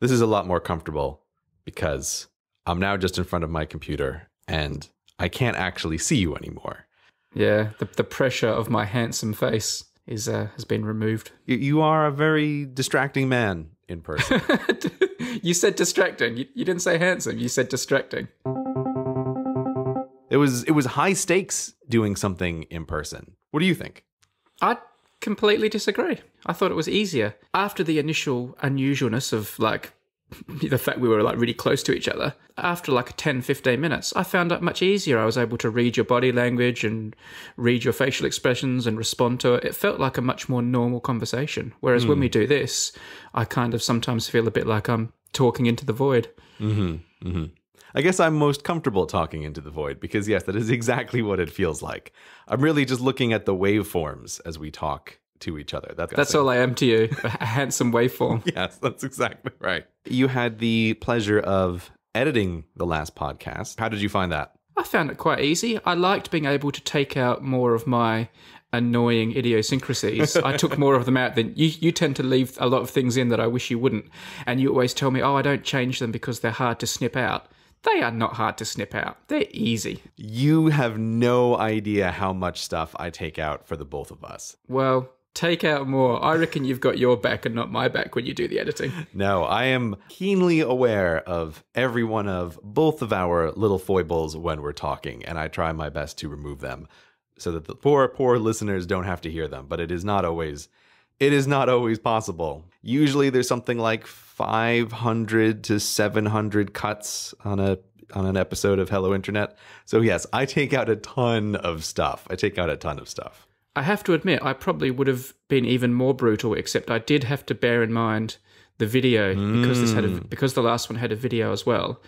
This is a lot more comfortable because I'm now just in front of my computer and I can't actually see you anymore. Yeah, the, the pressure of my handsome face is uh, has been removed. You, you are a very distracting man in person. you said distracting. You, you didn't say handsome. You said distracting. it was it was high stakes doing something in person. What do you think? I completely disagree. I thought it was easier. After the initial unusualness of like the fact we were like really close to each other after like 10 15 minutes i found it much easier. I was able to read your body language and read your facial expressions and respond to it. It felt like a much more normal conversation. Whereas when hmm. we do this i kind of sometimes feel a bit like i'm talking into the void mm-hmm. Mm-hmm. I guess I'm most comfortable talking into the void because yes, that is exactly what it feels like. I'm really just looking at the waveforms as we talk to each other. That's that's all i am to you a handsome waveform Yes, that's exactly right. You had the pleasure of editing the last podcast. How did you find that? I found it quite easy. I liked being able to take out more of my annoying idiosyncrasies. I took more of them out than you. You tend to leave a lot of things in that I wish you wouldn't, and you always tell me, "Oh, I don't change them because they're hard to snip out." They are not hard to snip out. They're easy. You have no idea how much stuff I take out for the both of us. Well, take out more. I reckon you've got your back and not my back when you do the editing. No, I am keenly aware of every one of both of our little foibles when we're talking, and I try my best to remove them so that the poor, poor listeners don't have to hear them. But it is not always, it is not always possible. Usually, there's something like 500 to 700 cuts on a on an episode of Hello Internet. So yes, I take out a ton of stuff. I take out a ton of stuff. I have to admit, I probably would have been even more brutal, except I did have to bear in mind the video because this had a, mm. because the last one had a video as well.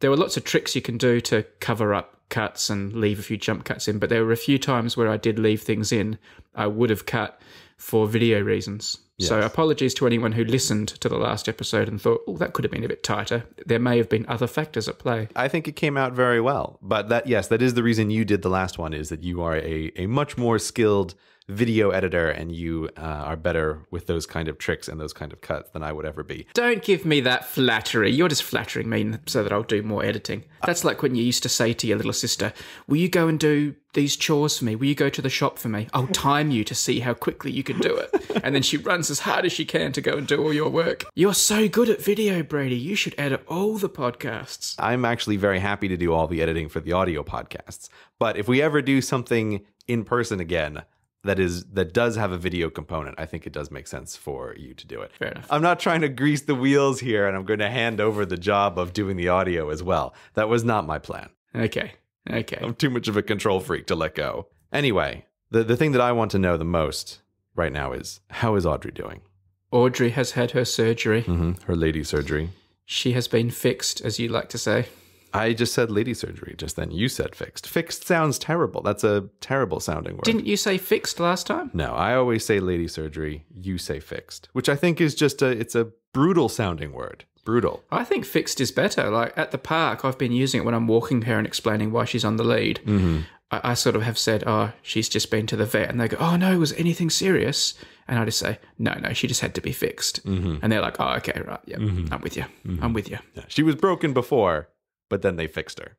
There were lots of tricks you can do to cover up cuts and leave a few jump cuts in, but there were a few times where I did leave things in. I would have cut for video reasons. So apologies to anyone who listened to the last episode and thought, "Oh, that could have been a bit tighter." There may have been other factors at play. I think it came out very well. But that yes, that is the reason you did the last one is that you are a, a much more skilled video editor and you uh, are better with those kind of tricks and those kind of cuts than I would ever be. Don't give me that flattery. You're just flattering me so that I'll do more editing. That's like when you used to say to your little sister, Will you go and do these chores for me? Will you go to the shop for me? I'll time you to see how quickly you can do it. And then she runs as hard as she can to go and do all your work. You're so good at video, Brady. You should edit all the podcasts. I'm actually very happy to do all the editing for the audio podcasts. But if we ever do something in person again, that is that does have a video component. I think it does make sense for you to do it. Fair enough. I'm not trying to grease the wheels here, and I'm going to hand over the job of doing the audio as well. That was not my plan. Okay. Okay. I'm too much of a control freak to let go. Anyway, the the thing that I want to know the most right now is how is Audrey doing? Audrey has had her surgery. hmm Her lady surgery. She has been fixed, as you like to say. I just said lady surgery just then. You said fixed. Fixed sounds terrible. That's a terrible sounding word. Didn't you say fixed last time? No, I always say lady surgery. You say fixed, which I think is just a it's a brutal sounding word. Brutal. I think fixed is better. Like at the park, I've been using it when I'm walking her and explaining why she's on the lead. Mm-hmm. I, I sort of have said, "Oh, she's just been to the vet," and they go, "Oh no, was anything serious?" And I just say, "No, no, she just had to be fixed." Mm-hmm. And they're like, "Oh, okay, right, yeah, I'm with you, I'm with you." Yeah, she was broken before, but then they fixed her.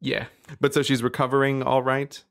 Yeah, But so she's recovering all right.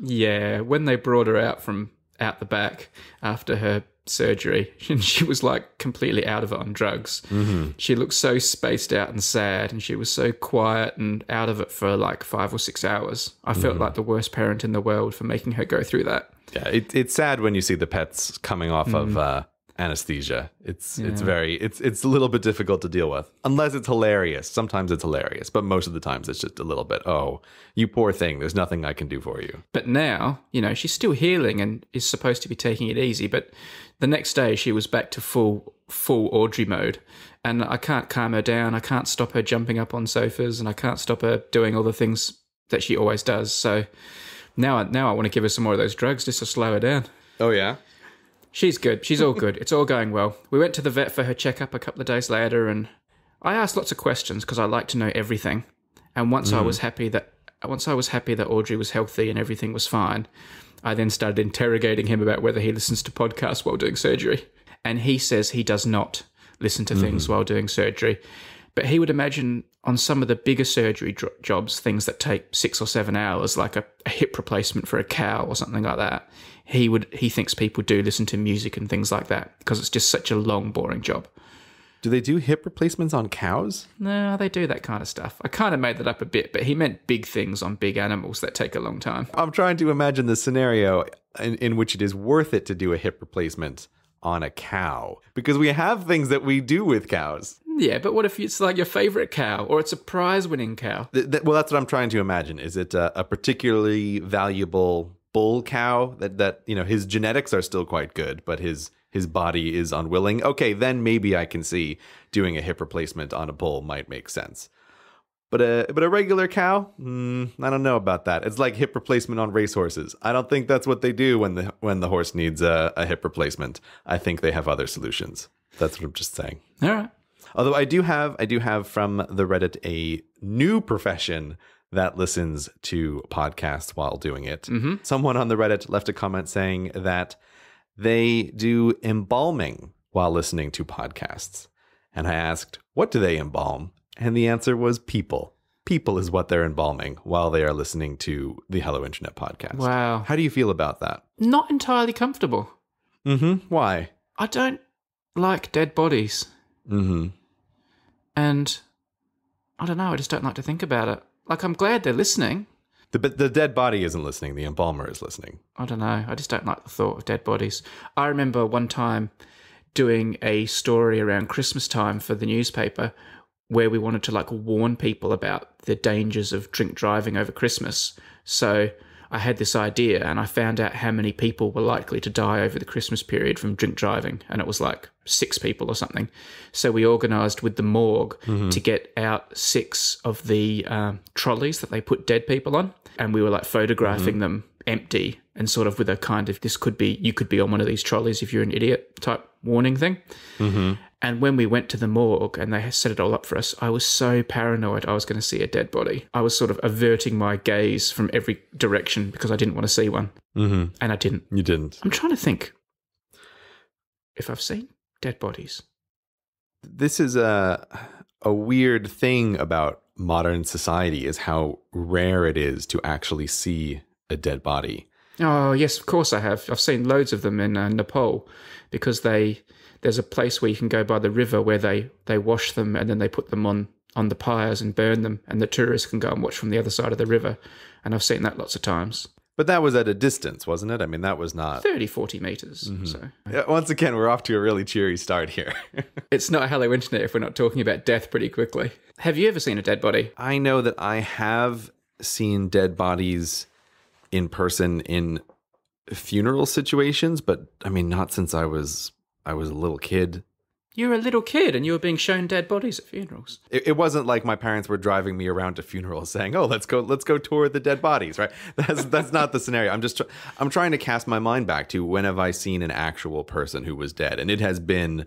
yeah. When they brought her out from out the back after her surgery, and she was like completely out of it on drugs. Mm-hmm. She looked so spaced out and sad, and she was so quiet and out of it for like five or six hours. I felt Mm-hmm. like the worst parent in the world for making her go through that. Yeah, it, it's sad when you see the pets coming off of uh, anesthesia. It's it's very it's it's a little bit difficult to deal with, unless it's hilarious. Sometimes it's hilarious, but most of the times it's just a little bit. Oh, you poor thing. There's nothing I can do for you. But now, you know, she's still healing and is supposed to be taking it easy. But the next day, she was back to full full Audrey mode, and I can't calm her down. I can't stop her jumping up on sofas, and I can't stop her doing all the things that she always does. So now, I- now I want to give her some more of those drugs just to slow her down. Oh yeah. She's good. She's all good. It's all going well. We went to the vet for her checkup a couple of days later, and I asked lots of questions because I like to know everything. And once I mm. was happy that once I was happy that Audrey was healthy and everything was fine, I then started interrogating him about whether he listens to podcasts while doing surgery. And he says he does not listen to things mm-hmm. while doing surgery. But he would imagine on some of the bigger surgery jobs, things that take six or seven hours, like a, a hip replacement for a cow or something like that. He would he thinks people do listen to music and things like that because it's just such a long, boring job. Do they do hip replacements on cows? No, they do that kind of stuff. I kind of made that up a bit, but he meant big things on big animals that take a long time. I'm trying to imagine the scenario in, in which it is worth it to do a hip replacement on a cow because we have things that we do with cows. Yeah, but what if it's like your favorite cow or it's a prize winning cow? Th- th- well, that's what I'm trying to imagine. Is it a, a particularly valuable bull cow that that you know his genetics are still quite good, but his his body is unwilling? Okay, then maybe I can see doing a hip replacement on a bull might make sense. But a but a regular cow, mm, I don't know about that. It's like hip replacement on racehorses. I don't think that's what they do when the when the horse needs a, a hip replacement. I think they have other solutions. That's what I'm just saying. All right. Although I do have I do have from the Reddit a new profession that listens to podcasts while doing it. Someone on the Reddit left a comment saying that they do embalming while listening to podcasts. And I asked, what do they embalm? And the answer was people. People is what they're embalming while they are listening to the Hello Internet podcast. Wow. How do you feel about that? Not entirely comfortable. Mm-hmm. Why? I don't like dead bodies. Mm-hmm. And I don't know, I just don't like to think about it. Like, I'm glad they're listening. The, the dead body isn't listening. The embalmer is listening. I don't know. I just don't like the thought of dead bodies. I remember one time doing a story around Christmas time for the newspaper where we wanted to like warn people about the dangers of drink driving over Christmas. So I had this idea and I found out how many people were likely to die over the Christmas period from drink driving. And it was like six people or something. So we organised with the morgue mm-hmm. to get out six of the um, trolleys that they put dead people on. And we were like photographing mm-hmm. them empty and sort of with a kind of this could be, you could be on one of these trolleys if you're an idiot type warning thing. Mm-hmm. And when we went to the morgue and they set it all up for us, I was so paranoid I was going to see a dead body. I was sort of averting my gaze from every direction because I didn't want to see one. Mm-hmm. And I didn't. You didn't. I'm trying to think if I've seen dead bodies. this is a a weird thing about modern society is how rare it is to actually see a dead body. Oh, yes, of course I have. I've seen loads of them in uh, Nepal because they there's a place where you can go by the river where they they wash them and then they put them on on the pyres and burn them and the tourists can go and watch from the other side of the river. And I've seen that lots of times. But that was at a distance, wasn't it? I mean, that was not. 30, 40 meters. Mm-hmm. So Yeah, Once again, we're off to a really cheery start here. it's not Hello Internet if we're not talking about death pretty quickly. Have you ever seen a dead body? I know that I have seen dead bodies in person in funeral situations, but I mean, not since I was I was a little kid. You were a little kid and you were being shown dead bodies at funerals. It, it wasn't like my parents were driving me around to funerals saying, "Oh, let's go, let's go tour the dead bodies." Right? That's that's not the scenario. I'm just tr- I'm trying to cast my mind back to when have I seen an actual person who was dead, and it has been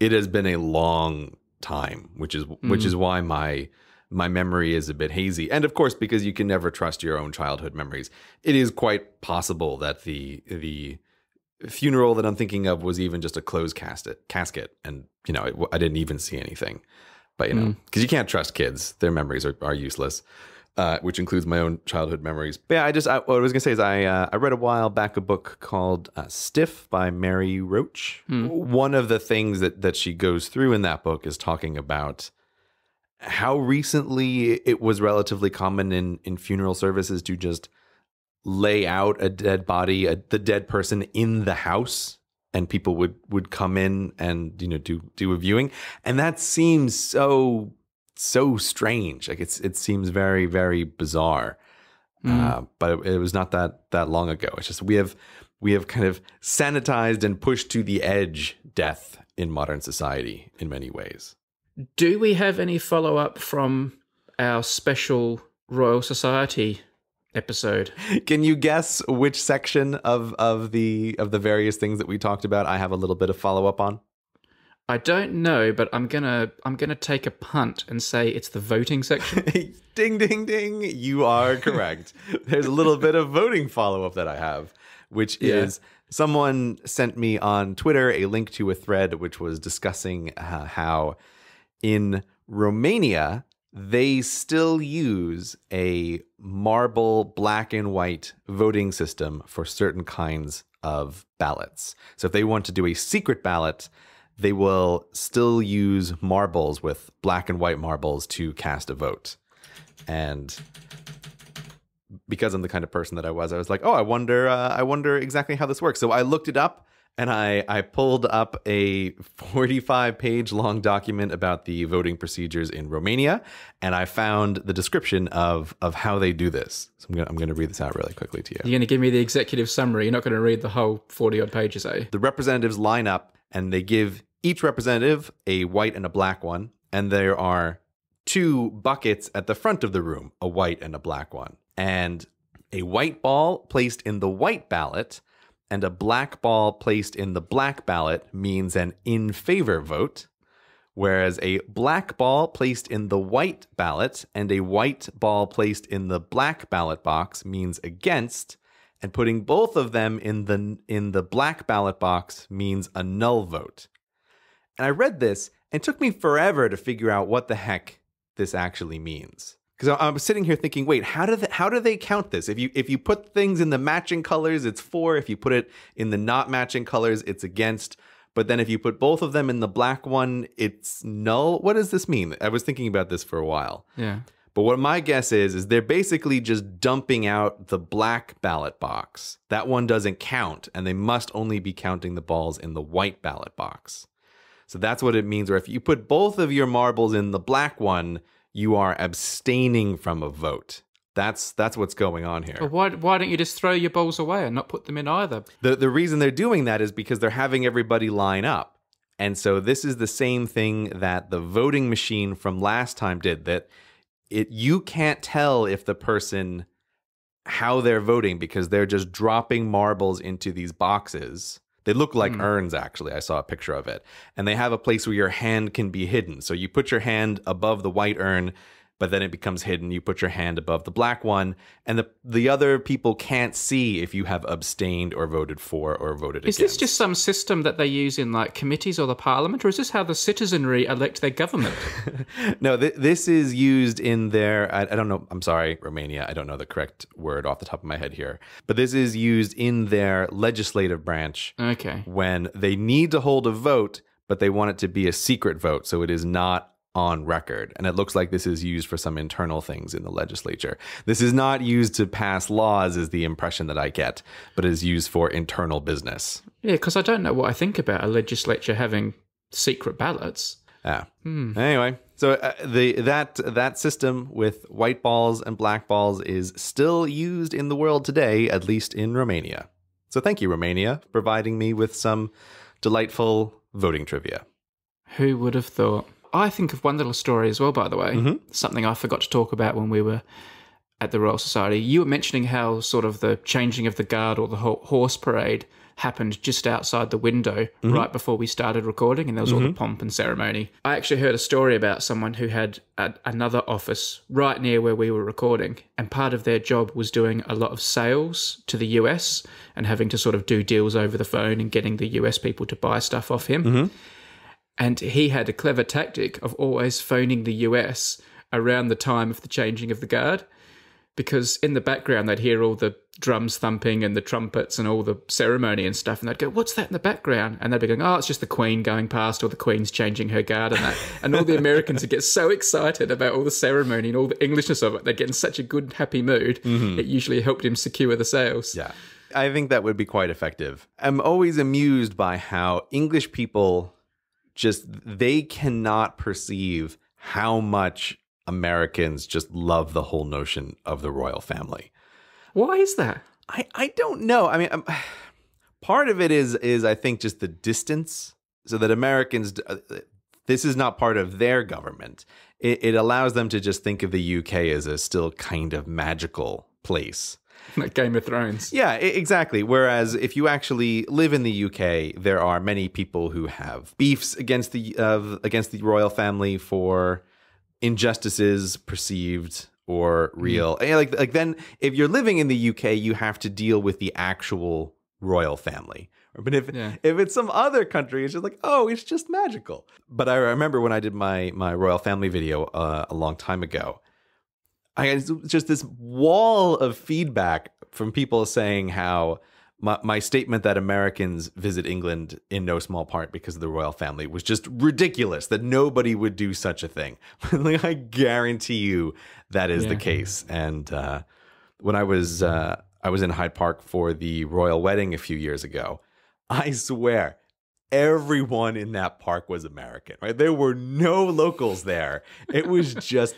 it has been a long time, which is which hmm. is why my my memory is a bit hazy. And of course, because you can never trust your own childhood memories, it is quite possible that the the funeral that I'm thinking of was even just a closed casket, casket, and you know, it, I didn't even see anything. But you know, because you can't trust kids; their memories are, are useless. Uh, which includes my own childhood memories. But yeah, I just I, what I was gonna say is I uh, I read a while back a book called uh, Stiff by Mary Roach. One of the things that that she goes through in that book is talking about how recently it was relatively common in in funeral services to just lay out a dead body, a, the dead person in the house, and people would would come in and you know do do a viewing, and that seems so so strange. Like it's it seems very very bizarre. Uh, but it, it was not that that long ago. It's just we have we have kind of sanitized and pushed to the edge death in modern society in many ways. Do we have any follow up from our special Royal Society episode? Can you guess which section of of the of the various things that we talked about I have a little bit of follow up on? I don't know, but I'm gonna I'm gonna take a punt and say it's the voting section. ding ding ding, you are correct. There's a little bit of voting follow up that I have, which Yeah. is Someone sent me on Twitter a link to a thread which was discussing uh, how in Romania they still use a marble black and white voting system for certain kinds of ballots. So if they want to do a secret ballot, they will still use marbles with black and white marbles to cast a vote. And because I'm the kind of person that I was, I was like, oh, I wonder, uh, I wonder exactly how this works. So I looked it up and I, I pulled up a 45 page long document about the voting procedures in Romania, and I found the description of, of how they do this. So I'm gonna, I'm gonna read this out really quickly to you. You're going to give me the executive summary. You're not going to read the whole 40 odd pages, eh? The representatives line up and they give each representative a white and a black one, and there are two buckets at the front of the room, a white and a black one. And a white ball placed in the white ballot and a black ball placed in the black ballot means an in favor vote, whereas a black ball placed in the white ballot and a white ball placed in the black ballot box means against, and putting both of them in the in the black ballot box means a null vote. And I read this and it took me forever to figure out what the heck this actually means because I'm sitting here thinking, wait, how do they, how do they count this? If you if you put things in the matching colors, it's for. If you put it in the not matching colors, it's against. But then if you put both of them in the black one, it's null. What does this mean? I was thinking about this for a while. Yeah. But what my guess is is they're basically just dumping out the black ballot box. That one doesn't count, and they must only be counting the balls in the white ballot box. So that's what it means. Or if you put both of your marbles in the black one, you are abstaining from a vote. That's that's what's going on here. Why why don't you just throw your balls away and not put them in either? The the reason they're doing that is because they're having everybody line up. And so this is the same thing that the voting machine from last time did that it you can't tell if the person how they're voting because they're just dropping marbles into these boxes they look like mm. urns, actually. I saw a picture of it. And they have a place where your hand can be hidden. So you put your hand above the white urn but then it becomes hidden. You put your hand above the black one, and the the other people can't see if you have abstained or voted for or voted is against. Is this just some system that they use in like committees or the parliament, or is this how the citizenry elect their government? no, th- this is used in their. I, I don't know. I'm sorry, Romania. I don't know the correct word off the top of my head here, but this is used in their legislative branch. Okay. When they need to hold a vote but they want it to be a secret vote. So it is not on record. And it looks like this is used for some internal things in the legislature. This is not used to pass laws, is the impression that I get, but is used for internal business. Yeah, because I don't know what I think about a legislature having secret ballots. Yeah. Hmm. Anyway, so uh, the that that system with white balls and black balls is still used in the world today, at least in Romania. So thank you, Romania, for providing me with some delightful voting trivia. Who would have thought? I think of one little story as well, by the way, mm-hmm. something I forgot to talk about when we were at the Royal Society. You were mentioning how sort of the changing of the guard or the horse parade happened just outside the window mm-hmm. right before we started recording, and there was mm-hmm. all the mm-hmm. pomp and ceremony. I actually heard a story about someone who had a, another office right near where we were recording, and part of their job was doing a lot of sales to the US and having to sort of do deals over the phone and getting the US people to buy stuff off him. Mm-hmm. And he had a clever tactic of always phoning the US around the time of the changing of the guard. Because in the background, they'd hear all the drums thumping and the trumpets and all the ceremony and stuff. And they'd go, What's that in the background? And they'd be going, Oh, it's just the Queen going past or the Queen's changing her guard and that. and all the Americans would get so excited about all the ceremony and all the Englishness of it. They'd get in such a good, happy mood. Mm-hmm. It usually helped him secure the sales. Yeah. I think that would be quite effective. I'm always amused by how English people just they cannot perceive how much Americans just love the whole notion of the royal family. Why is that? I, I don't know. I mean, um, part of it is is I think just the distance, so that Americans uh, this is not part of their government. It, it allows them to just think of the UK as a still kind of magical place. like Game of Thrones. Yeah, exactly. Whereas if you actually live in the UK, there are many people who have beefs against the uh, against the royal family for injustices perceived or real. Mm. Like like then if you're living in the UK, you have to deal with the actual royal family. But if Yeah. if it's some other country, it's just like, oh, it's just magical. But I remember when I did my my royal family video uh, a long time ago, I had just this wall of feedback from people saying how my, my statement that Americans visit England in no small part because of the royal family was just ridiculous, that nobody would do such a thing. like, I guarantee you that is the case. And uh, when I was uh, I was in Hyde Park for the royal wedding a few years ago, I swear everyone in that park was American, right? There were no locals there. It was just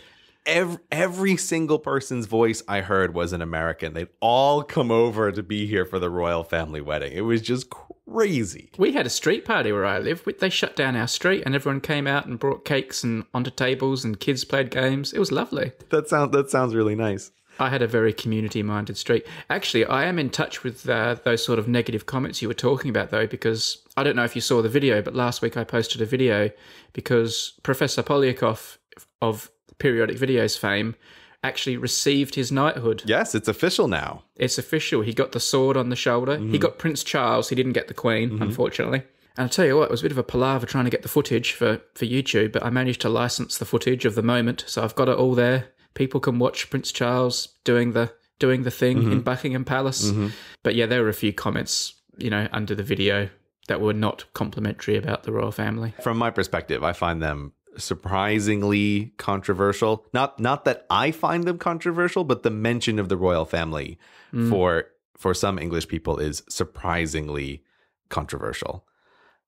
every, every single person's voice I heard was an American. They'd all come over to be here for the royal family wedding. It was just crazy. We had a street party where I live. They shut down our street, and everyone came out and brought cakes and onto tables, and kids played games. It was lovely. That sounds that sounds really nice. I had a very community-minded street. Actually, I am in touch with uh, those sort of negative comments you were talking about, though, because I don't know if you saw the video, but last week I posted a video because Professor Poliakoff of Periodic Videos fame actually received his knighthood. Yes, it's official now. It's official. He got the sword on the shoulder. He mm. got Prince Charles. He didn't get the Queen, mm-hmm. unfortunately. And I'll tell you what, it was a bit of a palaver trying to get the footage for, for YouTube, but I managed to license the footage of the moment, so I've got it all there. People can watch Prince Charles doing the doing the thing in mm-hmm. Buckingham Palace. Mm-hmm. But yeah, there were a few comments, you know, under the video that were not complimentary about the royal family. From my perspective, I find them surprisingly controversial. Not not that I find them controversial, but the mention of the royal family for for some English people is surprisingly controversial.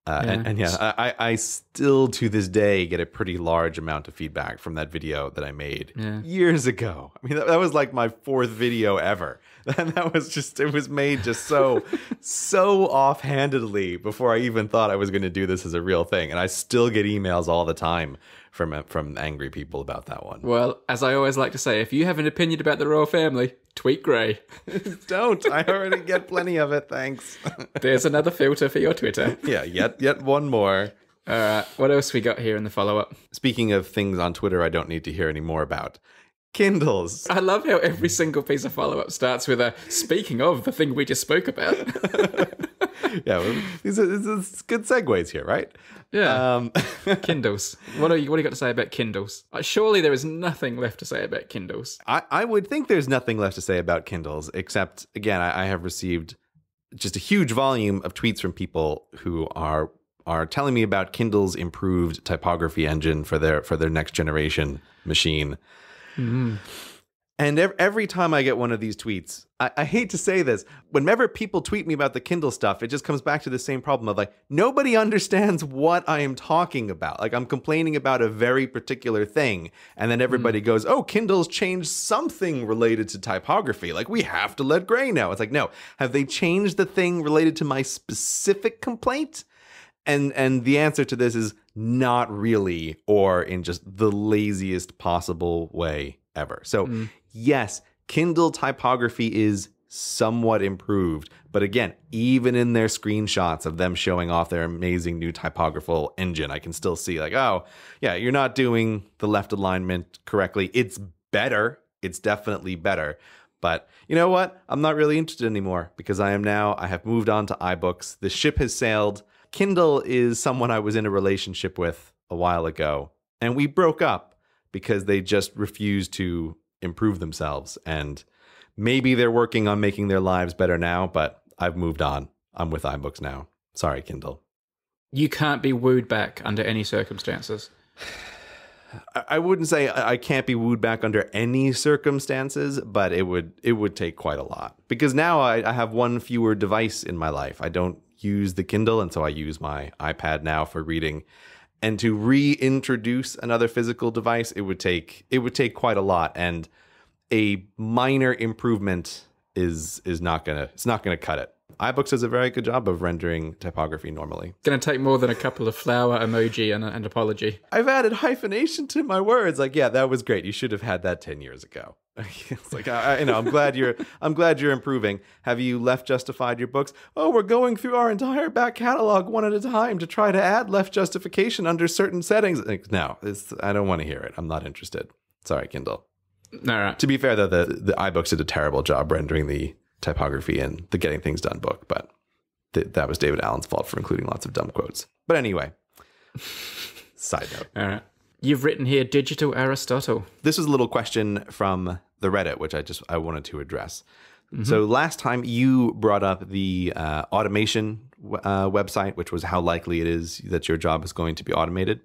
Uh, and, Yeah. and yeah, I, I I still to this day get a pretty large amount of feedback from that video that I made Yeah. years ago. I mean, that, that was like my fourth video ever. And that was just, it was made just so, so offhandedly before I even thought I was going to do this as a real thing. And I still get emails all the time from, from angry people about that one. Well, as I always like to say, if you have an opinion about the royal family, tweet Grey. Don't. I already get plenty of it. Thanks. There's another filter for your Twitter. yeah, yet, yet one more. All right, what else we got here in the follow up? Speaking of things on Twitter I don't need to hear any more about, Kindles. I love how every single piece of follow up starts with a speaking of the thing we just spoke about. yeah, well, these are, these are good segues here, right? Yeah, Um, Kindles. What are you? What do you got to say about Kindles? Surely there is nothing left to say about Kindles. I, I would think there's nothing left to say about Kindles, except again, I, I have received just a huge volume of tweets from people who are are telling me about Kindle's improved typography engine for their for their next generation machine. Mm-hmm. And every time I get one of these tweets, I, I hate to say this, whenever people tweet me about the Kindle stuff, it just comes back to the same problem of like, nobody understands what I am talking about. Like, I'm complaining about a very particular thing, and then everybody mm. goes, oh, Kindle's changed something related to typography. Like, we have to let Grey know. It's like, no, have they changed the thing related to my specific complaint? and and the answer to this is not really or in just the laziest possible way ever so hmm. yes kindle typography is somewhat improved but again even in their screenshots of them showing off their amazing new typographical engine i can still see like oh yeah you're not doing the left alignment correctly it's better it's definitely better but you know what? I'm not really interested anymore because I am now, I have moved on to iBooks. The ship has sailed. Kindle is someone I was in a relationship with a while ago, and we broke up because they just refused to improve themselves. And maybe they're working on making their lives better now, but I've moved on. I'm with iBooks now. Sorry, Kindle. You can't be wooed back under any circumstances. I wouldn't say I I can't be wooed back under any circumstances, but it would it would take quite a lot because now I, I have one fewer device in my life. I don't use the Kindle, and so I use my iPad now for reading. And to reintroduce another physical device, it would take it would take quite a lot, and a minor improvement is is not gonna it's not gonna cut it. iBooks does a very good job of rendering typography normally. Going to take more than a couple of flower emoji and an apology. I've added hyphenation to my words. Like, yeah, that was great. You should have had that ten years ago. it's like, I, I- you know, I'm glad you're, I'm glad you're improving. Have you left justified your books? Oh, we're going through our entire back catalog one at a time to try to add left justification under certain settings. Like, no, it's, I don't want to hear it. I'm not interested. Sorry, Kindle. All right. To be fair, though, the the iBooks did a terrible job rendering the typography and the getting things done book. But th- that was David Allen's fault for including lots of dumb quotes. But anyway, side note. All right. You've written here digital Aristotle. This was a little question from the Reddit, which I just I wanted to address. So last time you brought up the uh, automation uh, website, which was how likely it is that your job is going to be automated.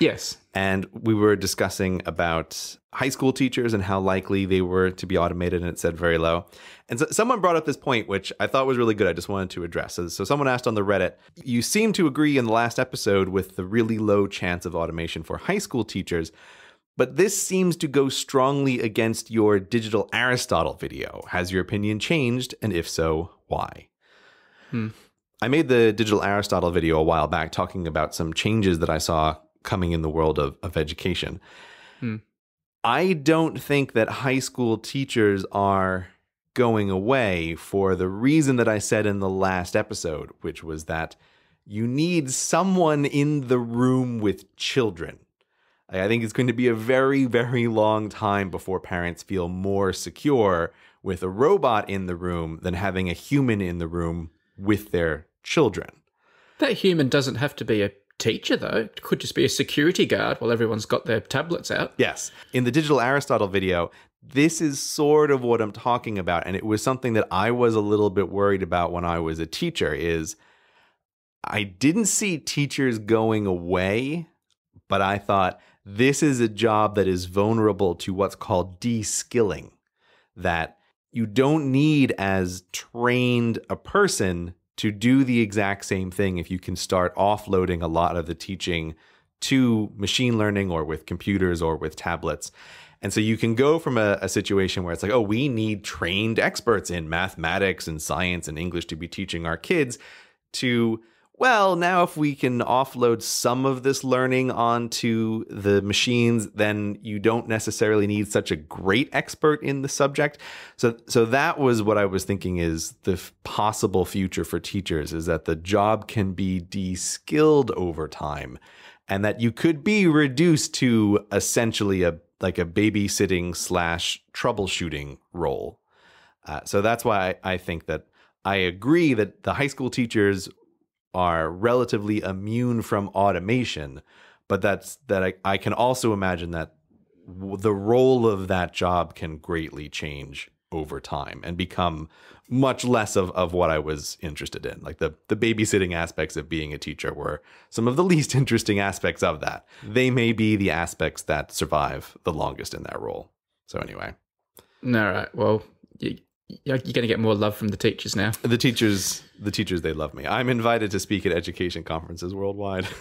Yes. And we were discussing about high school teachers and how likely they were to be automated, and it said very low. And so someone brought up this point, which I thought was really good. I just wanted to address. So, so someone asked on the Reddit, you seem to agree in the last episode with the really low chance of automation for high school teachers, but this seems to go strongly against your digital Aristotle video. Has your opinion changed? And if so, why? Hmm. I made the digital Aristotle video a while back talking about some changes that I saw coming in the world of, of education. Hmm. I don't think that high school teachers are going away for the reason that I said in the last episode, which was that you need someone in the room with children. I think it's going to be a very, very long time before parents feel more secure with a robot in the room than having a human in the room with their children. That human doesn't have to be a teacher, though. It could just be a security guard while everyone's got their tablets out. Yes. In the digital Aristotle video, this is sort of what I'm talking about and it was something that I was a little bit worried about when I was a teacher is I didn't see teachers going away, but I thought this is a job that is vulnerable to what's called de-skilling that you don't need as trained a person to do the exact same thing if you can start offloading a lot of the teaching to machine learning or with computers or with tablets. And so you can go from a, a, situation where it's like, oh, we need trained experts in mathematics and science and English to be teaching our kids to, well, now if we can offload some of this learning onto the machines, then you don't necessarily need such a great expert in the subject. So so that was what I was thinking is the possible future for teachers is that the job can be de-skilled over time and that you could be reduced to essentially a like a babysitting slash troubleshooting role. Uh, so that's why I think that I agree that the high school teachers are relatively immune from automation, but that's that I, I can also imagine that the role of that job can greatly change over time and become much less of, of what I was interested in. Like the, the babysitting aspects of being a teacher were some of the least interesting aspects of that. They may be the aspects that survive the longest in that role. So anyway, All right. Well, you, you're going to get more love from the teachers now. the teachers, the teachers, they love me. I'm invited to speak at education conferences worldwide.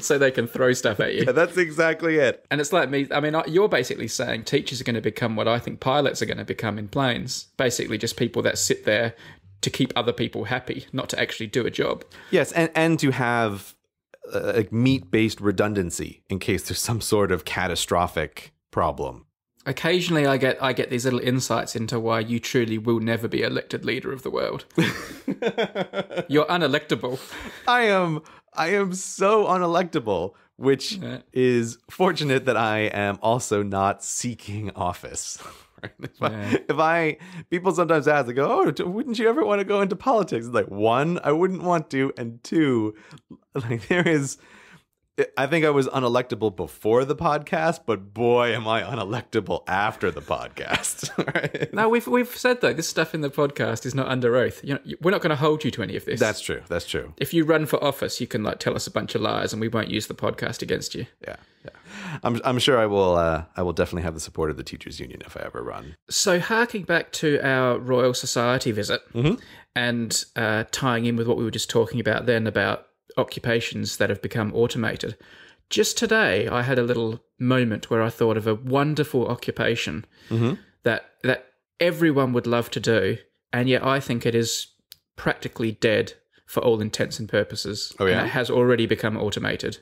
so they can throw stuff at you. Yeah, That's exactly it. And it's like me. I mean, you're basically saying teachers are going to become what I think pilots are going to become in planes. Basically, just people that sit there to keep other people happy, not to actually do a job. Yes, and and to have uh, like meat-based redundancy in case there's some sort of catastrophic problem. Occasionally, I get I get these little insights into why you truly will never be elected leader of the world. You're unelectable. I am I am so unelectable, which Yeah. is fortunate that I am also not seeking office. Right? If, I, if I people sometimes ask, they go, "Oh, wouldn't you ever want to go into politics?" It's like one, I wouldn't want to, and two, like there is. I think I was unelectable before the podcast, but boy, am I unelectable after the podcast. right? No, we've we've said though this stuff in the podcast is not under oath. You know, we're not going to hold you to any of this. That's true. That's true. if you run for office, you can like tell us a bunch of lies, and we won't use the podcast against you. Yeah, yeah. I'm I'm sure I will. Uh, I will definitely have the support of the teachers union if I ever run. So, harking back to our Royal Society visit Mm-hmm. and uh, tying in with what we were just talking about then about occupations that have become automated, just today I had a little moment where I thought of a wonderful occupation Mm-hmm. that that everyone would love to do, and yet I think it is practically dead for all intents and purposes. Oh, yeah? and it has already become automated.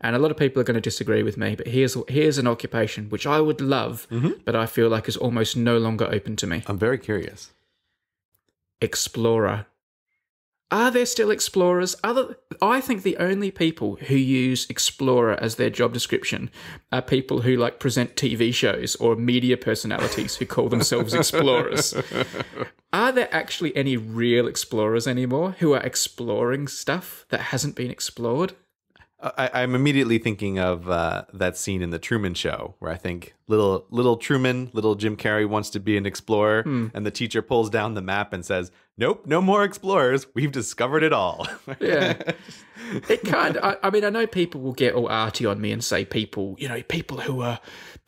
And a lot of people are going to disagree with me, but here's here's an occupation which I would love, Mm-hmm. but I feel like is almost no longer open to me. I'm very curious. Explorer. Are there still explorers? Other, I think the only people who use explorer as their job description are people who like present TV shows or media personalities who call themselves explorers. Are there actually any real explorers anymore who are exploring stuff that hasn't been explored? I, I'm immediately thinking of uh, that scene in the Truman Show, where I think little little Truman, little Jim Carrey wants to be an explorer, and the teacher pulls down the map and says, "Nope, no more explorers. We've discovered it all." Yeah. It kind of, I, I mean, I know people will get all arty on me and say people, you know, people who are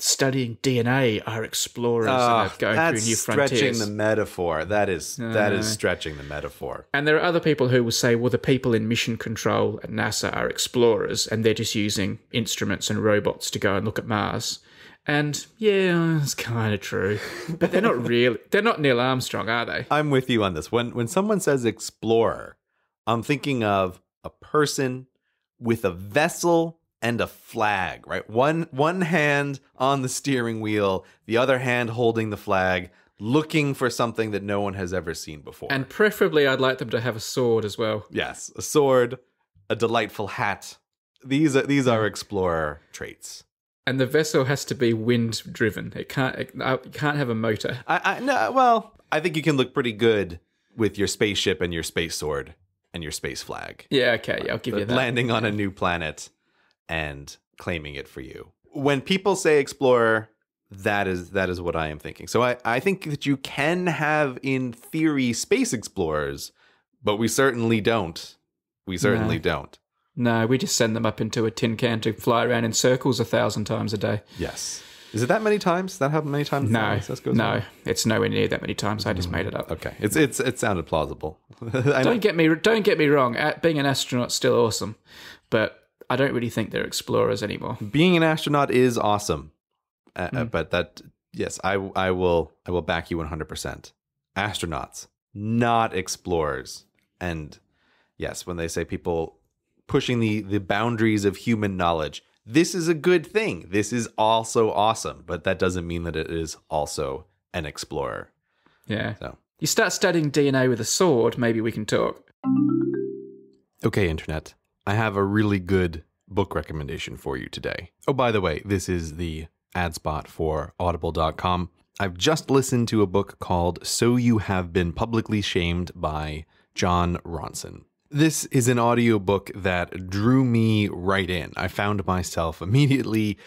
studying DNA are explorers and are Ah, going that's through new frontiers. stretching the metaphor. That is that is stretching the metaphor. And there are other people who will say, well, the people in mission control at NASA are explorers and they're just using instruments and robots to go and look at Mars. And yeah, it's kind of true. But they're not really, they're not Neil Armstrong, are they? I'm with you on this. When when someone says explorer, I'm thinking of a person with a vessel and a flag, right? One one hand on the steering wheel, the other hand holding the flag, looking for something that no one has ever seen before. And preferably, I'd like them to have a sword as well. yes, a sword, a delightful hat. These are these are explorer traits. And the vessel has to be wind driven. It can't, it, uh, can't have a motor. I, I no, well, I think you can look pretty good with your spaceship and your space sword and your space flag. Yeah, okay, I'll give you that. landing on a new planet and claiming it for you. When people say explorer, that is that is what I am thinking. So I, I think that you can have in theory space explorers, but we certainly don't. We certainly don't. No, we just send them up into a tin can to fly around in circles a thousand times a day. Yes. Is it that many times? That happened many times? No, goes no, it's nowhere near that many times. I just mm, made it up. Okay. It's it's it sounded plausible. Don't get me don't get me wrong. Being an astronaut's still awesome, but I don't really think they're explorers anymore. Being an astronaut is awesome. Uh, uh, but that yes, I I will I will back you 100%. Astronauts, not explorers. And yes, when they say people pushing the the boundaries of human knowledge, this is a good thing. This is also awesome, but that doesn't mean that it is also an explorer. Yeah. So, You start studying DNA with a sword, maybe we can talk. Okay, Internet. I have a really good book recommendation for you today. Oh, by the way, this is the ad spot for audible.com. I've just listened to a book called So You Have Been Publicly Shamed by Jon Ronson. This is an audiobook that drew me right in. I found myself immediately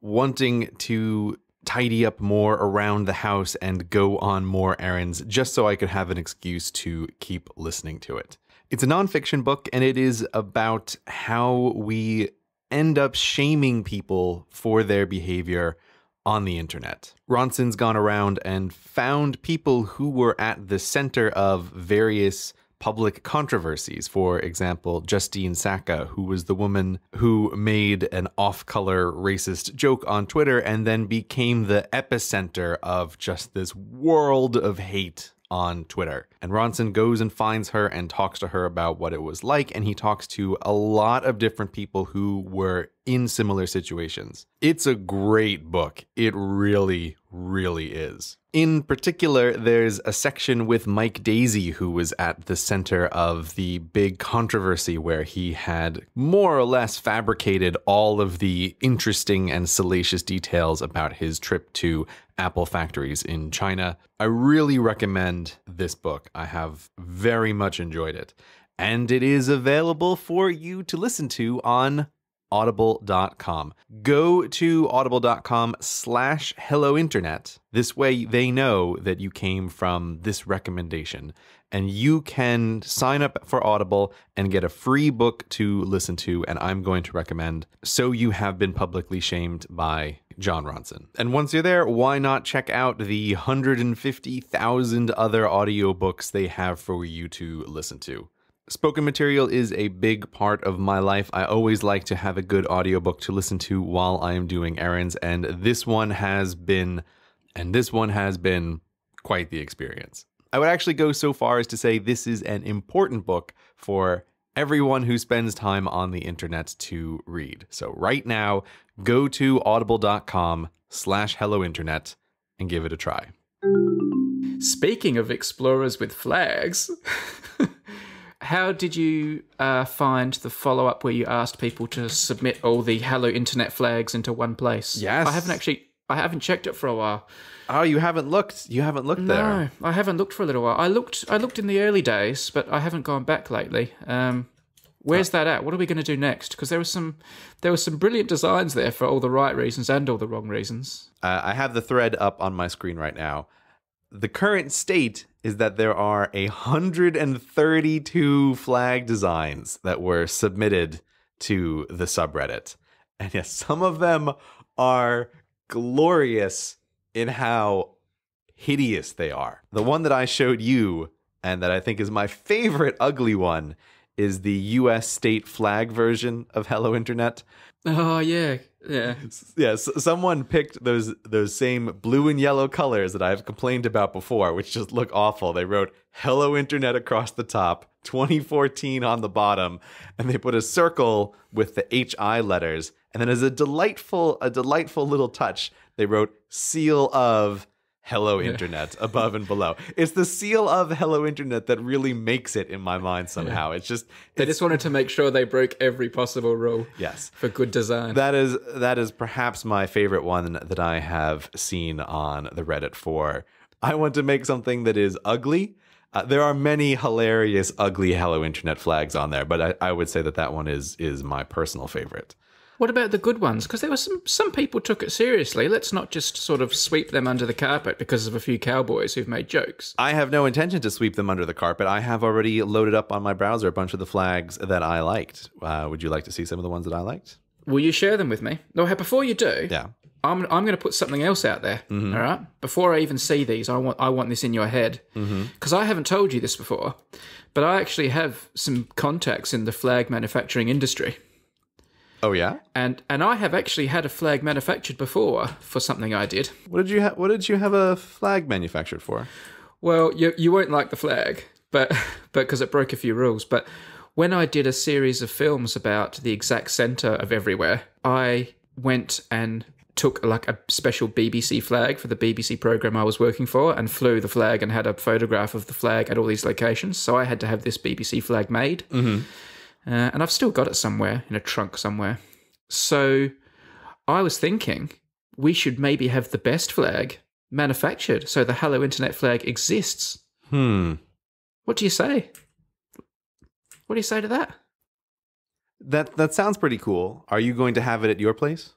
wanting to tidy up more around the house and go on more errands just so I could have an excuse to keep listening to it. It's a nonfiction book and it is about how we end up shaming people for their behavior on the internet. Ronson's gone around and found people who were at the center of various public controversies. For example, Justine Sacco, who was the woman who made an off color racist joke on Twitter and then became the epicenter of just this world of hate on Twitter. And Ronson goes and finds her and talks to her about what it was like. And he talks to a lot of different people who were in similar situations. It's a great book. It really, really is. In particular, there's a section with Mike Daisey, who was at the center of the big controversy where he had more or less fabricated all of the interesting and salacious details about his trip to Apple factories in China. I really recommend this book. I have very much enjoyed it. And it is available for you to listen to on audible.com. Go to audible.com slash hello internet. This way they know that you came from this recommendation and you can sign up for Audible and get a free book to listen to. And I'm going to recommend So You Have Been Publicly Shamed by Jon Ronson. And once you're there, why not check out the 150,000 other audiobooks they have for you to listen to? Spoken material is a big part of my life. I always like to have a good audiobook to listen to while I am doing errands, and this one has been and this one has been quite the experience. I would actually go so far as to say this is an important book for everyone who spends time on the internet to read. So right now, go to audible.com slash hello internet and give it a try. Speaking of explorers with flags, how did you uh, find the follow up where you asked people to submit all the Hello Internet flags into one place? Yes. I haven't actually. I haven't checked it for a while. Oh, you haven't looked. You haven't looked there. No, I haven't looked for a little while. I looked. I looked in the early days, but I haven't gone back lately. Um, where's that at? What are we going to do next? Because there was some, there was some brilliant designs there for all the right reasons and all the wrong reasons. Uh, I have the thread up on my screen right now. The current state is that there are 132 flag designs that were submitted to the subreddit. And yes, some of them are glorious in how hideous they are. The one that I showed you, and that I think is my favorite ugly one, is the US state flag version of Hello Internet. Oh yeah, yeah. Yes, someone picked those those same blue and yellow colors that I've complained about before, which just look awful. They wrote "Hello Internet" across the top, 2014 on the bottom, and they put a circle with the HI letters, and then as a delightful a delightful little touch, they wrote "Seal of." Hello Internet above and below. It's the seal of Hello Internet that really makes it in my mind somehow. It's just They it's, just wanted to make sure they broke every possible rule yes. for good design. That is that is perhaps my favorite one that I have seen on the Reddit for. I want to make something that is ugly. Uh, there are many hilarious ugly Hello Internet flags on there, but I, I would say that that one is is my personal favorite. What about the good ones? Because there were some some people took it seriously. Let's not just sort of sweep them under the carpet because of a few cowboys who've made jokes. I have no intention to sweep them under the carpet. I have already loaded up on my browser a bunch of the flags that I liked. Uh, would you like to see some of the ones that I liked? Will you share them with me? No, before you do, Yeah. I'm I'm going to put something else out there. all right. Before I even see these, I want I want this in your head because I haven't told you this before, but I actually have some contacts in the flag manufacturing industry. Oh yeah. And and I have actually had a flag manufactured before for something I did. What did you ha- What did you have a flag manufactured for? Well, you you won't like the flag, but but because it broke a few rules. But when I did a series of films about the exact center of everywhere, I went and took like a special BBC flag for the BBC program I was working for and flew the flag and had a photograph of the flag at all these locations. So I had to have this BBC flag made. Mm-hmm. Uh, and I've still got it somewhere in a trunk somewhere. So I was thinking we should maybe have the best flag manufactured so the Hello Internet flag exists. Hmm. What do you say? What do you say to that? That that sounds pretty cool. Are you going to have it at your place?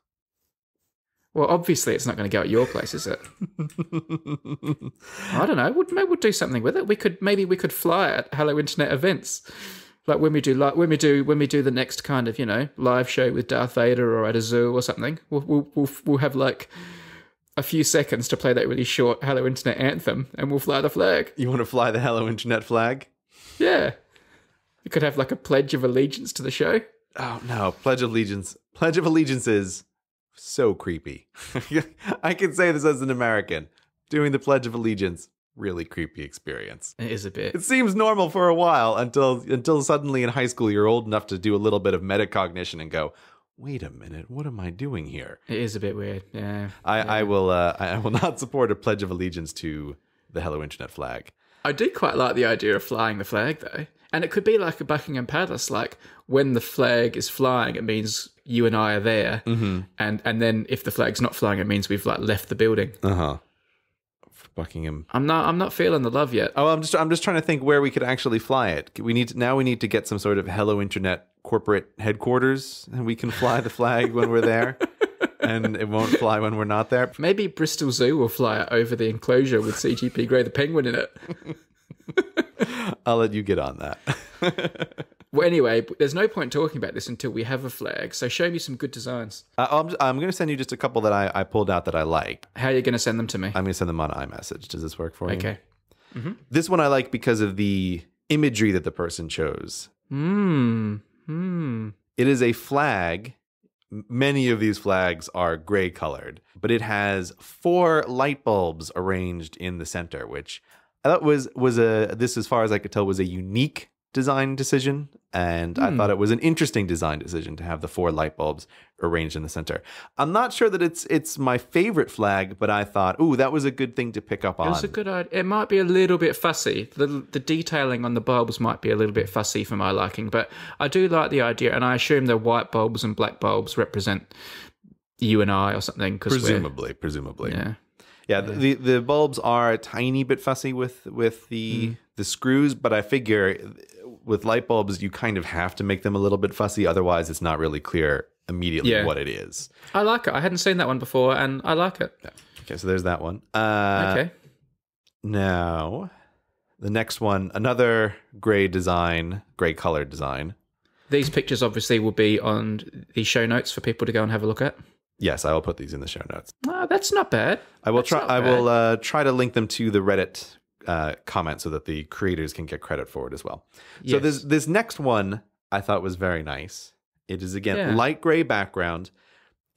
Well, obviously it's not going to go at your place, is it? I don't know. We'd maybe we'll do something with it. We could maybe we could fly at Hello Internet events, like when we do like when we do when we do the next kind of you know live show with Darth Vader or at a zoo or something. We'll we'll we'll, we'll have like a few seconds to play that really short Hello Internet anthem, and we'll fly the flag. You want to fly the Hello Internet flag? Yeah, we could have like a pledge of allegiance to the show. Oh no, Pledge of Allegiance. Pledge of Allegiance is so creepy. I can say this as an American. Doing the Pledge of Allegiance, really creepy experience. It is a bit. It seems normal for a while until until suddenly in high school you're old enough to do a little bit of metacognition and go, wait a minute, what am I doing here? It is a bit weird. Yeah. I, I will uh, I will not support a Pledge of Allegiance to the Hello Internet flag. I do quite like the idea of flying the flag, though. And it could be like a Buckingham Palace, like when the flag is flying, it means you and I are there, mm-hmm. and and then if the flag's not flying, it means we've like left the building. Uh huh. Buckingham I'm not I'm not feeling the love yet. Oh, I'm just I'm just trying to think where we could actually fly it. We need to, now we need to get some sort of Hello Internet corporate headquarters, and we can fly the flag when we're there, and it won't fly when we're not there. Maybe Bristol Zoo will fly it over the enclosure with CGP Grey the penguin in it. I'll let you get on that. Well, anyway, there's no point talking about this until we have a flag. So show me some good designs. Uh, I'm, I'm going to send you just a couple that I, I pulled out that I like. How are you going to send them to me? I'm going to send them on iMessage. Does this work for you? Okay. This one I like because of the imagery that the person chose. Hmm. Hmm. It is a flag. Many of these flags are gray colored, but it has four light bulbs arranged in the center, which I thought was was a this as far as I could tell was a unique design decision. And I thought it was an interesting design decision to have the four light bulbs arranged in the center. I'm not sure that it's it's my favorite flag, but I thought, ooh, that was a good thing to pick up on. It was a good idea. It might be a little bit fussy. The the detailing on the bulbs might be a little bit fussy for my liking, but I do like the idea, and I assume the white bulbs and black bulbs represent you and I or something. Presumably, presumably. yeah, Yeah, the the bulbs are a tiny bit fussy with with Mm. the the screws, but I figure with light bulbs you kind of have to make them a little bit fussy, otherwise it's not really clear immediately Yeah. what it is. I like it. I hadn't seen that one before, and I like it. Okay, so there's that one. Uh, okay, Now, the next one, another gray design, gray color design. these pictures obviously will be on the show notes for people to go and have a look at. Yes, I will put these in the show notes. Ah, that's not bad. I will That's try. I will uh, try to link them to the Reddit uh, comment so that the creators can get credit for it as well. So this this next one I thought was very nice. It is again Yeah. light gray background.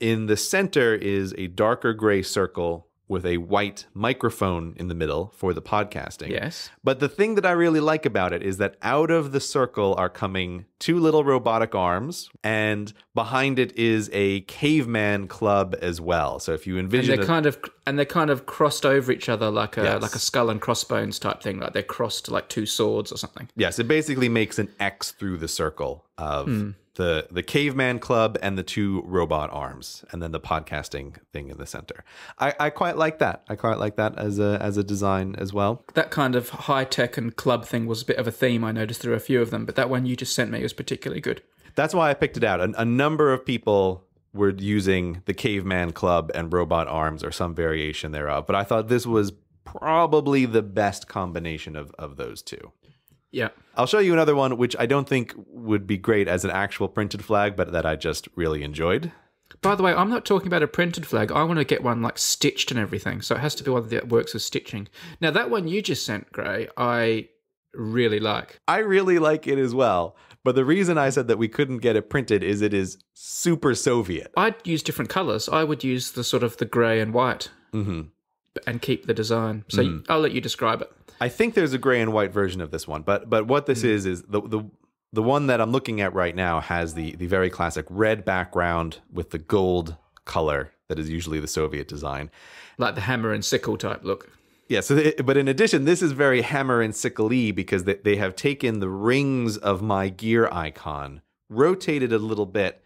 In the center is a darker gray circle with a white microphone in the middle for the podcasting. Yes. But the thing that I really like about it is that out of the circle are coming two little robotic arms, and behind it is a caveman club as well. So if you envision, And they're a- kind of and they're kind of crossed over each other like a Yes. like a skull and crossbones type thing. Like they're crossed like two swords or something. Yes, it basically makes an X through the circle of hmm. The the caveman club and the two robot arms, and then the podcasting thing in the center. I, I quite like that. I quite like that as a as a design as well. That kind of high tech and club thing was a bit of a theme I noticed through a few of them, but that one you just sent me was particularly good. That's why I picked it out. A, a number of people were using the caveman club and robot arms or some variation thereof, but I thought this was probably the best combination of of those two. Yeah. I'll show you another one, which I don't think would be great as an actual printed flag, but that I just really enjoyed. By the way, I'm not talking about a printed flag. I want to get one like stitched and everything. So it has to be one that works with stitching. Now that one you just sent, Grey, I really like. I really like it as well. But the reason I said that we couldn't get it printed is it is super Soviet. I'd use different colors. I would use the sort of the grey and white hmm and keep the design. So I'll let you describe it. I think there's a gray and white version of this one, but but what this hmm. is is the the the one that I'm looking at right now has the the very classic red background with the gold color that is usually the Soviet design. Like the hammer and sickle type look. Yeah, so they, but in addition, this is very hammer and sickle because they, they have taken the rings of my gear icon, rotated a little bit,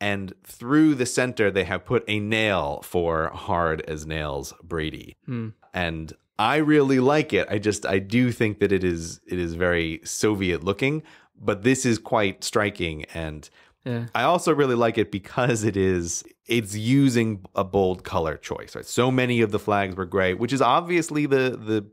and through the center they have put a nail for hard as nails Brady. Hmm. And I really like it. I just I do think that it is it is very Soviet looking, but this is quite striking and Yeah. I also really like it because it is it's using a bold color choice. Right? So many of the flags were gray, which is obviously the the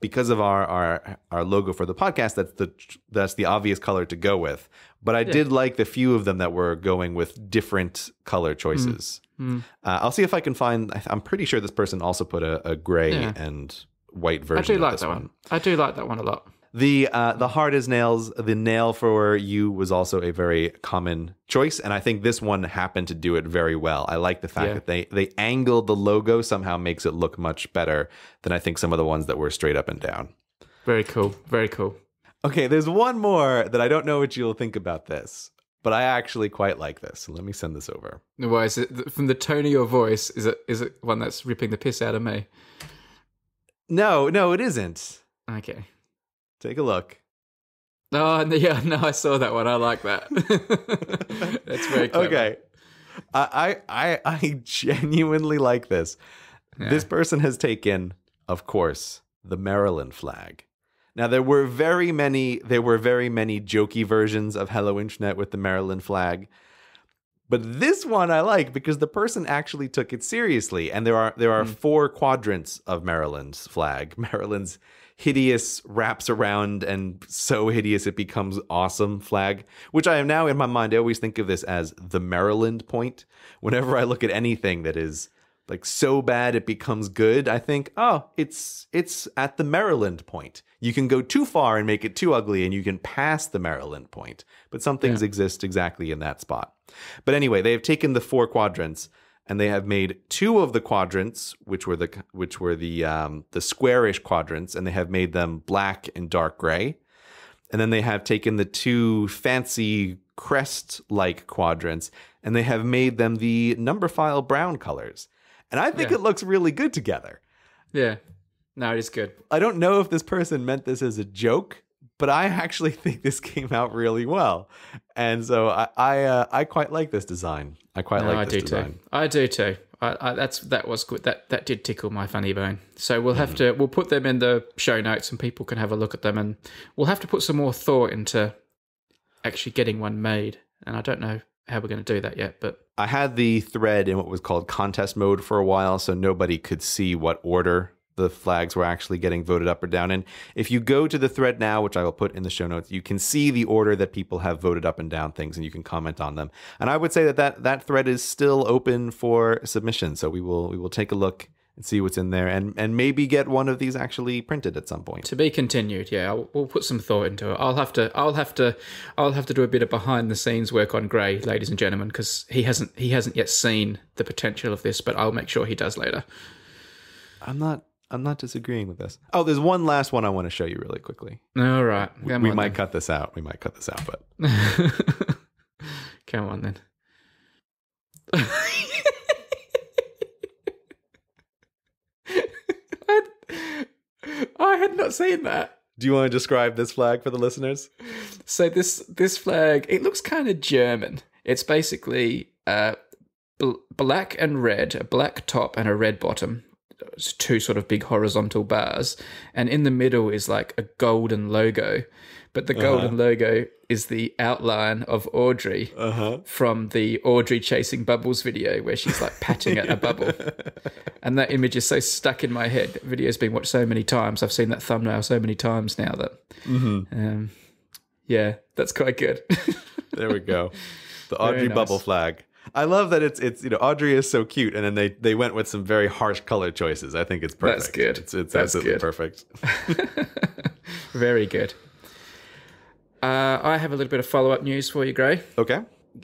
because of our our our logo for the podcast. That's the that's the obvious color to go with. But I did like the few of them that were going with different color hmm. choices. Uh, I'll see if I can find. I'm pretty sure this person also put a, a gray Yeah. and white version. I do like that one. I do like that one a lot. the uh, the hard as nails, the nail for you was also a very common choice, and I think this one happened to do it very well. I like the fact Yeah. that they they angled the logo somehow makes it look much better than I think some of the ones that were straight up and down. Very cool. Very cool. Okay, there's one more that I don't know what you'll think about this, but I actually quite like this. So let me send this over. Why is it from the tone of your voice? Is it is it one that's ripping the piss out of me? No, no, it isn't. Okay. Take a look. Oh no, yeah, no, I saw that one. I like that. that's very clever. Okay. I I I I genuinely like this. This person has taken, of course, the Maryland flag. Now there were very many there were very many jokey versions of Hello Internet with the Maryland flag. But this one I like because the person actually took it seriously and there are there are mm. four quadrants of Maryland's flag. Maryland's hideous wraps around and so hideous it becomes awesome flag, which I am now in my mind I always think of this as the Maryland point. Whenever I look at anything that is like so bad it becomes good i think oh it's it's at the maryland point. You can go too far and make it too ugly and you can pass the maryland point but some things exist exactly in that spot. But anyway they have taken the four quadrants and they have made two of the quadrants which were the which were the um the squarish quadrants and they have made them black and dark gray. And then they have taken the two fancy crest like quadrants and they have made them the Numberphile brown colors. And I think Yeah. it looks really good together. Yeah. No, it is good. I don't know if this person meant this as a joke, but I actually think this came out really well. And so I I, uh, I quite like this design. I quite No, like I this do design. too. I do too. I, I, that's that was good. That that did tickle my funny bone. So we'll have Mm. to we'll put them in the show notes and people can have a look at them and we'll have to put some more thought into actually getting one made. And I don't know how we're going to do that yet, but I had the thread in what was called contest mode for a while, so nobody could see what order the flags were actually getting voted up or down in. If you go to the thread now, which I will put in the show notes, you can see the order that people have voted up and down things, and you can comment on them. And I would say that that, that thread is still open for submission, so we will we will take a look and see what's in there, and and maybe get one of these actually printed at some point. to be continued. Yeah, I'll, we'll put some thought into it. I'll have to I'll have to I'll have to do a bit of behind the scenes work on Grey, ladies and gentlemen, because he hasn't he hasn't yet seen the potential of this, but I'll make sure he does later. I'm not. I'm not disagreeing with this. Oh, there's one last one I want to show you really quickly. All right, come we on might cut this out. We might cut this out, but come on then. I, I had not seen that. Do you want to describe this flag for the listeners? So this this flag, it looks kind of German. It's basically uh, bl- black and red, a black top and a red bottom. It's two sort of big horizontal bars, and in the middle is like a golden logo. But the golden logo is the outline of Audrey Uh huh. from the Audrey chasing bubbles video, where she's like patting at a bubble. And that image is so stuck in my head. That video's been watched so many times. I've seen that thumbnail so many times now that, um, yeah, that's quite good. There we go. The Audrey nice. bubble flag. I love that it's it's you know Audrey is so cute, and then they they went with some very harsh color choices. I think it's perfect. That's good. It's it's That's absolutely good. perfect. Very good. Uh, I have a little bit of follow up news for you, Grey. Okay.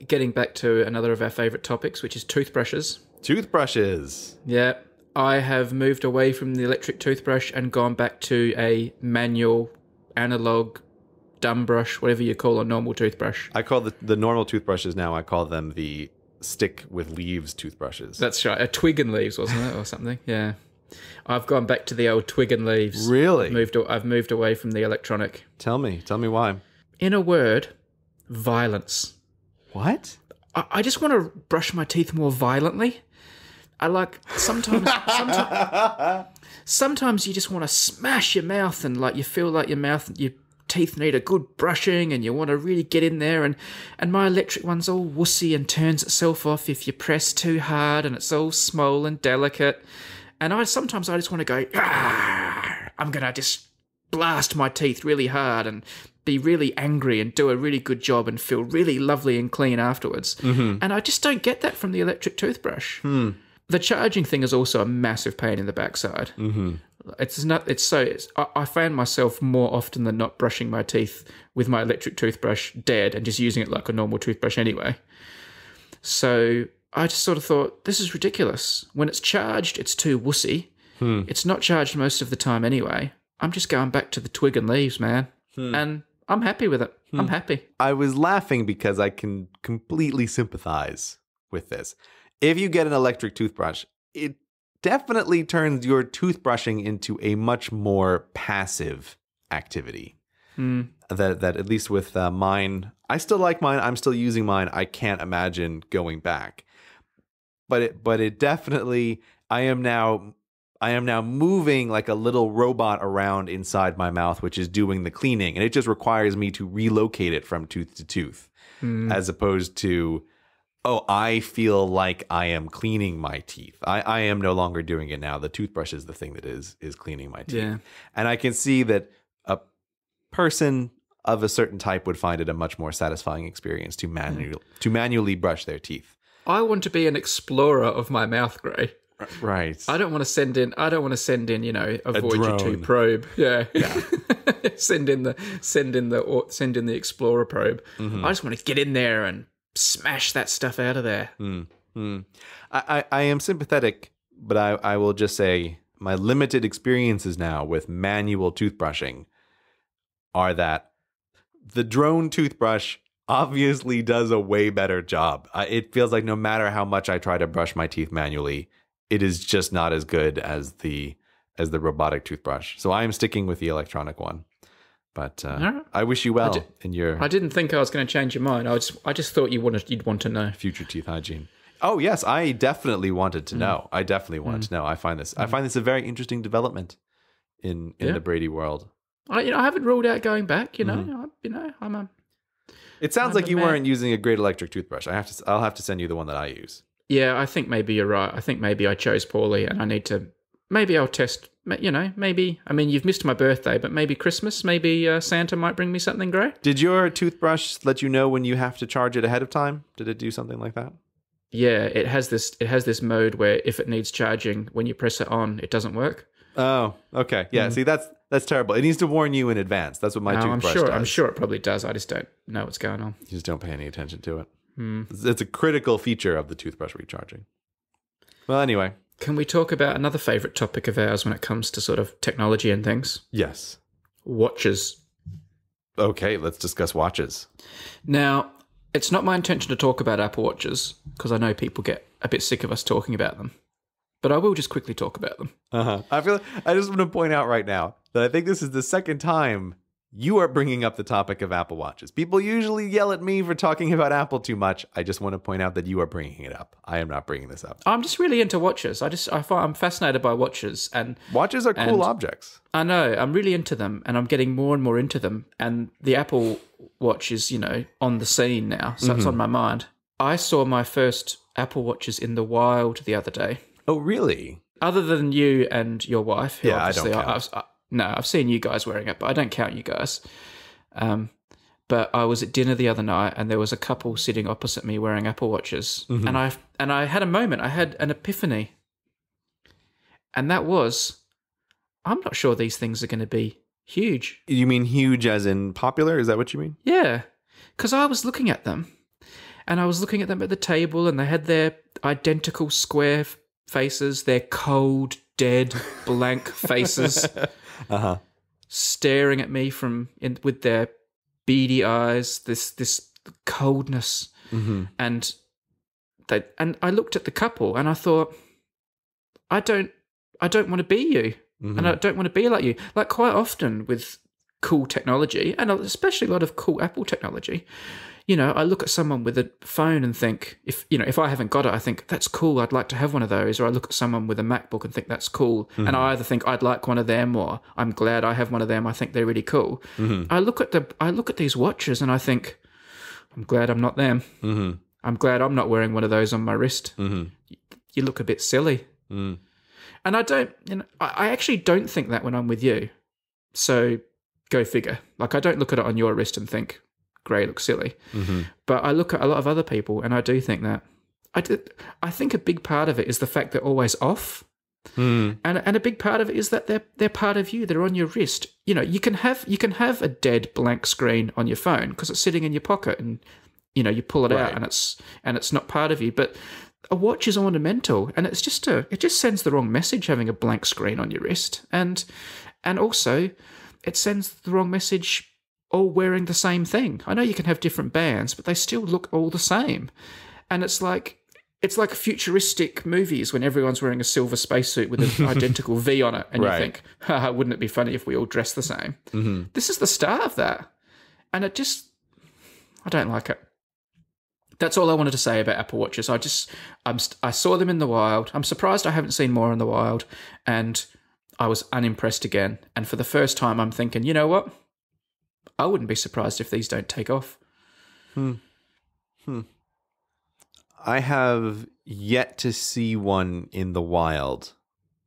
Getting back to another of our favourite topics, which is toothbrushes. Toothbrushes. Yeah, I have moved away from the electric toothbrush and gone back to a manual, analog, dumb brush, whatever you call a normal toothbrush. I call the the normal toothbrushes now. I call them the stick with leaves toothbrushes. That's right, a twig and leaves, wasn't it, or something? Yeah. I've gone back to the old twig and leaves. really? Moved. I've moved away from the electronic. Tell me. Tell me why. In a word, violence. What? I, I just want to brush my teeth more violently. I like sometimes, sometimes, sometimes you just want to smash your mouth and like you feel like your mouth, your teeth need a good brushing and you want to really get in there and and my electric one's all wussy and turns itself off if you press too hard and it's all small and delicate. And I sometimes I just want to go, "Ah, I'm gonna just blast my teeth really hard and be really angry and do a really good job and feel really lovely and clean afterwards. Mm-hmm. And I just don't get that from the electric toothbrush. Hmm. The charging thing is also a massive pain in the backside. Mm-hmm. It's not. It's so. It's, I, I find myself more often than not brushing my teeth with my electric toothbrush dead and just using it like a normal toothbrush anyway. So I just sort of thought this is ridiculous. When it's charged, it's too wussy. Hmm. It's not charged most of the time anyway. I'm just going back to the twig and leaves, man, and I'm happy with it. I'm happy. I was laughing because I can completely sympathize with this. If you get an electric toothbrush, it definitely turns your toothbrushing into a much more passive activity. Mm. That that at least with uh, mine, I still like mine. I'm still using mine. I can't imagine going back. But it but it definitely I am now I am now moving like a little robot around inside my mouth, which is doing the cleaning, and it just requires me to relocate it from tooth to tooth, Mm. as opposed to, oh, I feel like I am cleaning my teeth. I, I am no longer doing it now. The toothbrush is the thing that is is cleaning my teeth, Yeah. and I can see that a person of a certain type would find it a much more satisfying experience to manual to manually brush their teeth. I want to be an explorer of my mouth, Grey. Right. I don't want to send in. I don't want to send in. You know, a, Voyager two probe. Yeah, Yeah. send in the send in the or send in the Explorer probe. I just want to get in there and smash that stuff out of there. Hmm. I, I, I am sympathetic, but I, I will just say my limited experiences now with manual toothbrushing are that the drone toothbrush obviously does a way better job. Uh, it feels like no matter how much I try to brush my teeth manually, it is just not as good as the as the robotic toothbrush. So I am sticking with the electronic one. But uh, Alright. I wish you well in your I didn't think I was going to change your mind. I just I just thought you wanted you'd want to know. future teeth hygiene. Oh yes, I definitely wanted Mm. to know. I definitely wanted to know. I find this I find this a very interesting development in in Yeah. the Brady world. I you know I haven't ruled out going back. You know Mm-hmm. I, you know I'm a It sounds I'm like you man. weren't using a great electric toothbrush. I have to I'll have to send you the one that I use. Yeah. I think maybe you're right. I think maybe I chose poorly, and I need to. Maybe I'll test. You know, maybe. I mean, you've missed my birthday, but maybe Christmas. Maybe uh, Santa might bring me something great. Did your toothbrush let you know when you have to charge it ahead of time? Did it do something like that? Yeah, it has this. It has this mode where if it needs charging, when you press it on, it doesn't work. Oh, okay. Yeah, see that's that's terrible. It needs to warn you in advance. That's what my No, I'm toothbrush sure. does. I'm sure it probably does. I just don't know what's going on. You just don't pay any attention to it. Hmm. It's, it's a critical feature of the toothbrush recharging. Well, anyway, Can we talk about another favorite topic of ours when it comes to sort of technology and things? yes. Watches. Okay, let's discuss watches. Now, it's not my intention to talk about Apple Watches because I know people get a bit sick of us talking about them. But I will just quickly talk about them. Uh-huh. I feel I just want to point out right now that I think this is the second time you are bringing up the topic of Apple Watches. People usually yell at me for talking about Apple too much. I just want to point out that you are bringing it up. I am not bringing this up. I'm just really into watches. I just I find I'm fascinated by watches and Watches are cool objects. I know I'm really into them and I'm getting more and more into them and the Apple Watch is, you know, on the scene now. So it's on mm-hmm. my mind. I saw my first Apple Watches in the wild the other day. Oh, really? Other than you and your wife, who Yeah, I don't. I've, I, no, I've seen you guys wearing it, but I don't count you guys. Um, but I was at dinner the other night, and there was a couple sitting opposite me wearing Apple Watches, Mm-hmm. and I and I had a moment. I had an epiphany, and that was, I'm not sure these things are going to be huge. You mean huge as in popular? Is that what you mean? Yeah, because I was looking at them, and I was looking at them at the table, and they had their identical square faces, their cold, dead, blank faces, Uh-huh. staring at me from in, with their beady eyes. This this coldness, Mm-hmm. and they and I looked at the couple, and I thought, I don't, I don't want to be you Mm-hmm. and I don't want to be like you. Like quite often with cool technology, and especially a lot of cool Apple technology, you know, I look at someone with a phone and think, if you know, if I haven't got it, I think that's cool. I'd like to have one of those. Or I look at someone with a MacBook and think that's cool, and I either think I'd like one of them, or I'm glad I have one of them. I think they're really cool. I look at the, I look at these watches and I think, I'm glad I'm not them. Mm-hmm. I'm glad I'm not wearing one of those on my wrist. Mm-hmm. You look a bit silly. Mm. And I don't, you know, I I actually don't think that when I'm with you. So go figure. Like I don't look at it on your wrist and think, Grey looks silly. Mm-hmm. But I look at a lot of other people and I do think that. I, did, I think a big part of it is the fact they're always off. Mm. And, and a big part of it is that they're they're part of you. They're on your wrist. You know, you can have you can have a dead blank screen on your phone because it's sitting in your pocket, and you know you pull it Right. out and it's and it's not part of you. But a watch is ornamental, and it's just a it just sends the wrong message having a blank screen on your wrist, and and also it sends the wrong message all wearing the same thing. I know you can have different bands, but they still look all the same, and it's like it's like futuristic movies when everyone's wearing a silver spacesuit with an identical V on it, and Right. you think, Haha, wouldn't it be funny if we all dressed the same? Mm-hmm. This is the start of that, and it just, I don't like it. That's all I wanted to say about Apple Watches. I just, I'm, st- I saw them in the wild. I'm surprised I haven't seen more in the wild, and I was unimpressed again. And for the first time, I'm thinking, you know what? I wouldn't be surprised if these don't take off. Hmm. I have yet to see one in the wild,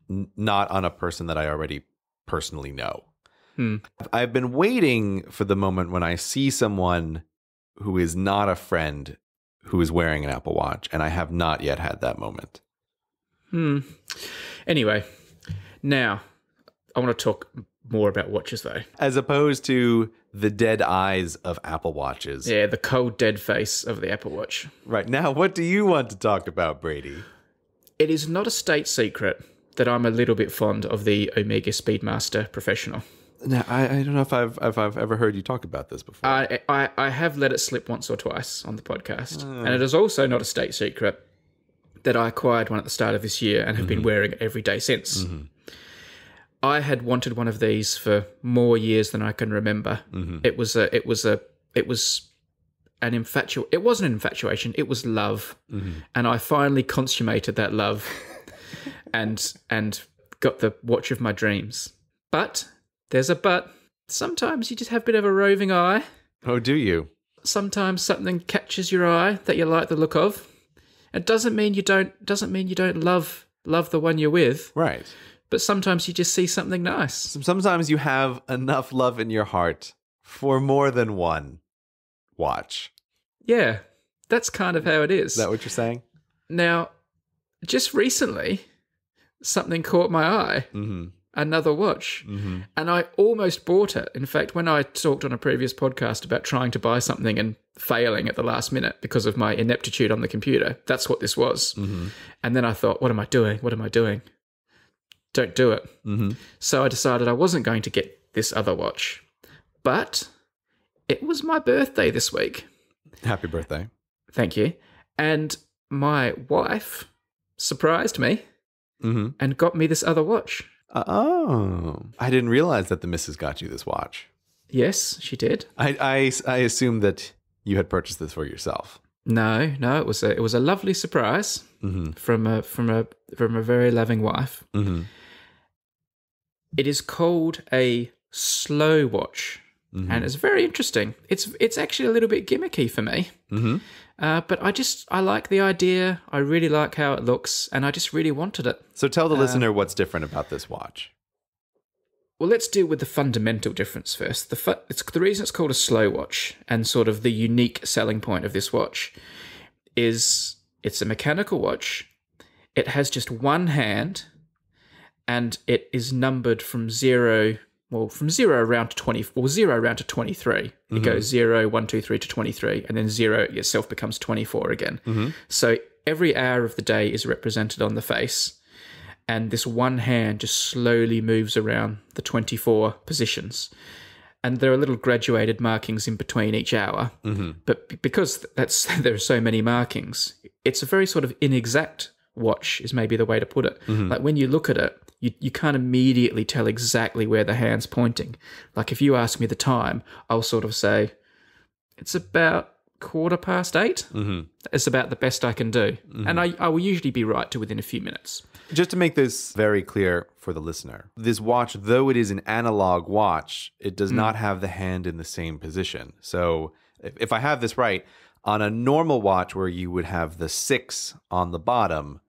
not on a person that I already personally know. Hmm. I've been waiting for the moment when I see someone who is not a friend who is wearing an Apple Watch, and I have not yet had that moment. Hmm. Anyway, now I want to talk more about watches, though. As opposed to the dead eyes of Apple Watches. Yeah, the cold, dead face of the Apple Watch. Right now, what do you want to talk about, Brady? It is not a state secret that I'm a little bit fond of the Omega Speedmaster Professional. Now, I, I don't know if I've, if I've ever heard you talk about this before. I, I I have let it slip once or twice on the podcast, hmm. and it is also not a state secret that I acquired one at the start of this year and have been mm-hmm. wearing it every day since. Mm-hmm. I had wanted one of these for more years than I can remember. Mm-hmm. It was a it was a it was an infatu it wasn't an infatuation, it was love. Mm-hmm. And I finally consummated that love and and got the watch of my dreams. But there's a but. Sometimes you just have a bit of a roving eye. oh, do you? Sometimes something catches your eye that you like the look of. It doesn't mean you don't doesn't mean you don't love love the one you're with, Right. But sometimes you just see something nice. Sometimes you have enough love in your heart for more than one watch. Yeah. That's kind of how it is. Is that what you're saying? Now, just recently, something caught my eye. Mm-hmm. Another watch. Mm-hmm. And I almost bought it. In fact, when I talked on a previous podcast about trying to buy something and failing at the last minute because of my ineptitude on the computer, that's what this was. Mm-hmm. And then I thought, what am I doing? What am I doing? Don't do it. Mm-hmm. So I decided I wasn't going to get this other watch. But it was my birthday this week. Happy birthday. Thank you. And my wife surprised me Mm-hmm. and got me this other watch. Oh, I didn't realize that the missus got you this watch. Yes, she did. I, I, I assumed that you had purchased this for yourself. No, no, it was a it was a lovely surprise Mm-hmm. from a from a from a very loving wife. Mm-hmm. It is called a slow watch, Mm-hmm. and it's very interesting. It's it's actually a little bit gimmicky for me, Mm-hmm. uh, but I just I like the idea. I really like how it looks, and I just really wanted it. So tell the listener what's different about this watch. Well, let's deal with the fundamental difference first. The fu- it's the reason it's called a slow watch, and sort of the unique selling point of this watch is it's a mechanical watch. It has just one hand, and it is numbered from zero. Well, from zero around to twenty. Well, zero around to twenty-three. It mm-hmm. goes zero, one, two, three to twenty-three, and then zero itself becomes twenty-four again. Mm-hmm. So every hour of the day is represented on the face and this one hand just slowly moves around the 24 positions. And there are little graduated markings in between each hour. Mm-hmm. But because that's there are so many markings, it's a very sort of inexact watch, is maybe the way to put it. Like when you look at it, you, you can't immediately tell exactly where the hand's pointing. Like if you ask me the time, I'll sort of say, it's about quarter past 8 Mm-hmm. It's about the best I can do. And I, I will usually be right to within a few minutes. Just to make this very clear for the listener, this watch, though it is an analog watch, it does not have the hand in the same position. So if, if I have this right, on a normal watch where you would have the six on the bottom,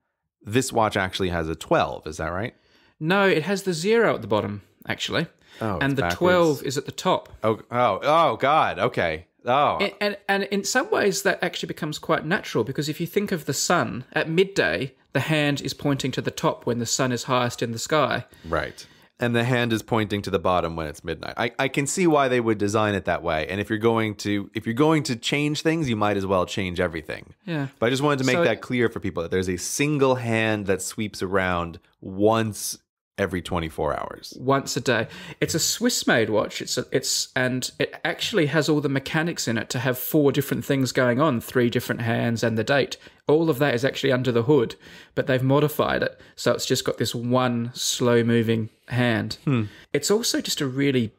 this watch actually has a 12. Is that right? No, it has the zero at the bottom, actually. Oh, and the backwards. 12 is at the top. Oh, oh, oh, God. Okay. Oh, And, and, and in some ways, that actually becomes quite natural because if you think of the sun, at midday, the hand is pointing to the top when the sun is highest in the sky. Right. And the hand is pointing to the bottom when it's midnight. I, I can see why they would design it that way. And if you're going to if you're going to change things, you might as well change everything. Yeah. But I just wanted to make So- that clear for people that there's a single hand that sweeps around once every 24 hours. Once a day. It's a Swiss made watch. It's a, it's and it actually has all the mechanics in it to have four different things going on, three different hands and the date. All of that is actually under the hood, but they've modified it. So it's just got this one slow moving hand. Hmm. It's also just a really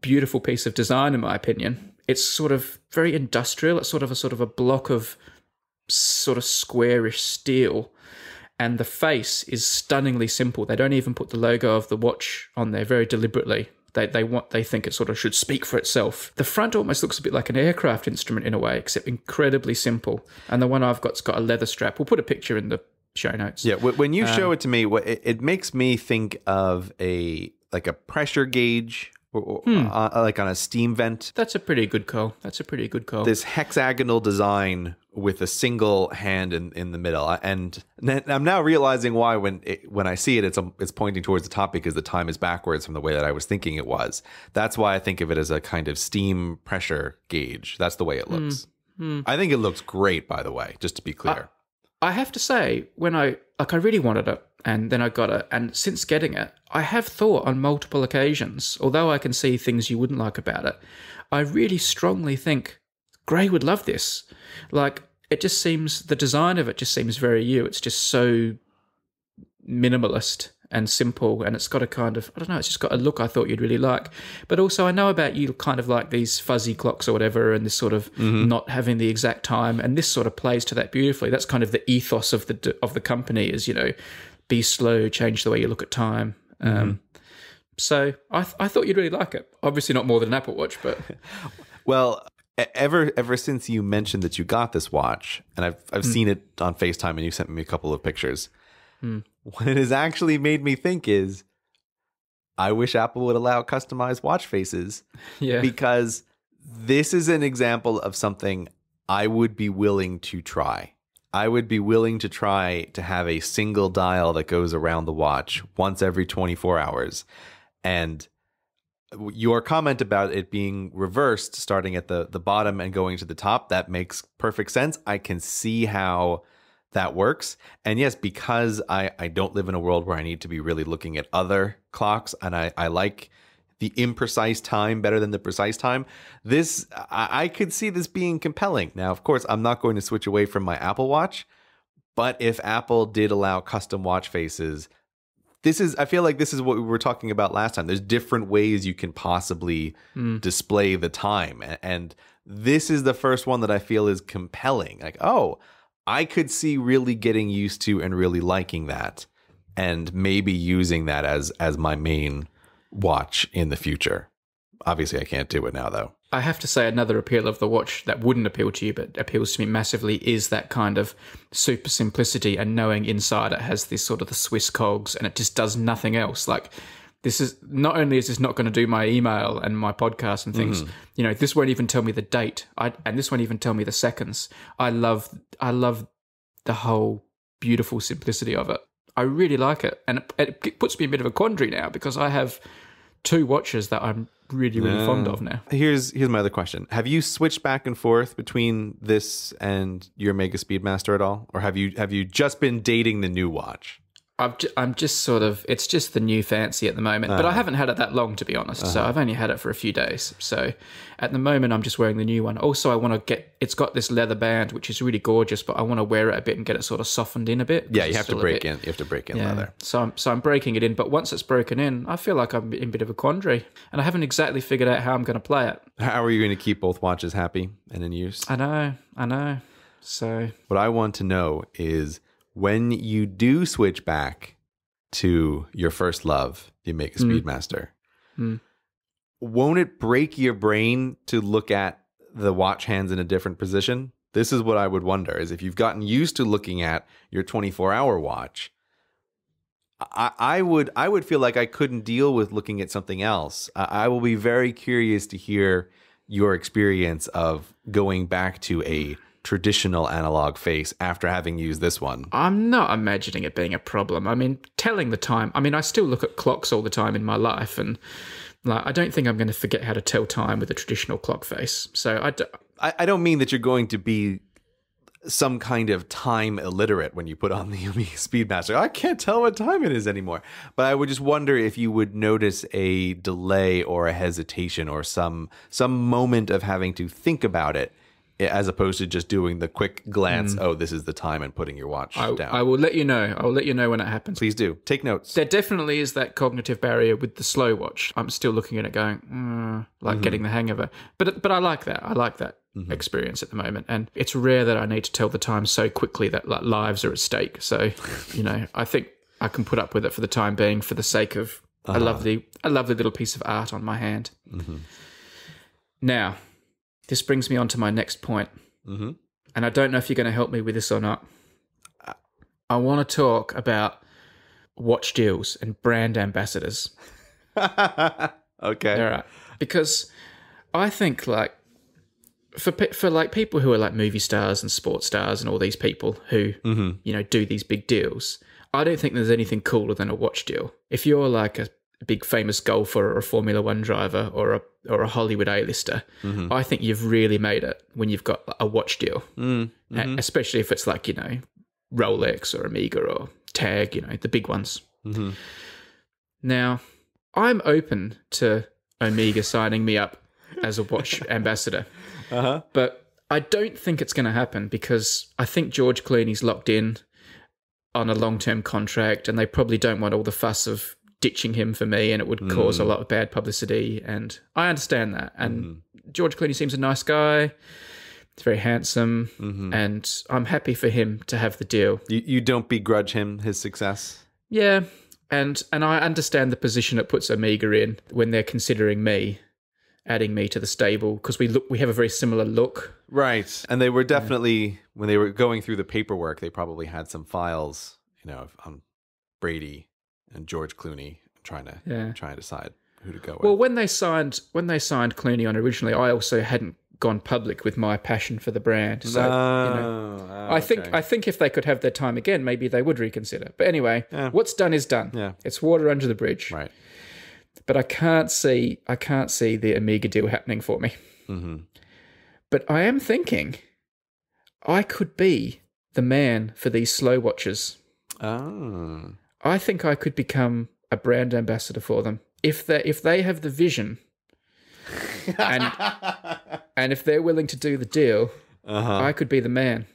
beautiful piece of design in my opinion. It's sort of very industrial. It's sort of a sort of a block of sort of squarish steel and the face is stunningly simple. They don't even put the logo of the watch on there very deliberately. They they want they think it sort of should speak for itself. The front almost looks a bit like an aircraft instrument in a way, except incredibly simple. And the one I've got's got a leather strap. We'll put a picture in the show notes. Yeah, when you show um, it to me, it, it makes me think of a like a pressure gauge or, or hmm. uh, uh, like on a steam vent. That's a pretty good call. That's a pretty good call. This hexagonal design with a single hand in, in the middle, and I'm now realizing why when it, when I see it, it's um, it's pointing towards the top because the time is backwards from the way that I was thinking it was. That's why I think of it as a kind of steam pressure gauge. That's the way it looks. I think it looks great, by the way. Just to be clear. I have to say, when I like, I really wanted it, and then I got it. And since getting it, I have thought on multiple occasions, although I can see things you wouldn't like about it, I really strongly think Grey would love this. Like, it just seems, the design of it just seems very you. It's just so minimalist and simple and it's got a kind of I don't know, it's just got a look I thought you'd really like. But also I know about you kind of like these fuzzy clocks or whatever and this sort of Mm-hmm. not having the exact time and this sort of plays to that beautifully. That's kind of the ethos of the of the company is, you know, be slow, change the way you look at time. Mm-hmm. Um so I th- I thought you'd really like it. Obviously not more than an Apple Watch, but Well, ever ever since you mentioned that you got this watch, and I've I've Hmm. seen it on Facetime, and you sent me a couple of pictures. What it has actually made me think is, I wish Apple would allow customized watch faces yeah. because this is an example of something I would be willing to try. I would be willing to try to have a single dial that goes around the watch once every 24 hours. And your comment about it being reversed, starting at the, the bottom and going to the top, that makes perfect sense. I can see how that works. And yes, because I, I don't live in a world where I need to be really looking at other clocks and I, I like the imprecise time better than the precise time. This I, I could see this being compelling. Now, of course, I'm not going to switch away from my Apple Watch, but if Apple did allow custom watch faces, this is I feel like this is what we were talking about last time. There's different ways you can possibly hmm. display the time. And this is the first one that I feel is compelling. Like, oh, I could see really getting used to and really liking that and maybe using that as as my main watch in the future. Obviously, I can't do it now though. I have to say, another appeal of the watch that wouldn't appeal to you, but appeals to me massively, is that kind of super simplicity and knowing inside it has this sort of the Swiss cogs and it just does nothing else. Like, this is not only is this not going to do my email and my podcast and things, mm-hmm. you know, this won't even tell me the date, I, and this won't even tell me the seconds. I love, I love the whole beautiful simplicity of it. I really like it, and it, it puts me in a bit of a quandary now because I have two watches that I'm really, really fond of now. Here's here's my other question. Have you switched back and forth between this and your Omega Speedmaster at all? Or have you have you just been dating the new watch? I've ju- I'm just sort of it's just the new fancy at the moment, but I uh-huh. haven't had it that long to be honest. So uh-huh. I've only had it for a few days. So at the moment, I'm just wearing the new one. Also, I want to get it's got this leather band which is really gorgeous, but I want to wear it a bit and get it sort of softened in a bit. Yeah, you have to break bit- in. You have to break in Yeah. leather. So I'm so I'm breaking it in, but once it's broken in, I feel like I'm in a bit of a quandary, and I haven't exactly figured out how I'm going to play it. How are you going to keep both watches happy and in use? I know, I know. So What I want to know is when you do switch back to your first love, you Omega Speedmaster, Mm. won't it break your brain to look at the watch hands in a different position? This is what I would wonder is if you've gotten used to looking at your 24 hour watch, I, I would I would feel like I couldn't deal with looking at something else. I, I will be very curious to hear your experience of going back to a traditional analog face after having used this one. I'm not imagining it being a problem. I mean, telling the time. I mean, I still look at clocks all the time in my life, and like, I don't think I'm going to forget how to tell time with a traditional clock face. So I, d- I, I don't mean that you're going to be some kind of time illiterate when you put on the Omega Speedmaster. I can't tell what time it is anymore. But I would just wonder if you would notice a delay or a hesitation or some some moment of having to think about it as opposed to just doing the quick glance, mm. oh, this is the time and putting your watch I, down. I will let you know. I will let you know when it happens. Please do. Take notes. There definitely is that cognitive barrier with the slow watch. I'm still looking at it, going, mm, like mm-hmm. getting the hang of it. But but I like that. I like that mm-hmm. experience at the moment, and it's rare that I need to tell the time so quickly that like lives are at stake. So, you know, I think I can put up with it for the time being, for the sake of a uh-huh. lovely a lovely little piece of art on my hand. Mm-hmm. Now, this brings me on to my next point, Mhm. and I don't know if you're going to help me with this or not. I want to talk about watch deals and brand ambassadors. okay. All right, because I think like for pe- for like people who are like movie stars and sports stars and all these people who you know do these big deals. I don't think there's anything cooler than a watch deal. If you're like a big famous golfer or a Formula One driver or a or a Hollywood A-lister, I think you've really made it when you've got a watch deal, Mm, A- especially if it's like you know Rolex or Omega or TAG, you know, the big ones. hmm Now, I'm open to Omega signing me up as a watch ambassador, Uh huh. but I don't think it's going to happen because I think George Clooney's locked in on a long term contract and they probably don't want all the fuss of ditching him for me and it would cause a mm. lot of bad publicity. And I understand that. And mm-hmm. George Clooney seems a nice guy. He's very handsome, mm-hmm. and I'm happy for him to have the deal. You you don't begrudge him his success. Yeah, and and I understand the position it puts Omega in when they're considering me, adding me to the stable because we look we have a very similar look. Right. And they were definitely when they were going through the paperwork, they probably had some files, you know, on um, Brady and George Clooney trying to Yeah. trying to decide who to go with. Well, when they signed when they signed Clooney on originally, I also hadn't gone public with my passion for the brand. So you know, Oh, I think. I think if they could have their time again, maybe they would reconsider. But anyway, Yeah. what's done is done. Yeah. It's water under the bridge. right. But I can't see I can't see the Omega deal happening for me. hmm But I am thinking I could be the man for these slow watches. Oh. I think I could become a brand ambassador for them. If they if they have the vision and and if they're willing to do the deal, Uh-huh. I could be the man.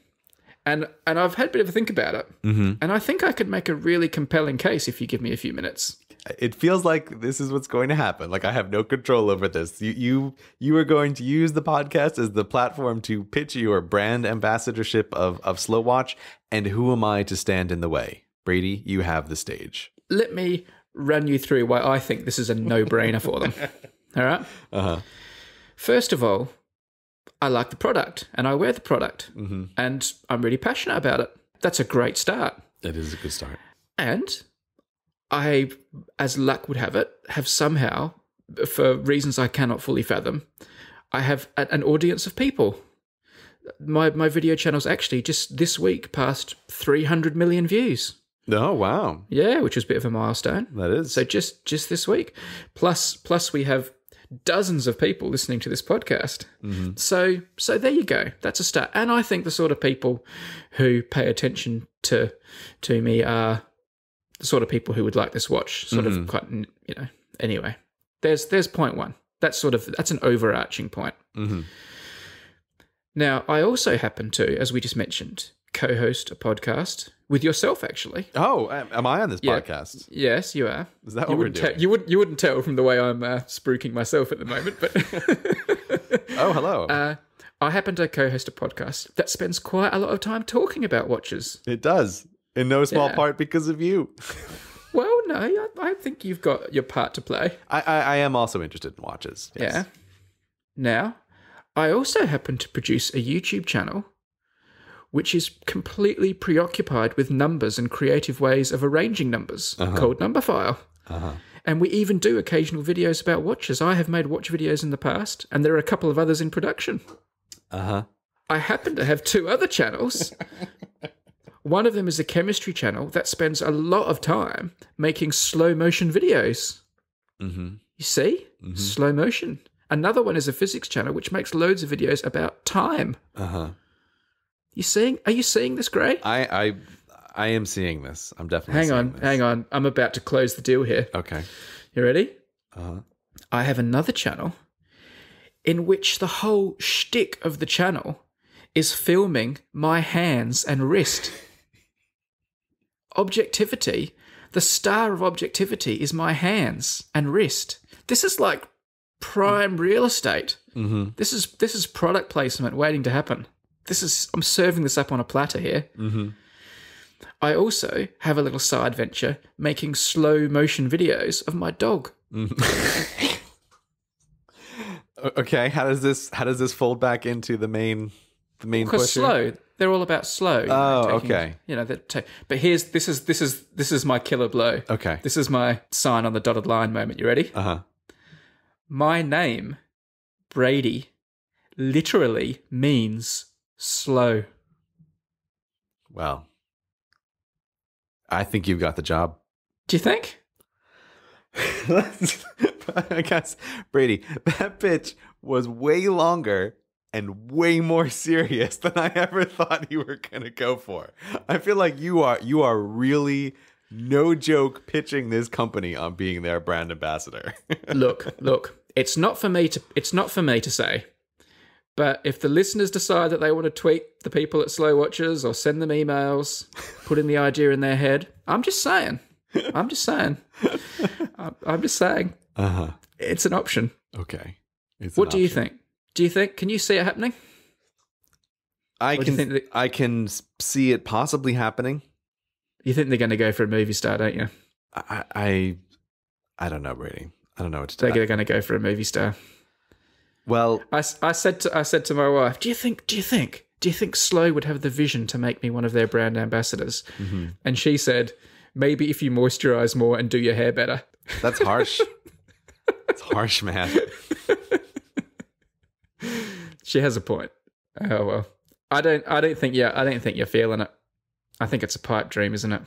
And and I've had a bit of a think about it. hmm And I think I could make a really compelling case if you give me a few minutes. It feels like this is what's going to happen. Like I have no control over this. You you you are going to use the podcast as the platform to pitch your brand ambassadorship of of Slow Watch. And who am I to stand in the way? Brady, you have the stage. Let me run you through why I think this is a no-brainer for them. All right? Uh-huh. First of all, I like the product and I wear the product Mm-hmm. and I'm really passionate about it. That's a great start. That is a good start. And I, as luck would have it, have somehow, for reasons I cannot fully fathom, I have an audience of people. My my video channel's actually just this week passed 300 million views. Oh wow. Yeah, which was a bit of a milestone. That is So just just this week, plus plus we have dozens of people listening to this podcast. So so there you go. That's a start. And I think the sort of people who pay attention to to me are the sort of people who would like this watch. Sort of quite you know. Anyway, there's there's point one. That's sort of that's an overarching point. Mhm. Now I also happen to, as we just mentioned, co-host a podcast with yourself. Actually, Oh, am I on this Yeah. podcast? yes, you are. Is that You what we're doing? tell, you wouldn't you wouldn't tell from the way I'm uh, spruiking myself at the moment, but oh, hello. uh, I happen to co-host a podcast that spends quite a lot of time talking about watches. it does. In no small Yeah. part because of you. Well, no, I, I think you've got your part to play. I, I, I am also interested in watches. Yes. Yeah. Now, I also happen to produce a YouTube channel which is completely preoccupied with numbers and creative ways of arranging numbers called Numberphile. Uh-huh. And we even do occasional videos about watches. I have made watch videos in the past, and there are a couple of others in production. Uh-huh. I happen to have two other channels. One of them is a chemistry channel that spends a lot of time making slow motion videos. Mm-hmm. You see? Slow motion. Another one is a physics channel which makes loads of videos about time. Uh-huh. You seeing are you seeing this, Grey? I I I am seeing this. I'm definitely Hang seeing on, this. hang on. I'm about to close the deal here. Okay. You ready? Uh-huh. I have another channel in which the whole shtick of the channel is filming my hands and wrist. Objectivity, the star of objectivity is my hands and wrist. This is like prime real estate. Mm-hmm. This is this is product placement waiting to happen. This is I'm serving this up on a platter here. Mm-hmm. I also have a little side venture making slow motion videos of my dog. Okay. How does this how does this fold back into the main the main Because slow, they're all about slow. you know, Oh, taking- okay. You know, that ta- but here's this is this is this is my killer blow. Okay. This is my sign on the dotted line moment. You ready? Uh-huh. My name, Brady, literally means slow. Well. I think you've got the job. Do you think? I guess Brady, that pitch was way longer and way more serious than I ever thought you were gonna go for. I feel like you are you are really no joke pitching this company on being their brand ambassador. look, look, it's not for me to it's not for me to say. But if the listeners decide that they want to tweet the people at Slow Watchers or send them emails, putting the idea in their head, I'm just saying. I'm just saying. I'm just saying. Uh-huh. It's an option. Okay. It's what do you think? Do you think? Can you see it happening? I Or can think that- I can see it possibly happening. You think they're going to go for a movie star, don't you? I I, I don't know, really. I don't know what to They're going to go for a movie star. Well, I, I said to I said to my wife, "Do you think? Do you think? Do you think Slow would have the vision to make me one of their brand ambassadors?" Mm-hmm. And she said, "Maybe if you moisturize more and do your hair better." that's harsh. it's harsh, man. She has a point. Oh well, I don't. I don't think. Yeah, I don't think you're feeling it. I think it's a pipe dream, isn't it?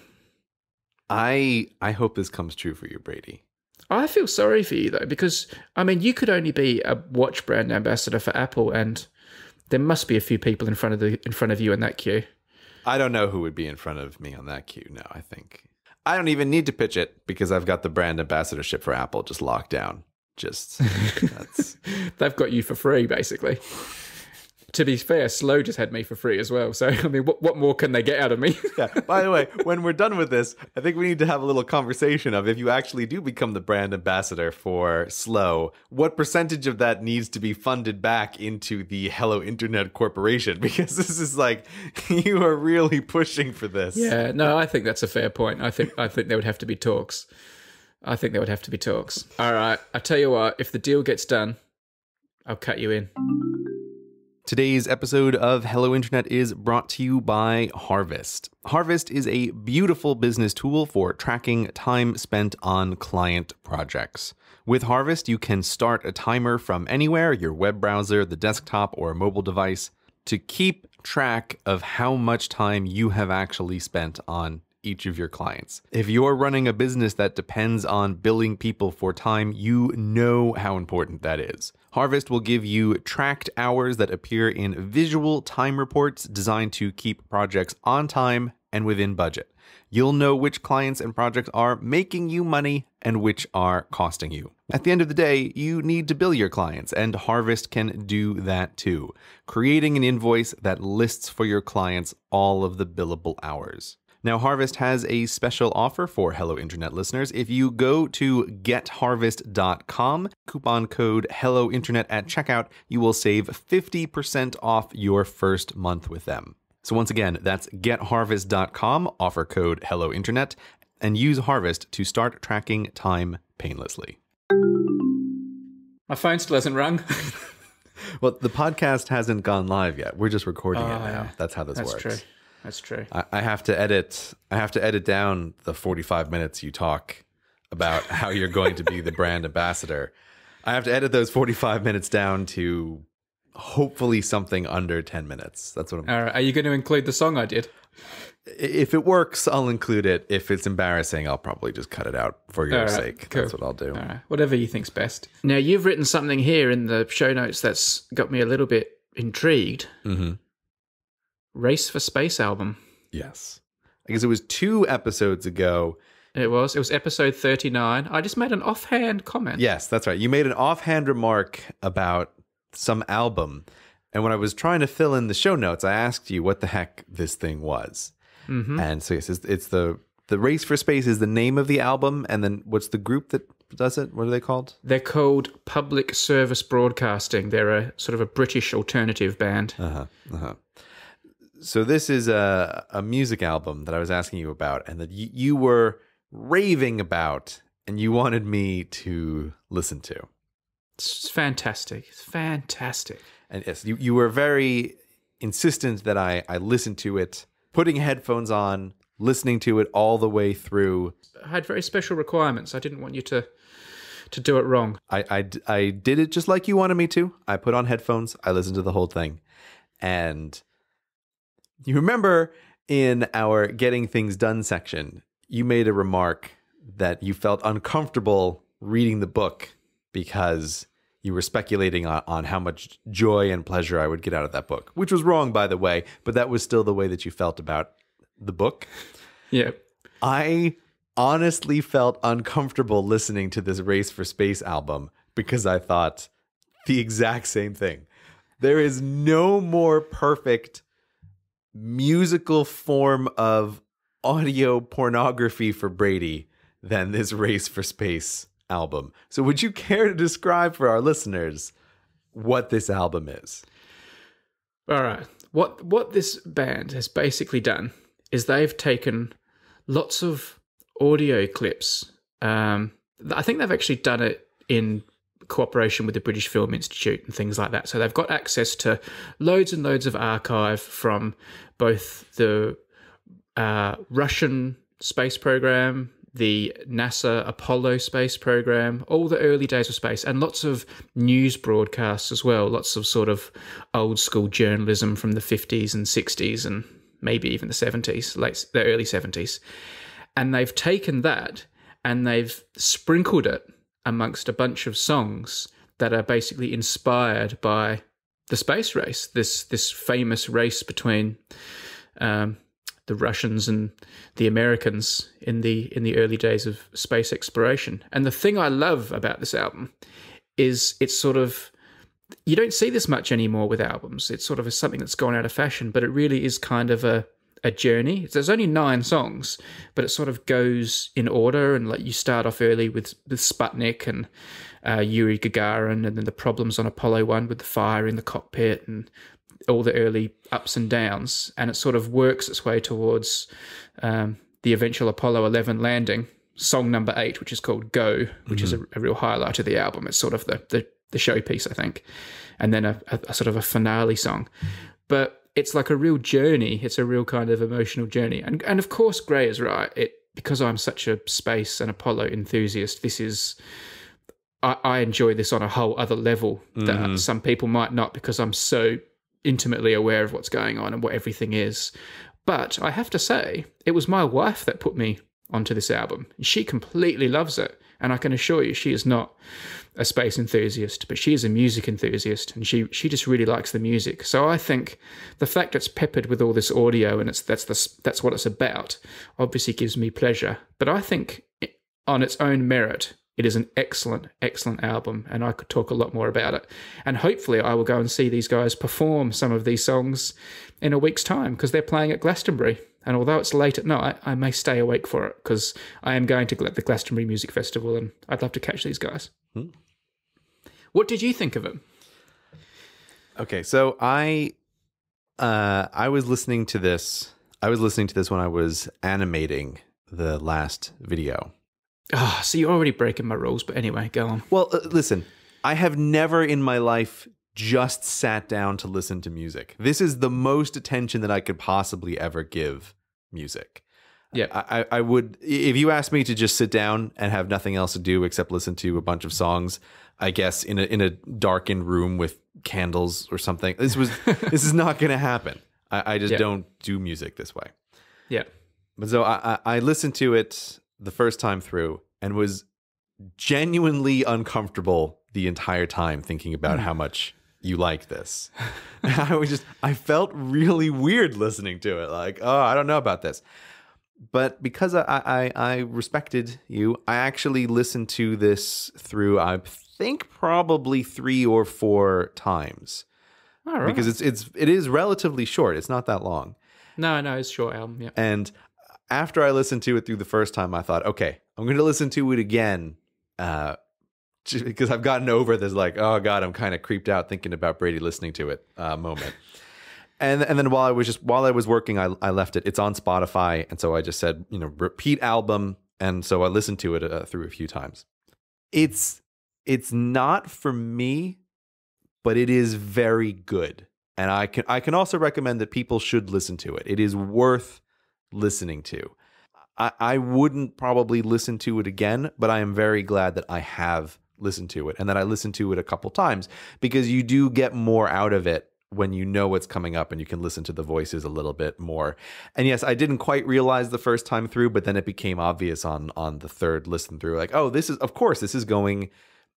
I I hope this comes true for you, Brady. I feel sorry for you though, because I mean, you could only be a watch brand ambassador for Apple, and there must be a few people in front of the in front of you in that queue. I don't know who would be in front of me on that queue. No, I think I don't even need to pitch it because I've got the brand ambassadorship for Apple just locked down. Just that's They've got you for free, basically. To be fair, Slow just had me for free as well. So I mean, what what more can they get out of me? yeah. By the way, when we're done with this, I think we need to have a little conversation of if you actually do become the brand ambassador for Slow, what percentage of that needs to be funded back into the Hello Internet Corporation? Because this is like you are really pushing for this. yeah, no, I think that's a fair point. I think I think there would have to be talks. I think there would have to be talks. All right, I tell you what, if the deal gets done, I'll cut you in. Today's episode of Hello Internet is brought to you by Harvest. Harvest is a beautiful business tool for tracking time spent on client projects. With Harvest, you can start a timer from anywhere your web browser, the desktop, or a mobile device to keep track of how much time you have actually spent on each of your clients. If you're running a business that depends on billing people for time, you know how important that is. Harvest will give you tracked hours that appear in visual time reports designed to keep projects on time and within budget. You'll know which clients and projects are making you money and which are costing you. At the end of the day, you need to bill your clients, and Harvest can do that too, creating an invoice that lists for your clients all of the billable hours. Now, Harvest has a special offer for Hello Internet listeners. If you go to getharvest.com, coupon code Hello Internet at checkout, you will save 50% off your first month with them. So, once again, that's getharvest.com, offer code Hello Internet, and use Harvest to start tracking time painlessly. My phone still hasn't rung. Well, the podcast hasn't gone live yet. We're just recording it Oh, now. yeah. That's how this That's works. true. That's true. I, I have to edit. I have to edit down the forty-five minutes you talk about how you're going to be the brand ambassador. I have to edit those forty-five minutes down to hopefully something under ten minutes. That's what I'm. All right, are you going to include the song I did? if it works, I'll include it. If it's embarrassing, I'll probably just cut it out for your right, sake. cool. That's what I'll do. All right, whatever you think's best. Now you've written something here in the show notes that's got me a little bit intrigued. hmm Race for Space album. Yes, I guess it was two episodes ago. It was. It was episode thirty nine. I just made an offhand comment. Yes, that's right. You made an offhand remark about some album. And when I was trying to fill in the show notes, I asked you what the heck this thing was. hmm And so yes, it's, it's the the Race for Space is the name of the album, and then what's the group that does it? What are they called? They're called Public Service Broadcasting. They're a sort of a British alternative band. Uh huh. Uh huh. So this is a a music album that I was asking you about, and that you, you were raving about, and you wanted me to listen to. It's fantastic. It's fantastic. And yes, you, you were very insistent that I, I listen to it, putting headphones on, listening to it all the way through. I had very special requirements. I didn't want you to to do it wrong. I I did it just like you wanted me to. I put on headphones, I listened to the whole thing. And you remember in our Getting Things Done section, you made a remark that you felt uncomfortable reading the book because you were speculating on, on how much joy and pleasure I would get out of that book, which was wrong, by the way, but that was still the way that you felt about the book. Yeah. I honestly felt uncomfortable listening to this Race for Space album because I thought the exact same thing. There is no more perfect musical form of audio pornography for Brady than this Race for Space album. So, would you care to describe for our listeners what this album is? All right. What what this band has basically done is they've taken lots of audio clips. Um, I think they've actually done it in cooperation with the British Film Institute and things like that. So they've got access to loads and loads of archive from both the uh, Russian space program, the NASA Apollo space program, all the early days of space, and lots of news broadcasts as well. Lots of sort of old school journalism from the 50s and 60s and maybe even the 70s, late the early 70s. And they've taken that and they've sprinkled it amongst a bunch of songs that are basically inspired by the space race, this this famous race between um, the Russians and the Americans in the in the early days of space exploration. And the thing I love about this album is it's sort of you don't see this much anymore with albums. It's sort of something that's gone out of fashion, but it really is kind of a a journey. There's only nine songs, but it sort of goes in order, and like you start off early with with Sputnik and uh, Yuri Gagarin, and then the problems on Apollo One with the fire in the cockpit, and all the early ups and downs, and it sort of works its way towards um, the eventual Apollo 11 landing. Song number eight, which is called "Go," which mm-hmm. is a, a, real highlight of the album. It's sort of the the, the showpiece, I think, and then a, a, a sort of a finale song. But it's like a real journey. It's a real kind of emotional journey, and and of course, Grey is right. It because I'm such a space and Apollo enthusiast. This is I, I enjoy this on a whole other level that mm-hmm. some people might not because I'm so intimately aware of what's going on and what everything is. But I have to say, it was my wife that put me onto this album. She completely loves it. And I can assure you, she is not a space enthusiast, but she is a music enthusiast, and she she just really likes the music. So I think the fact it's peppered with all this audio and it's that's the that's what it's about, obviously gives me pleasure. But I think on its own merit, it is an excellent, excellent album, and I could talk a lot more about it. And hopefully, I will go and see these guys perform some of these songs in a week's time because they're playing at Glastonbury. And although it's late at night, I may stay awake for it because I am going to the Glastonbury Music Festival and I'd love to catch these guys. Hmm. What did you think of them? Okay, so I uh, I was listening to this. I was listening to this when I was animating the last video Oh, so you're already breaking my rules, but anyway, go on. Well, uh, listen, I have never in my life just sat down to listen to music. This is the most attention that I could possibly ever give music. Yeah, I, I would if you asked me to just sit down and have nothing else to do except listen to a bunch of songs. I guess in a in a darkened room with candles or something. This was this is not going to happen. I, I just yeah. don't do music this way. Yeah. But so I, I, listened to it the first time through and was genuinely uncomfortable the entire time thinking about mm. how much you like this. I was just I felt really weird listening to it. Like, oh, I don't know about this. But because I, I, I respected you, I actually listened to this through I think probably three or four times. Because it's it's it is relatively short. It's not that long. No, no, it's short album. Yeah. And after I listened to it through the first time, I thought, okay, I'm going to listen to it again. Uh, because I've gotten over this, like, oh god, I'm kind of creeped out thinking about Brady listening to it uh, moment. and and then while I was just while I was working, I I left it. It's on Spotify, and so I just said, you know, repeat album, and so I listened to it uh, through a few times. It's it's not for me, but it is very good, and I can I can also recommend that people should listen to it. It is worth listening to. I, I wouldn't probably listen to it again, but I am very glad that I have listened to it and then I listened to it a couple times because you do get more out of it when you know what's coming up and you can listen to the voices a little bit more. And yes, I didn't quite realize the first time through, but then it became obvious on on the third listen through like, oh, this is of course this is going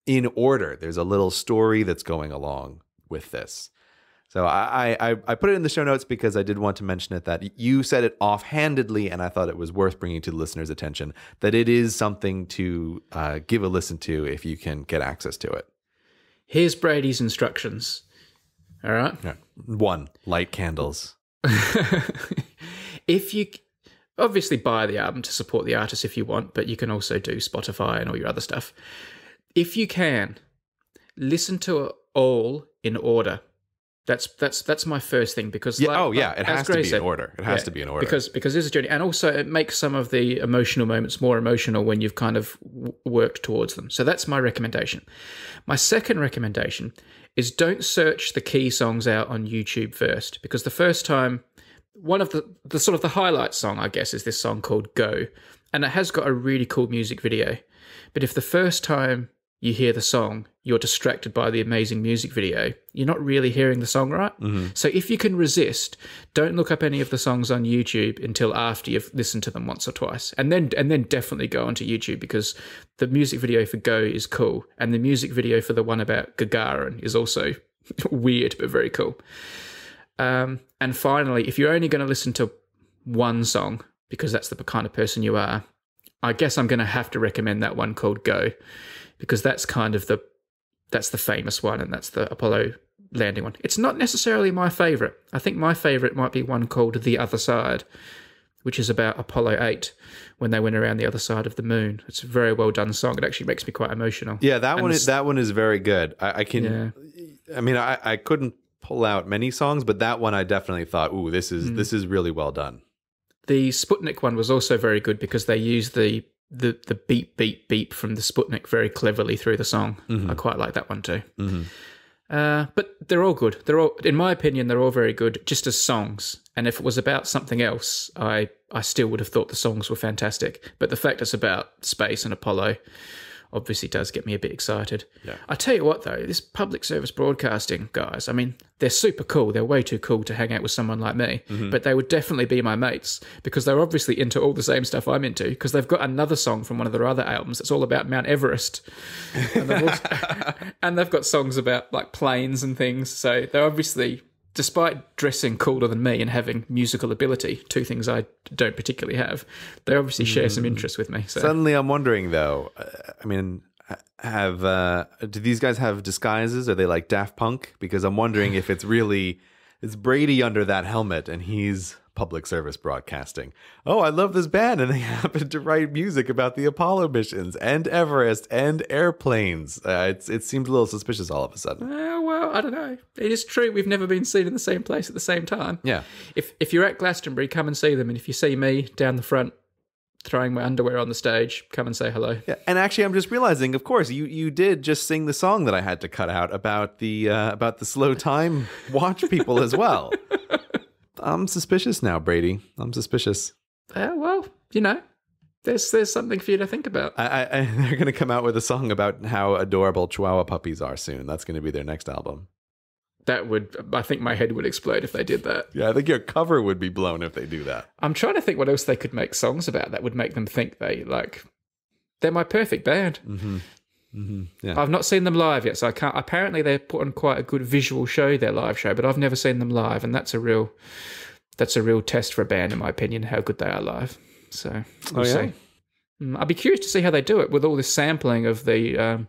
in order. There's a little story that's going along with this. So I, I I put it in the show notes because I did want to mention it that you said it offhandedly, and I thought it was worth bringing to the listeners' attention that it is something to uh, give a listen to if you can get access to it. Here's Brady's instructions. All right. Yeah. One, light candles. if you obviously buy the album to support the artist if you want, but you can also do Spotify and all your other stuff. If you can, listen to it all in order. That's that's that's my first thing because Yeah, oh, like- oh yeah, it as has to be said, in order. It has yeah, to be in order. because because is a journey, and also it makes some of the emotional moments more emotional when you've kind of w- worked towards them. So that's my recommendation. My second recommendation is don't search the key songs out on YouTube first, because the first time, one of the the sort of the highlight song, I guess, is this song called "Go," and it has got a really cool music video. But if the first time you hear the song, you're distracted by the amazing music video, you're not really hearing the song right. So if you can resist, don't look up any of the songs on YouTube until after you've listened to them once or twice. And then and then definitely go onto YouTube because the music video for Go is cool. And the music video for the one about Gagarin is also weird but very cool. Um, and finally, if you're only going to listen to one song, because that's the kind of person you are, I guess I'm going to have to recommend that one called Go, because that's kind of the that's the famous one, and that's the Apollo landing one. It's not necessarily my favorite. I think my favorite might be one called The Other Side, which is about Apollo 8 when they went around the other side of the moon. It's a very well done song. It actually makes me quite emotional. yeah, that And one is that one is very good. I, I can. Yeah. I mean, I, I couldn't pull out many songs, but that one I definitely thought, ooh, this is Mm. this is really well done. The Sputnik one was also very good because they used the the, the beep beep beep from the Sputnik very cleverly through the song. I quite like that one too. Mhm. Uh, but they're all good. They're all, in my opinion, they're all very good, just as songs. And if it was about something else, I I still would have thought the songs were fantastic. But the fact it's about space and Apollo obviously does get me a bit excited. Yeah. I tell you what, though, this public service broadcasting guys, I mean, they're super cool. They're way too cool to hang out with someone like me, mm-hmm. but they would definitely be my mates because they're obviously into all the same stuff I'm into because they've got another song from one of their other albums that's all about Mount Everest. And they've, also, and they've got songs about like planes and things. So they're obviously, despite dressing cooler than me and having musical ability, two things I don't particularly have, they obviously share some interest with me. So Suddenly, I'm wondering though. uh, I mean, have uh, do these guys have disguises? Are they like Daft Punk? Because I'm wondering if it's really it's Brady under that helmet and he's public service broadcasting. Oh, I love this band, and they happen to write music about the Apollo missions and Everest and airplanes. Uh, it's it seems a little suspicious all of a sudden. Uh, well, I don't know. It is true. We've never been seen in the same place at the same time. Yeah. If if you're at Glastonbury, come and see them. And if you see me down the front throwing my underwear on the stage, come and say hello. Yeah, and actually, I'm just realizing. Of course, you you did just sing the song that I had to cut out about the uh, about the slow time watch people as well. I'm suspicious now, Brady. I'm suspicious. Uh, well, you know, there's there's something for you to think about. I, I, I they're going to come out with a song about how adorable Chihuahua puppies are soon. That's going to be their next album. That would, I think, my head would explode if they did that. Yeah, I think your cover would be blown if they do that. I'm trying to think what else they could make songs about that would make them think they like. They're my perfect band. Mm-hmm. Mm-hmm. Yeah. I've not seen them live yet, so I can't. Apparently, they put on quite a good visual show their live show, but I've never seen them live, and that's a real, that's a real test for a band, in my opinion, how good they are live. So we'll Oh, yeah? see. Mm, I'd be curious to see how they do it with all this sampling of the um,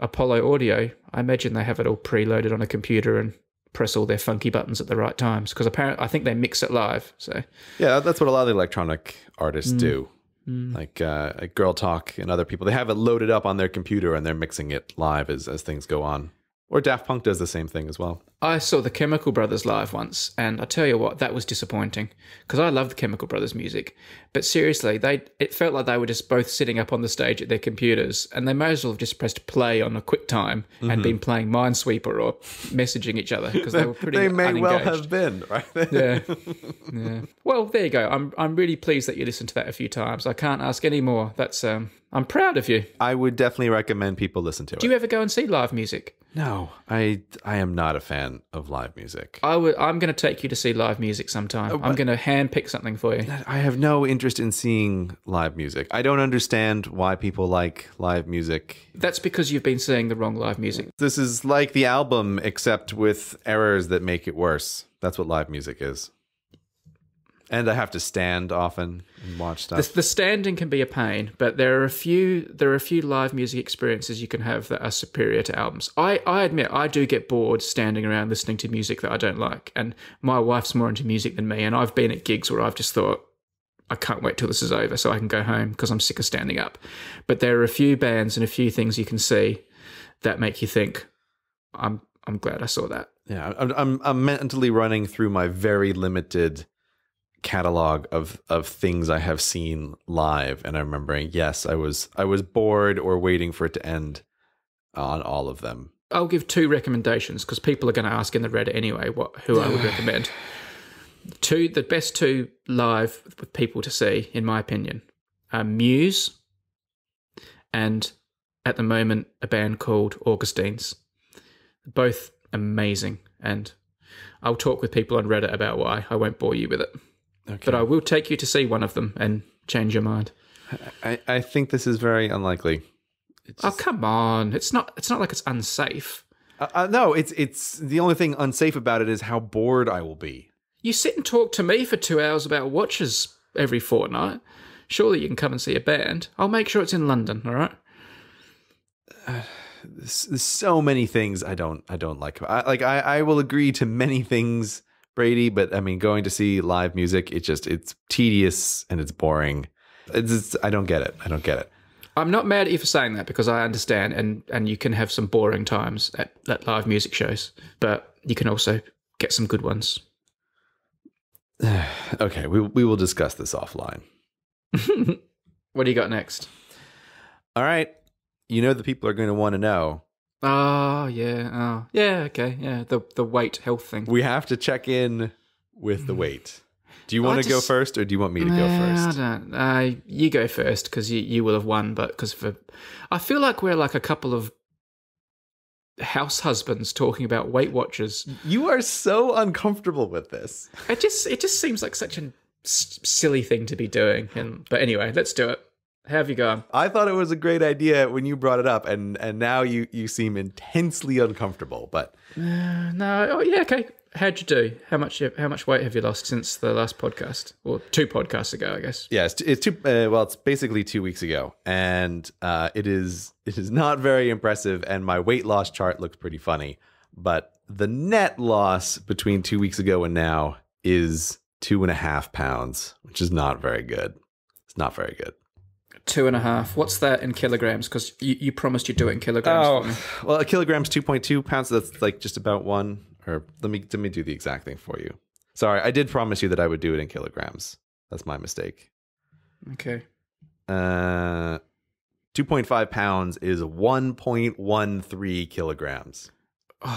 Apollo audio. I imagine they have it all preloaded on a computer and press all their funky buttons at the right times because apparently I think they mix it live. So Yeah, that's what a lot of the electronic artists do. Like uh, like Girl Talk and other people, they have it loaded up on their computer and they're mixing it live as as things go on. Or Daft Punk does the same thing as well. I saw the Chemical Brothers live once, and I tell you what, that was disappointing because I love the Chemical Brothers music. But seriously, they it felt like they were just both sitting up on the stage at their computers, and they may as well have just pressed play on a quick time and been playing Minesweeper or messaging each other because they were pretty. they may well have been, right? Yeah. yeah. Well, there you go. I'm I'm really pleased that you listened to that a few times. I can't ask any more. That's um. I'm proud of you. I would definitely recommend people listen to it. Do you ever go and see live music? No, I I am not a fan of live music. I would. I'm going to take you to see live music sometime. Oh, I'm going to hand pick something for you. I have no interest in seeing live music. I don't understand why people like live music. That's because you've been seeing the wrong live music. This is like the album, except with errors that make it worse. That's what live music is. And I have to stand often and watch stuff. The, the standing can be a pain, but there are a few there are a few live music experiences you can have that are superior to albums. I, I admit I do get bored standing around listening to music that I don't like, and my wife's more into music than me, and I've been at gigs where I've just thought I can't wait till this is over so I can go home because I'm sick of standing up. But there are a few bands and a few things you can see that make you think I'm I'm glad I saw that. Yeah, I'm, I'm I'm mentally running through my very limited catalog of of things I have seen live, and I'm remembering, yes, I was I was bored or waiting for it to end on all of them. I'll give two recommendations because people are going to ask in the Reddit anyway what who I would recommend. Two, the best two live with people to see, in my opinion, are Muse and at the moment a band called Augustines. Both amazing, and I'll talk with people on Reddit about why. I won't bore you with it, Okay. but I will take you to see one of them and change your mind. I, I think this is very unlikely. It's Oh come on! It's not. It's not like it's unsafe. uh, uh, no, it's it's the only thing unsafe about it is how bored I will be. You sit and talk to me for two hours about watches every fortnight. Surely you can come and see a band. I'll make sure it's in London. All right. There's, there's so many things I don't I don't like. I, like I, I will agree to many things, Brady, but I mean going to see live music, it just it's tedious and it's boring. It's, it's I don't get it. I don't get it. I'm not mad at you for saying that because I understand, and and you can have some boring times at, at live music shows, but you can also get some good ones. Okay, we we will discuss this offline. What do you got next? All right. You know the people are going to want to know. Oh yeah, oh yeah, okay, yeah. The the weight health thing. We have to check in with the weight. Do you want to go first or do you want me to go first? I don't. Uh, you go first because you, you will have won. But because for, I feel like we're like a couple of house husbands talking about Weight Watchers. You are so uncomfortable with this. It just it just seems like such a s- silly thing to be doing. And but anyway, let's do it. How have you gone? I thought it was a great idea when you brought it up, and and now you you seem intensely uncomfortable. But Uh, no. Oh yeah. Okay. How'd you do? How much how much weight have you lost since the last podcast or two podcasts ago? I guess. yeah, it's, it's two. Uh, well, it's basically two weeks ago, and uh, it is it is not very impressive. And my weight loss chart looks pretty funny, but the net loss between two weeks ago and now is two and a half pounds, which is not very good. It's not very good. Two and a half. What's that in kilograms? Because you, you promised you'd do it in kilograms. for me. Oh, well, a kilogram's two point two pounds. So that's like just about one. Or let me let me do the exact thing for you. Sorry, I did promise you that I would do it in kilograms. That's my mistake. Okay. Uh, two point five pounds is one point one three kilograms.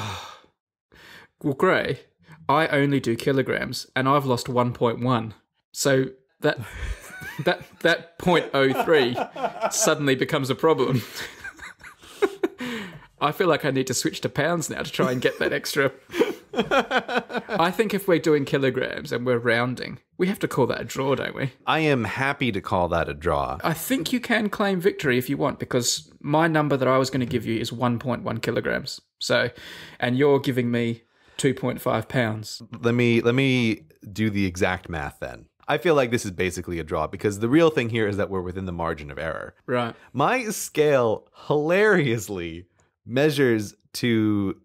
Well, Grey, I only do kilograms, and I've lost one point one. So that that that point oh three suddenly becomes a problem. I feel like I need to switch to pounds now to try and get that extra. I think if we're doing kilograms and we're rounding, we have to call that a draw, don't we? I am happy to call that a draw. I think you can claim victory if you want, because my number that I was going to give you is 1.1 kilograms. So, and you're giving me 2.5 pounds. Let me let me do the exact math then. I feel like this is basically a draw because the real thing here is that we're within the margin of error. Right. My scale hilariously measures to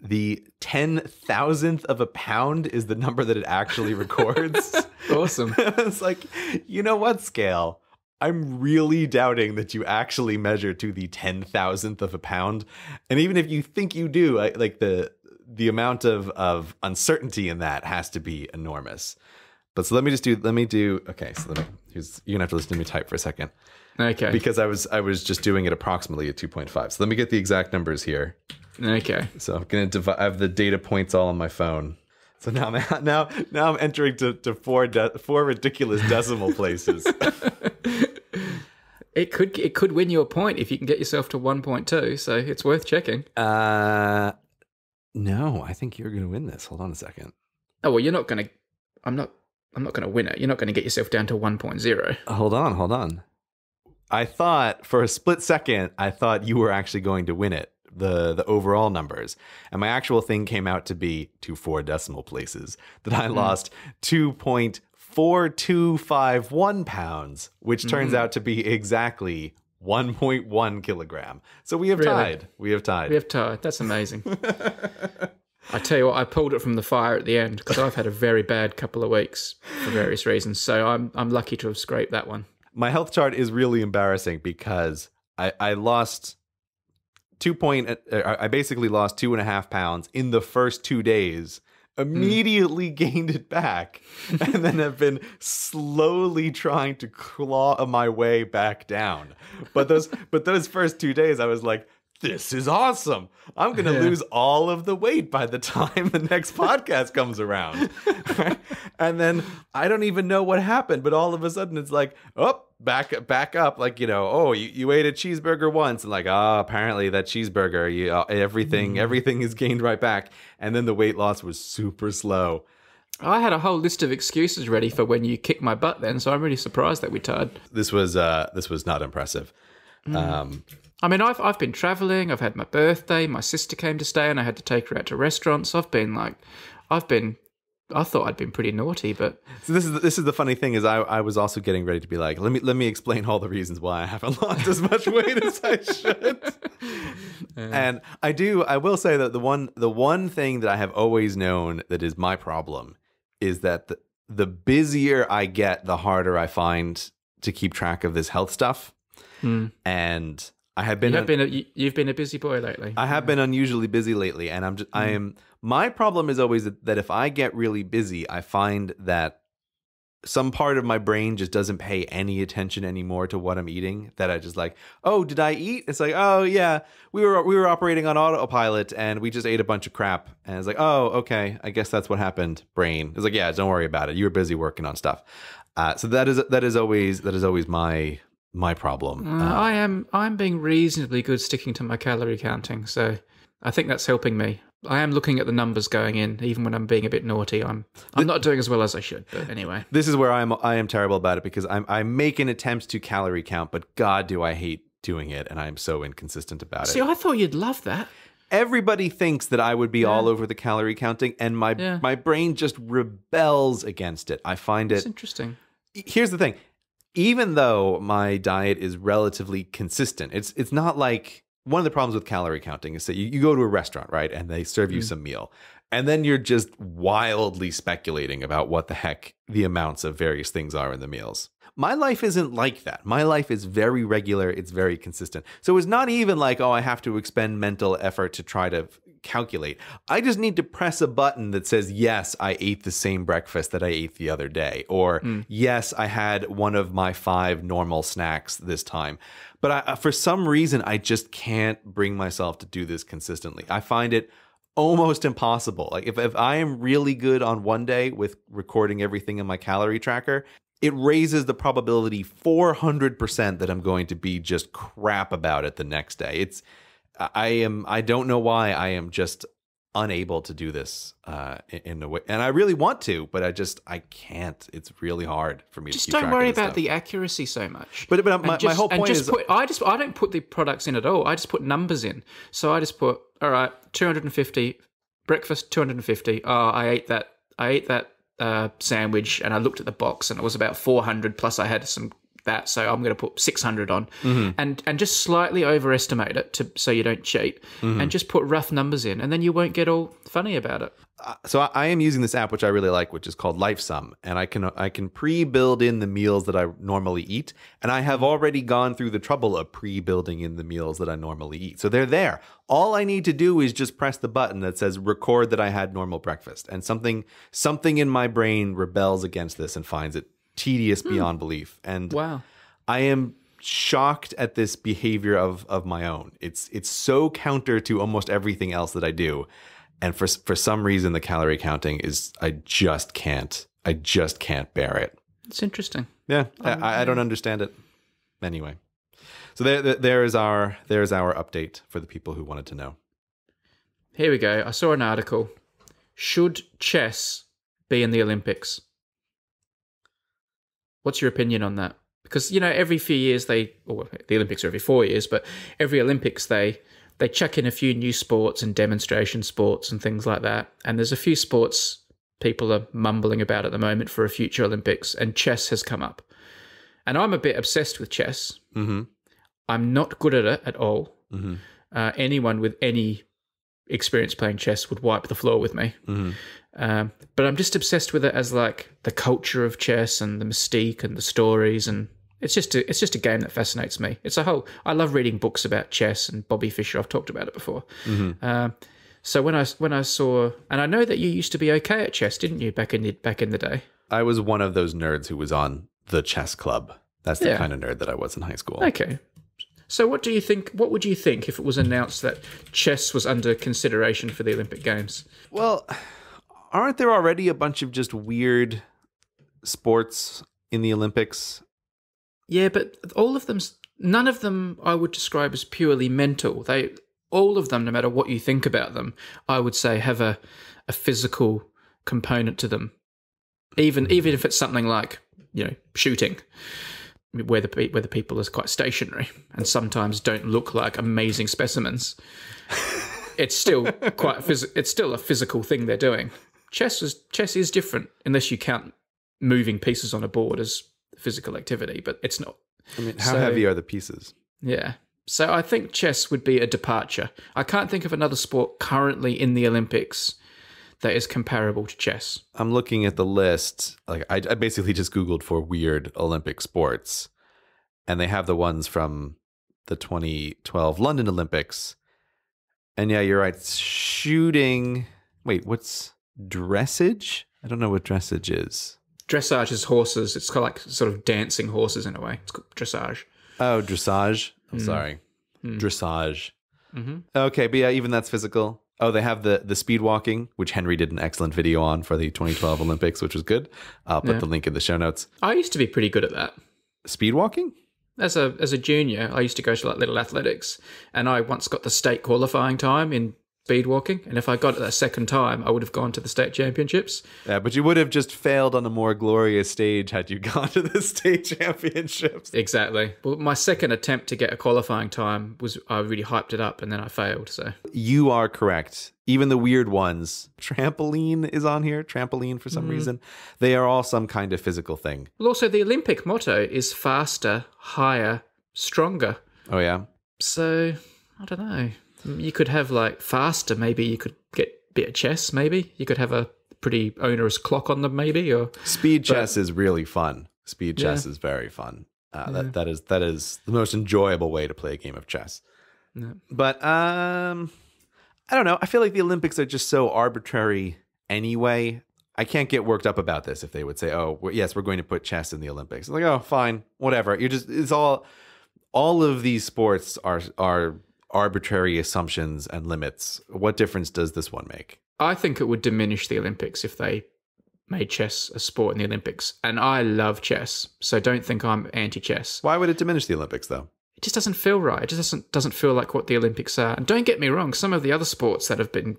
the ten thousandth of a pound is the number that it actually records. Awesome. it's like, you know what, scale? I'm really doubting that you actually measure to the ten thousandth of a pound, and even if you think you do, I, like the the amount of of uncertainty in that has to be enormous. But so let me just do. Let me do. Okay, so let me. Here's, you're gonna have to listen to me type for a second Okay. because I was I was just doing it approximately at 2.5. So let me get the exact numbers here. okay. So I'm gonna divide. I have the data points all on my phone. So now I'm now now I'm entering to, to four de- four ridiculous decimal places. It could it could win you a point if you can get yourself to 1.2, so it's worth checking. Uh, no, I think you're going to win this. Hold on a second. Oh well, you're not going to. I'm not. I'm not going to win it. You're not going to get yourself down to 1.0. Hold on, hold on. I thought for a split second, I thought you were actually going to win it, the the overall numbers, and my actual thing came out to be to four decimal places that I hmm. lost two point four two five one pounds, which turns hmm. out to be exactly. 1.1 kilogram. So we have Really? tied. We have tied. We have tied. That's amazing. I tell you what, I pulled it from the fire at the end because I've had a very bad couple of weeks for various reasons. So I'm I'm lucky to have scraped that one. my health chart is really embarrassing because I, I lost two point uh, I basically lost two and a half pounds in the first two days. Immediately gained it back, and then have been slowly trying to claw my way back down. But those, but those first two days, I was like, "This is awesome! I'm gonna Yeah. lose all of the weight by the time the next podcast comes around." and then I don't even know what happened, but all of a sudden it's like, oh, back back up, like you know, oh, you, you ate a cheeseburger once, and like, ah, apparently that cheeseburger, you uh, everything everything is gained right back, and then the weight loss was super slow. I had a whole list of excuses ready for when you kicked my butt then, so I'm really surprised that we tied. This was uh this was not impressive. Um, I mean, I've I've been traveling. I've had my birthday. My sister came to stay, and I had to take her out to restaurants. I've been like, I've been. I thought I'd been pretty naughty, but So this is this is the funny thing is I, I was also getting ready to be like let me let me explain all the reasons why I haven't lost as much weight as I should. and I do I will say that the one the one thing that I have always known that is my problem is that the, the busier I get the harder I find to keep track of this health stuff. Hmm. And I have been you have been a, you, you've been a busy boy lately. I have been unusually busy lately, and I'm just I am my problem is always that, that if I get really busy, I find that some part of my brain just doesn't pay any attention anymore to what I'm eating. That I just like, oh, did I eat? It's like, oh yeah, we were we were operating on autopilot and we just ate a bunch of crap. And it's like, oh, okay, I guess that's what happened. Brain. It's like, yeah, don't worry about it. You were busy working on stuff. Uh, so that is that is always that is always my my problem. Uh, I am I'm being reasonably good sticking to my calorie counting, so I think that's helping me. I am looking at the numbers going in, even when I'm being a bit naughty. I'm I'm not doing as well as I should, but anyway. this is where I'm I am terrible about it because I'm I make an attempt to calorie count, but God, do I hate doing it, and I'm so inconsistent about See, it. See, I thought you'd love that. Everybody thinks that I would be all over the calorie counting, and my Yeah. my brain just rebels against it. I find it. interesting. Here's the thing: even though my diet is relatively consistent, it's it's not like one of the problems with calorie counting is that you, you go to a restaurant, right, and they serve you mm. some meal. And then you're just wildly speculating about what the heck the amounts of various things are in the meals. My life isn't like that. My life is very regular, it's very consistent. So it's not even like, oh, I have to expend mental effort to try to calculate. I just need to press a button that says, yes, I ate the same breakfast that I ate the other day, or hmm. yes, I had one of my five normal snacks this time. But I, uh, for some reason, I just can't bring myself to do this consistently. I find it almost impossible. Like if, if I am really good on one day with recording everything in my calorie tracker, it raises the probability 400% that I'm going to be just crap about it the next day. It's I am I don't know why I am just unable to do this uh in, a way and I really want to, but I just I can't. It's really hard for me Just to don't worry about stuff. the accuracy so much. But but And my, my whole and point just is put, I just I don't put the products in at all. I just put numbers in. So I just put all right, 250 breakfast 250. Oh, I ate that I ate that uh, sandwich and I looked at the box and it was about 400 plus I had some that so I'm going to put 600 on Mm-hmm. and and just slightly overestimate it to so you don't cheat Mm-hmm. and just put rough numbers in and then you won't get all funny about it. so I, I am using this app which I really like, which is called LifeSum, and I can I can pre-build in the meals that I normally eat, and I have already gone through the trouble of pre-building in the meals that I normally eat, so they're there. All I need to do is just press the button that says record that I had normal breakfast, and something something in my brain rebels against this and finds it tedious hmm. beyond belief, and Wow. I am shocked at this behavior of of my own. It's it's so counter to almost everything else that I do. And for for some reason the calorie counting is I just can't. I just can't bear it. It's interesting. Yeah, I, I don't understand it. Anyway, So there, there, there is our there's our update for the people who wanted to know. Here we go. I saw an article. Should chess be in the Olympics? What's your opinion on that? Because you know, every few years they, or the Olympics are every four years, but every Olympics they they chuck in a few new sports and demonstration sports and things like that. And there's a few sports people are mumbling about at the moment for a future Olympics, and chess has come up. And I'm a bit obsessed with chess. Mm-hmm. I'm not good at it at all. Mm-hmm. Uh, anyone with any experience playing chess would wipe the floor with me. Mm-hmm. Um, but I'm just obsessed with it as like the culture of chess and the mystique and the stories, and it's just a it's just a game that fascinates me. It's a whole. I love reading books about chess and Bobby Fischer. I've talked about it before. Um, so when I when I saw, and I know that you used to be okay at chess, didn't you, back in the back in the day? I was one of those nerds who was on the chess club. That's the Yeah. kind of nerd that I was in high school. Okay. So what do you think? What would you think if it was announced that chess was under consideration for the Olympic Games? Well, aren't there already a bunch of just weird sports in the Olympics? Yeah, but all of them, none of them, I would describe as purely mental. They, all of them, no matter what you think about them, I would say have a, a physical component to them. Even mm-hmm. even if it's something like you know shooting, where the where the people is quite stationary and sometimes don't look like amazing specimens. it's still quite it's still a physical thing they're doing. Chess is chess is different unless you count moving pieces on a board as physical activity, but it's not. I mean, how So- heavy are the pieces? Yeah. So I think chess would be a departure. I can't think of another sport currently in the Olympics that is comparable to chess. I'm looking at the list. Like I, I basically just googled for weird Olympic sports, and they have the ones from the 2012 London Olympics. And yeah, you're right. Shooting. Wait, what's dressage? I don't know what dressage is. Dressage is horses. It's kind of like sort of dancing horses in a way. It's called dressage. Oh, dressage. I'm Hmm. sorry, dressage. Mhm. Okay, but yeah, even that's physical. Oh, they have the the speed walking, which Henry did an excellent video on for the 2012 Olympics, which was good. I'll put Yeah. the link in the show notes. I used to be pretty good at that. Speed walking? As a as a junior, I used to go to like little athletics, and I once got the state qualifying time in speed walking. And if I got it that second time, I would have gone to the state championships. Yeah, but you would have just failed on a more glorious stage had you gone to the state championships. Exactly. Well, my second attempt to get a qualifying time was I really hyped it up, and then I failed. So You are correct. Even the weird ones, trampoline is on here, trampoline for some mm-hmm. reason. They are all some kind of physical thing. Well, also, the Olympic motto is faster, higher, stronger. Oh, yeah. So, I don't know. You could have like faster, maybe you could get a bit of chess, maybe. You could have a pretty onerous clock on them, maybe, or Speed chess is really fun. Speed chess is very fun. Uh, that that is that is the most enjoyable way to play a game of chess. Yeah. But um, I don't know. I feel like the Olympics are just so arbitrary anyway. I can't get worked up about this if they would say, "Oh, yes, we're going to put chess in the Olympics." Like, oh, fine, whatever. You're just it's all all of these sports are are arbitrary assumptions and limits. What difference does this one make? I think it would diminish the Olympics if they made chess a sport in the Olympics. And I love chess, so don't think I'm anti-chess. Why would it diminish the Olympics though? It just doesn't feel right. It just doesn't doesn't feel like what the Olympics are. And don't get me wrong, some of the other sports that have been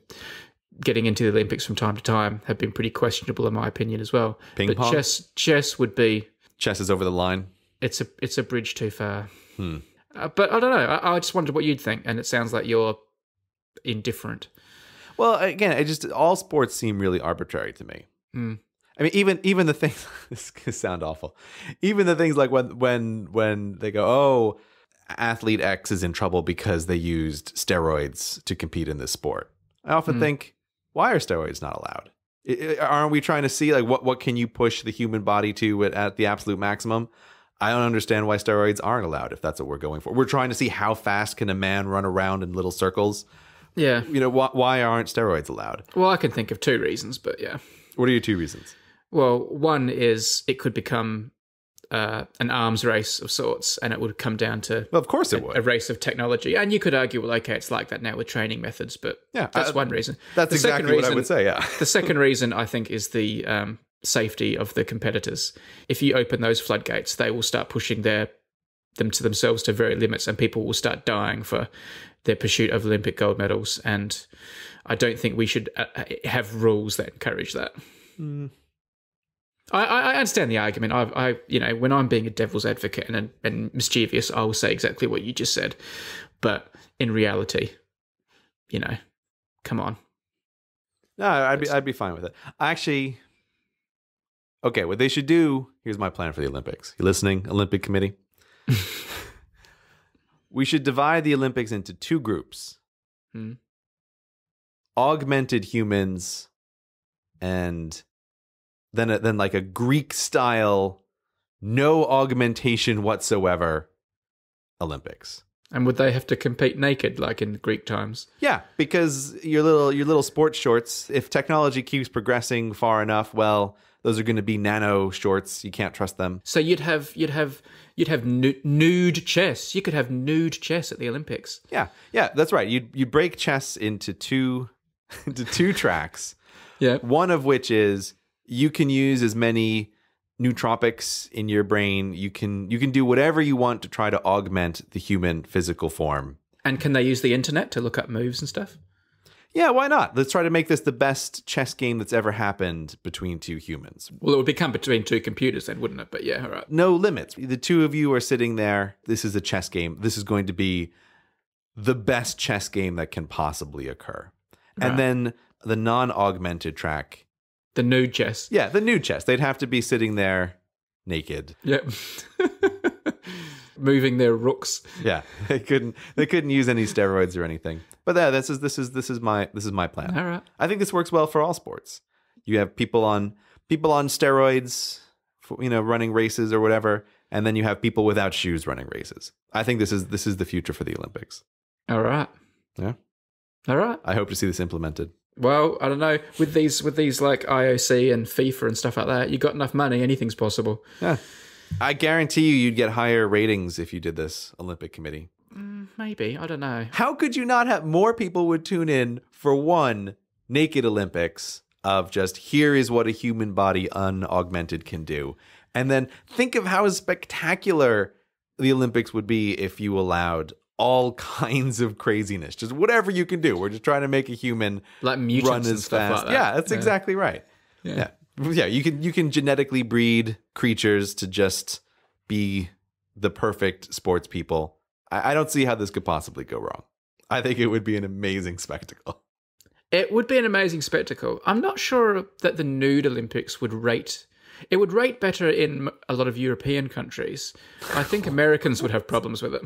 getting into the Olympics from time to time have been pretty questionable in my opinion as well. Ping but pong? chess chess would be Chess is over the line. it's a it's a bridge too far. Hmm. Uh, but I don't know. I, I just wondered what you'd think, and it sounds like you're indifferent. Well, again, it just all sports seem really arbitrary to me. Mm. I mean, even even the things this could sound awful. Even the things like when when when they go, oh, athlete X is in trouble because they used steroids to compete in this sport. I often Hmm. think, why are steroids not allowed? I- I- Aren't we trying to see like what what can you push the human body to at, at the absolute maximum? I don't understand why steroids aren't allowed if that's what we're going for. We're trying to see how fast can a man run around in little circles. Yeah. You know, why, why aren't steroids allowed? Well, I can think of two reasons, but yeah. What are your two reasons? Well, one is it could become uh, an arms race of sorts, and it would come down to Well, of course it would. a race of technology. And you could argue, well, okay, it's like that now with training methods, but Yeah, that's uh, one reason. That's The second exactly what I would say. Yeah. The second reason I think is the um, safety of the competitors. If you open those floodgates, they will start pushing their them to themselves to very limits, and people will start dying for their pursuit of Olympic gold medals. And I don't think we should uh, have rules that encourage that. Mm. I, I understand the argument. I, I, you know, when I'm being a devil's advocate and, and mischievous, I will say exactly what you just said. But in reality, you know, come on. No, I'd be I'd be fine with it. I actually, okay. What they should do. Here's my plan for the Olympics. You listening, Olympic Committee? we should divide the Olympics into two groups. Hmm. Augmented humans and then a, then like a Greek style no augmentation whatsoever Olympics. And would they have to compete naked like in Greek times? Yeah, because your little your little sports shorts, if technology keeps progressing far enough, well, those are going to be nano shorts. You can't trust them. So you'd have you'd have you'd have nu- nude chess. You could have nude chess at the Olympics. Yeah, yeah, that's right. You you break chess into two into two tracks. Yeah. One of which is you can use as many nootropics in your brain. You can you can do whatever you want to try to augment the human physical form. And can they use the internet to look up moves and stuff? Yeah, why not? Let's try to make this the best chess game that's ever happened between two humans. Well, it would become between two computers then, wouldn't it? But yeah, all right. No limits. The two of you are sitting there. This is a chess game. This is going to be the best chess game that can possibly occur. Right. And then the non-augmented track. The nude chess. Yeah, the nude chess. They'd have to be sitting there naked. Yep. Moving their rooks. Yeah, they couldn't. They couldn't use any steroids or anything. But yeah, this is this is this is my this is my plan. All right. I think this works well for all sports. You have people on people on steroids, for, you know, running races or whatever, and then you have people without shoes running races. I think this is this is the future for the Olympics. All right. Yeah. All right. I hope to see this implemented. Well, I don't know. With these with these like IOC and FIFA and stuff like that, you got enough money, anything's possible. Yeah. I guarantee you you'd get higher ratings if you did this Olympic committee. Maybe. I don't know. How could you not have more people would tune in for one naked Olympics of just here is what a human body unaugmented can do. And then think of how spectacular the Olympics would be if you allowed all kinds of craziness. Just whatever you can do. We're just trying to make a human Like run as fast. like that. yeah, that's exactly right. Yeah. Yeah. Yeah, you can you can genetically breed creatures to just be the perfect sports people. I, I don't see how this could possibly go wrong. I think it would be an amazing spectacle. It would be an amazing spectacle. I'm not sure that the nude Olympics would rate. It would rate better in a lot of European countries. I think Americans would have problems with it.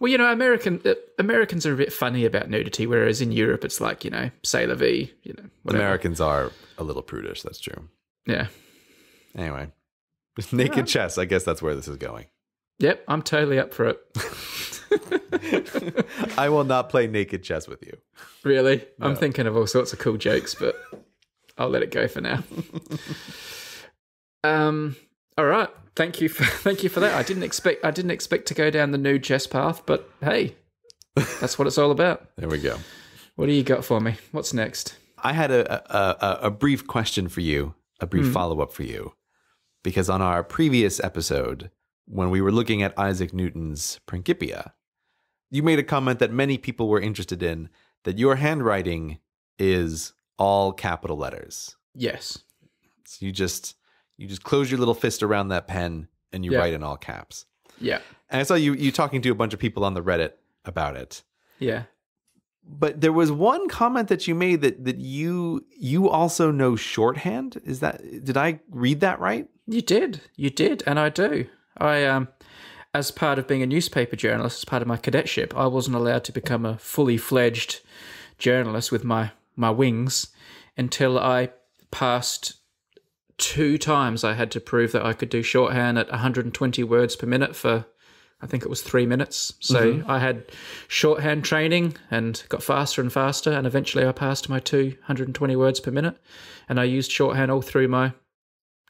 Well, you know, American uh, Americans are a bit funny about nudity, whereas in Europe it's like you know, say la vie, you know, whatever. Americans are a little prudish. That's true. Yeah. Anyway, naked chess. I guess that's where this is going. Yep, I'm totally up for it. I will not play naked chess with you. Really, I'm thinking of all sorts of cool jokes, but I'll let it go for now. um. All right. Thank you for thank you for that. I didn't expect I didn't expect to go down the nude chess path, but hey, that's what it's all about. There we go. What do you got for me? What's next? I had a a, a, a brief question for you, a brief follow up for you, because on our previous episode, when we were looking at Isaac Newton's Principia, you made a comment that many people were interested in that your handwriting is all capital letters. Yes. So you just you just close your little fist around that pen and you Yeah. write in all caps. Yeah. And I saw you you talking to a bunch of people on the Reddit about it. Yeah. But there was one comment that you made that that you you also know shorthand. Is that did I read that right? You did. You did, and I do. I um as part of being a newspaper journalist, as part of my cadetship, I wasn't allowed to become a fully fledged journalist with my my wings until I passed two times I had to prove that I could do shorthand at 120 words per minute for I think it was 3 minutes. So I had shorthand training and got faster and faster and eventually I passed my 220 words per minute and I used shorthand all through my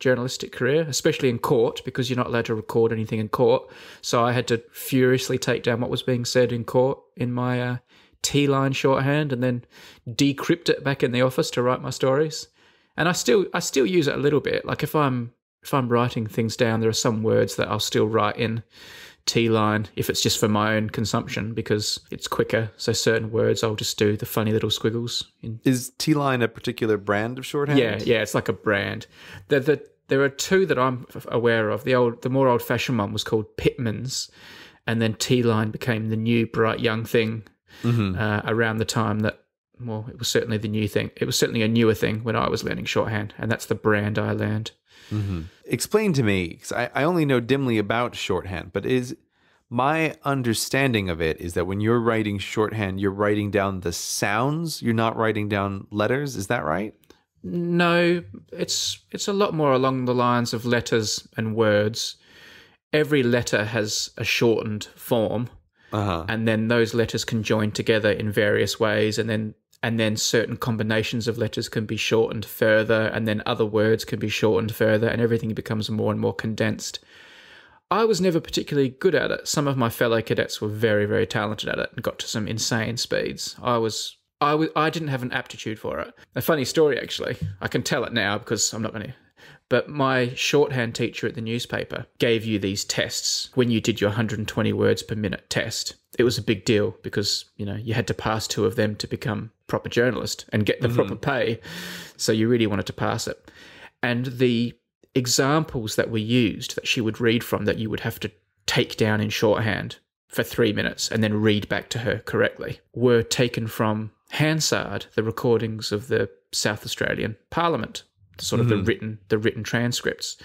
journalistic career, especially in court, because you're not allowed to record anything in court. So I had to furiously take down what was being said in court in my uh, Teeline shorthand and then decrypt it back in the office to write my stories. And I still I still use it a little bit. Like if I'm if I'm writing things down, there are some words that I'll still write in Teeline if it's just for my own consumption because it's quicker. So certain words I'll just do the funny little squiggles. In. Is Teeline a particular brand of shorthand? Yeah, yeah, it's like a brand. The, the, there are two that I'm aware of. The old, the more old fashioned one was called Pitman's, and then Teeline became the new bright young thing mm-hmm. uh, around the time that well, it was certainly the new thing. It was certainly a newer thing when I was learning shorthand, and that's the brand I learned. Mm-hmm. Explain to me, because I, I only know dimly about shorthand, but is my understanding of it is that when you're writing shorthand, you're writing down the sounds. You're not writing down letters. Is that right? No, it's it's a lot more along the lines of letters and words. Every letter has a shortened form, uh-huh. and then those letters can join together in various ways, and then and then certain combinations of letters can be shortened further, and then other words can be shortened further, and everything becomes more and more condensed. I was never particularly good at it. Some of my fellow cadets were very, very talented at it and got to some insane speeds. I was I w- I didn't have an aptitude for it. A funny story, actually. I can tell it now because I'm not going to. But my shorthand teacher at the newspaper gave you these tests when you did your 120 words per minute test. It was a big deal because, you know, you had to pass two of them to become proper journalist and get the mm-hmm. proper pay. So you really wanted to pass it. And the examples that were used that she would read from that you would have to take down in shorthand for three minutes and then read back to her correctly were taken from Hansard, the recordings of the South Australian Parliament sort of mm-hmm. the written the written transcripts.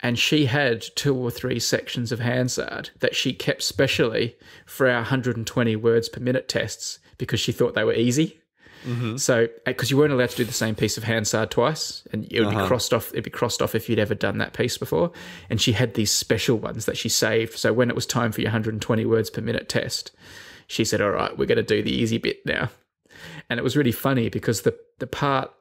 And she had two or three sections of Hansard that she kept specially for our 120 words per minute tests because she thought they were easy. Mm-hmm. So, because you weren't allowed to do the same piece of Hansard twice, and it would uh-huh. be crossed off. It'd be crossed off if you'd ever done that piece before. And she had these special ones that she saved. So when it was time for your 120 words per minute test, she said, "All right, we're going to do the easy bit now." And it was really funny because the the part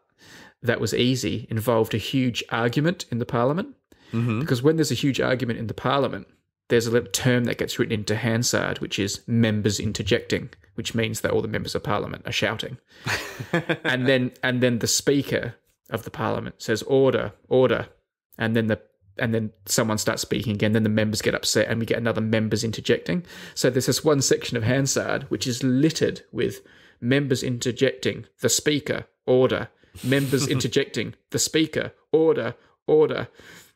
that was easy involved a huge argument in the parliament. Mm-hmm. Because when there's a huge argument in the parliament, there's a little term that gets written into Hansard, which is members interjecting, which means that all the members of parliament are shouting. and then and then the speaker of the parliament says order, order, and then the and then someone starts speaking again, then the members get upset and we get another members interjecting. So there's this one section of Hansard which is littered with members interjecting, the speaker, order, members interjecting, the speaker, order, order,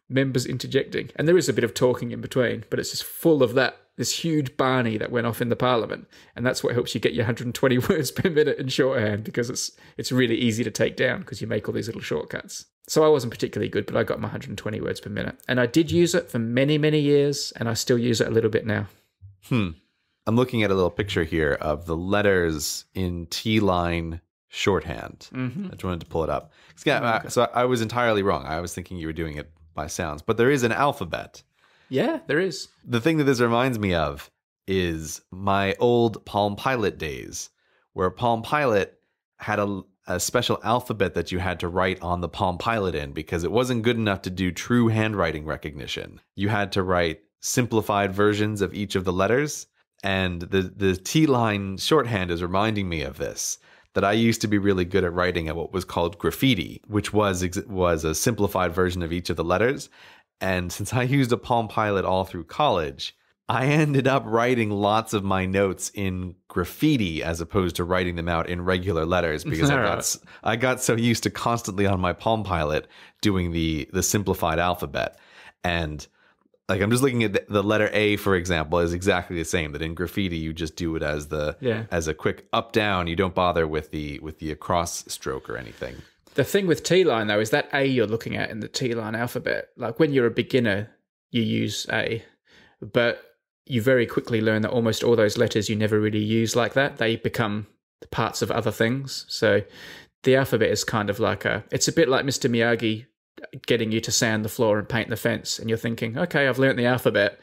members interjecting. And there is a bit of talking in between, but it's just full of that, this huge Barney that went off in the parliament. And that's what helps you get your 120 words per minute in shorthand because it's it's really easy to take down because you make all these little shortcuts. So I wasn't particularly good, but I got my 120 words per minute. And I did use it for many, many years, and I still use it a little bit now. Hmm. I'm looking at a little picture here of the letters in Teeline shorthand. Mm-hmm. I just wanted to pull it up. Yeah, uh, so I was entirely wrong. I was thinking you were doing it by sounds, but there is an alphabet. Yeah, there is. The thing that this reminds me of is my old Palm Pilot days, where Palm Pilot had a, a special alphabet that you had to write on the Palm Pilot in because it wasn't good enough to do true handwriting recognition. You had to write simplified versions of each of the letters. And the, the Teeline shorthand is reminding me of this that I used to be really good at writing at what was called graffiti, which was was a simplified version of each of the letters. And since I used a Palm Pilot all through college, I ended up writing lots of my notes in graffiti as opposed to writing them out in regular letters because I got I got so used to constantly on my Palm Pilot doing the the simplified alphabet. And like I'm just looking at the, letter A, for example, is exactly the same. That in graffiti you just do it as the yeah. as a quick up down. You don't bother with the with the across stroke or anything. The thing with Teeline though is that A you're looking at in the Teeline alphabet. Like when you're a beginner, you use A, but you very quickly learn that almost all those letters you never really use like that. They become parts of other things. So the alphabet is kind of like a. It's a bit like Mr Miyagi getting you to sand the floor and paint the fence, and you're thinking, okay, I've learnt the alphabet.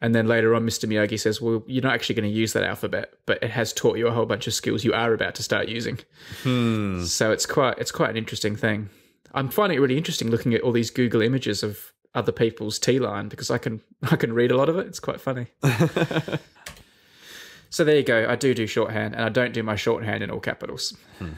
And then later on, Mr. Miyagi says, well, you're not actually going to use that alphabet, but it has taught you a whole bunch of skills you are about to start using. Hmm. So it's quite it's quite an interesting thing. I'm finding it really interesting looking at all these Google images of other people's Teeline because I can I can read a lot of it. It's quite funny. so there you go. I do do shorthand, and I don't do my shorthand in all capitals. Hmm.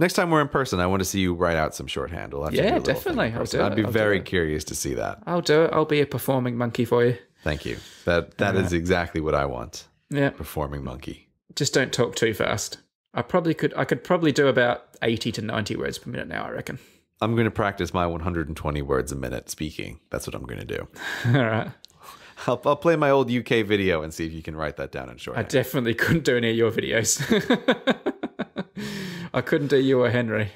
Next time we're in person, I want to see you write out some shorthand. We'll have to do Yeah, definitely. I'll do I'd be I'll very it. curious to see that. I'll do it. I'll be a performing monkey for you. Thank you. That that is exactly what I want. Yeah. Performing monkey. Just don't talk too fast. I probably could. I could probably do about eighty to ninety words per minute now. I reckon. I'm going to practice my 120 words a minute speaking. That's what I'm going to do. All right. I'll, I'll play my old UK video and see if you can write that down in short. I definitely couldn't do any of your videos. I couldn't do you or Henry.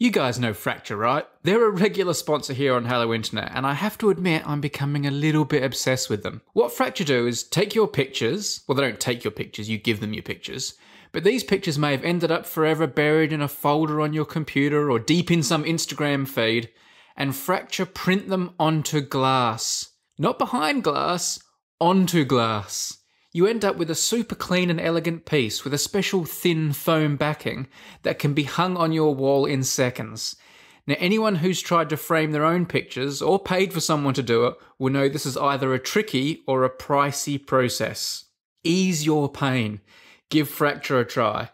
You guys know Fracture, right? They're a regular sponsor here on Hello Internet, and I have to admit I'm becoming a little bit obsessed with them. What Fracture do is take your pictures, well, they don't take your pictures, you give them your pictures, but these pictures may have ended up forever buried in a folder on your computer or deep in some Instagram feed, and Fracture print them onto glass. Not behind glass, onto glass. You end up with a super clean and elegant piece with a special thin foam backing that can be hung on your wall in seconds. Now, anyone who's tried to frame their own pictures or paid for someone to do it will know this is either a tricky or a pricey process. Ease your pain. Give Fracture a try.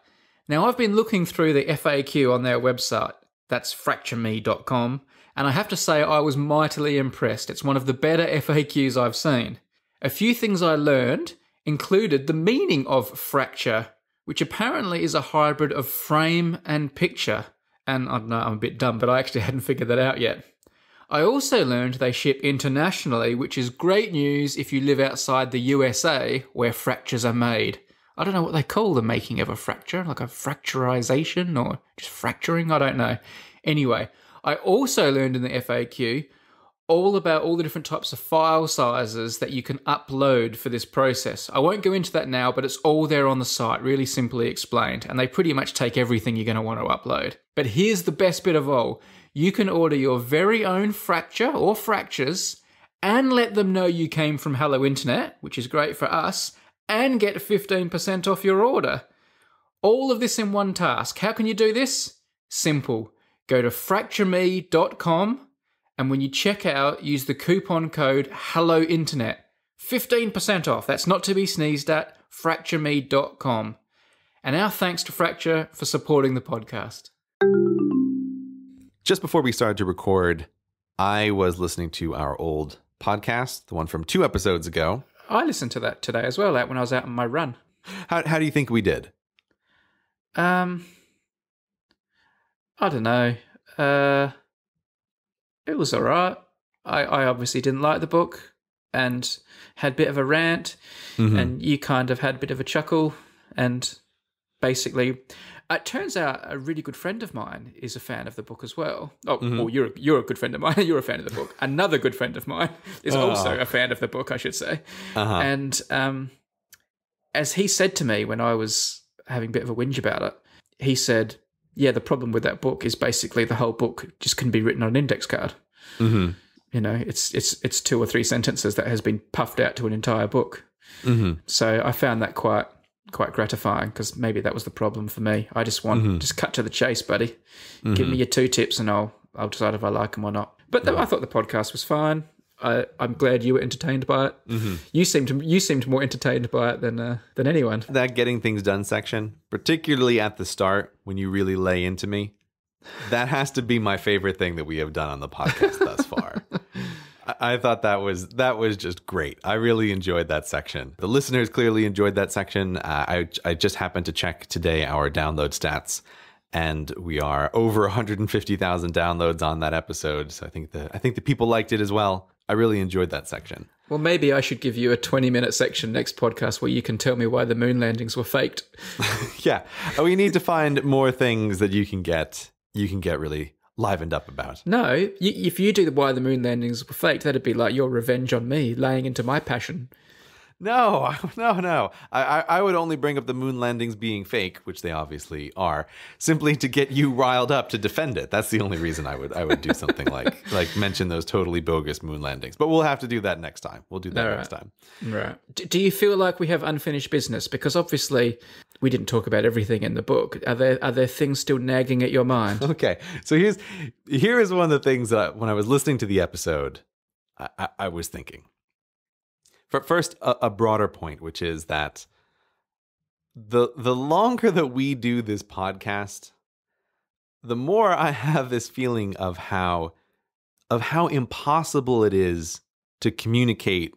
Now, I've been looking through the FAQ on their website. That's fractureme.com. And I have to say, I was mightily impressed. It's one of the better FAQs I've seen. A few things I learned included the meaning of fracture, which apparently is a hybrid of frame and picture. And I don't know, I'm a bit dumb, but I actually hadn't figured that out yet. I also learned they ship internationally, which is great news if you live outside the USA where fractures are made. I don't know what they call the making of a fracture, like a fracturization or just fracturing, I don't know. Anyway, I also learned in the FAQ all about all the different types of file sizes that you can upload for this process. I won't go into that now, but it's all there on the site, really simply explained, and they pretty much take everything you're going to want to upload. But here's the best bit of all you can order your very own fracture or fractures and let them know you came from Hello Internet, which is great for us, and get 15% off your order. All of this in one task. How can you do this? Simple. Go to fractureme.com and when you check out, use the coupon code Hello Internet. 15% off. That's not to be sneezed at. Fractureme.com. And our thanks to Fracture for supporting the podcast. Just before we started to record, I was listening to our old podcast, the one from two episodes ago. I listened to that today as well, like when I was out on my run. How, how do you think we did? Um, I don't know. Uh, it was alright. I, I obviously didn't like the book and had a bit of a rant, Mhm. and you kind of had a bit of a chuckle. And basically, it turns out a really good friend of mine is a fan of the book as well. Oh, well, you're you're a good friend of mine. You're a fan of the book. Another good friend of mine is also a fan of the book, I should say. Uh-huh. And um, as he said to me when I was having a bit of a whinge about it, he said, "Yeah, the problem with that book is basically the whole book just can be written on an index card. hmm You know, it's it's it's two or three sentences that has been puffed out to an entire book. hmm So I found that quite quite gratifying because maybe that was the problem for me. I just want just cut to the chase, buddy. Give me your two tips, and I'll I'll decide if I like them or not. But th- I thought the podcast was fine. I, I'm glad you were entertained by it. You seemed you seemed more entertained by it than uh, than anyone. That getting things done section, particularly at the start when you really lay into me, that has to be my favorite thing that we have done on the podcast thus far. I, I thought that was that was just great. I really enjoyed that section. The listeners clearly enjoyed that section. Uh, I I just happened to check today our download stats, and we are over 150,000 downloads on that episode. So I think the I think the people liked it as well. I really enjoyed that section. Well, maybe I should give you a 20 minute section next podcast where you can tell me why the moon landings were faked. yeah we need to find more things that you can get you can get really livened up about No, y- if you do the why the moon landings were faked, that'd be like your revenge on me, laying into my passion. No no no I, I i would only bring up the moon landings being fake which they obviously are simply to get you riled up to defend it that's the only reason i would i would do something like like mention those totally bogus moon landings but we'll have to do that next time we'll do that All next time Right. Do you feel like we have unfinished business? Because obviously we didn't talk about everything in the book. Are there are there things still nagging at your mind? Okay, so here's here is one of the things that when I was listening to the episode, I, I, I was thinking. First, a, a broader point, which is that the the longer that we do this podcast, the more I have this feeling of how of how impossible it is to communicate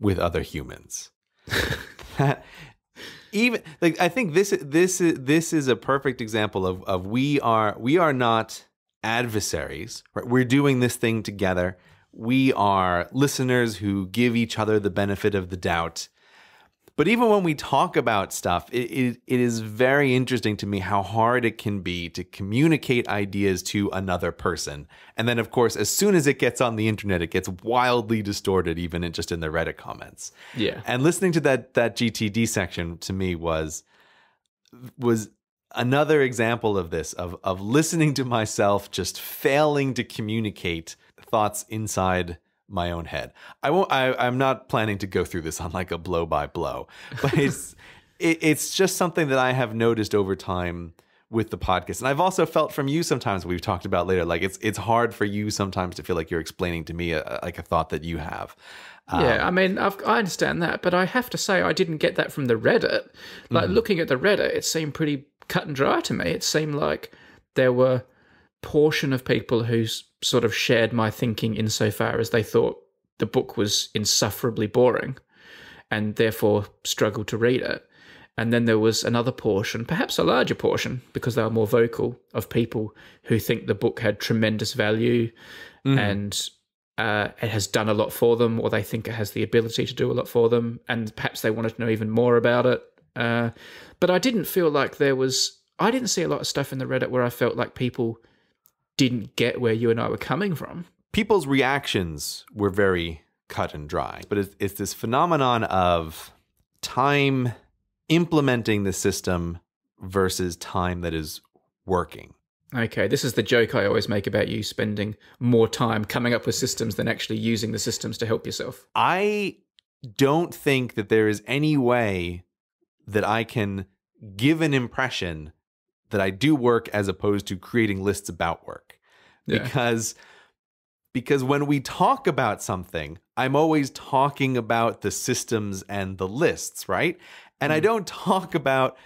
with other humans. that even like I think this this is this is a perfect example of of we are we are not adversaries. Right? We're doing this thing together. We are listeners who give each other the benefit of the doubt but even when we talk about stuff, it, it, it is very interesting to me how hard it can be to communicate ideas to another person. And then, of course, as soon as it gets on the internet, it gets wildly distorted, even in, just in the Reddit comments. Yeah. And listening to that that GTD section to me was was another example of this of of listening to myself just failing to communicate thoughts inside my own head. I won't. I, I'm not planning to go through this on like a blow by blow, but it's it, it's just something that I have noticed over time with the podcast, and I've also felt from you sometimes. We've talked about later, like it's it's hard for you sometimes to feel like you're explaining to me a, like a thought that you have. Um, yeah, I mean, I've, i understand that, but I have to say I didn't get that from the Reddit. Like mm-hmm. looking at the Reddit, it seemed pretty cut and dry to me. It seemed like there were portion of people who sort of shared my thinking insofar as they thought the book was insufferably boring and therefore struggled to read it. And then there was another portion, perhaps a larger portion, because they were more vocal, of people who think the book had tremendous value mm. and uh, it has done a lot for them, or they think it has the ability to do a lot for them, and perhaps they wanted to know even more about it. Uh, but I didn't feel like there was, I didn't see a lot of stuff in the Reddit where I felt like people didn't get where you and I were coming from. People's reactions were very cut and dry, but it's, it's this phenomenon of time implementing the system versus time that is working. Okay, this is the joke I always make about you spending more time coming up with systems than actually using the systems to help yourself. I don't think that there is any way that I can give an impression that I do work as opposed to creating lists about work. Yeah. Because because when we talk about something, I'm always talking about the systems and the lists, right? And mm. I don't talk about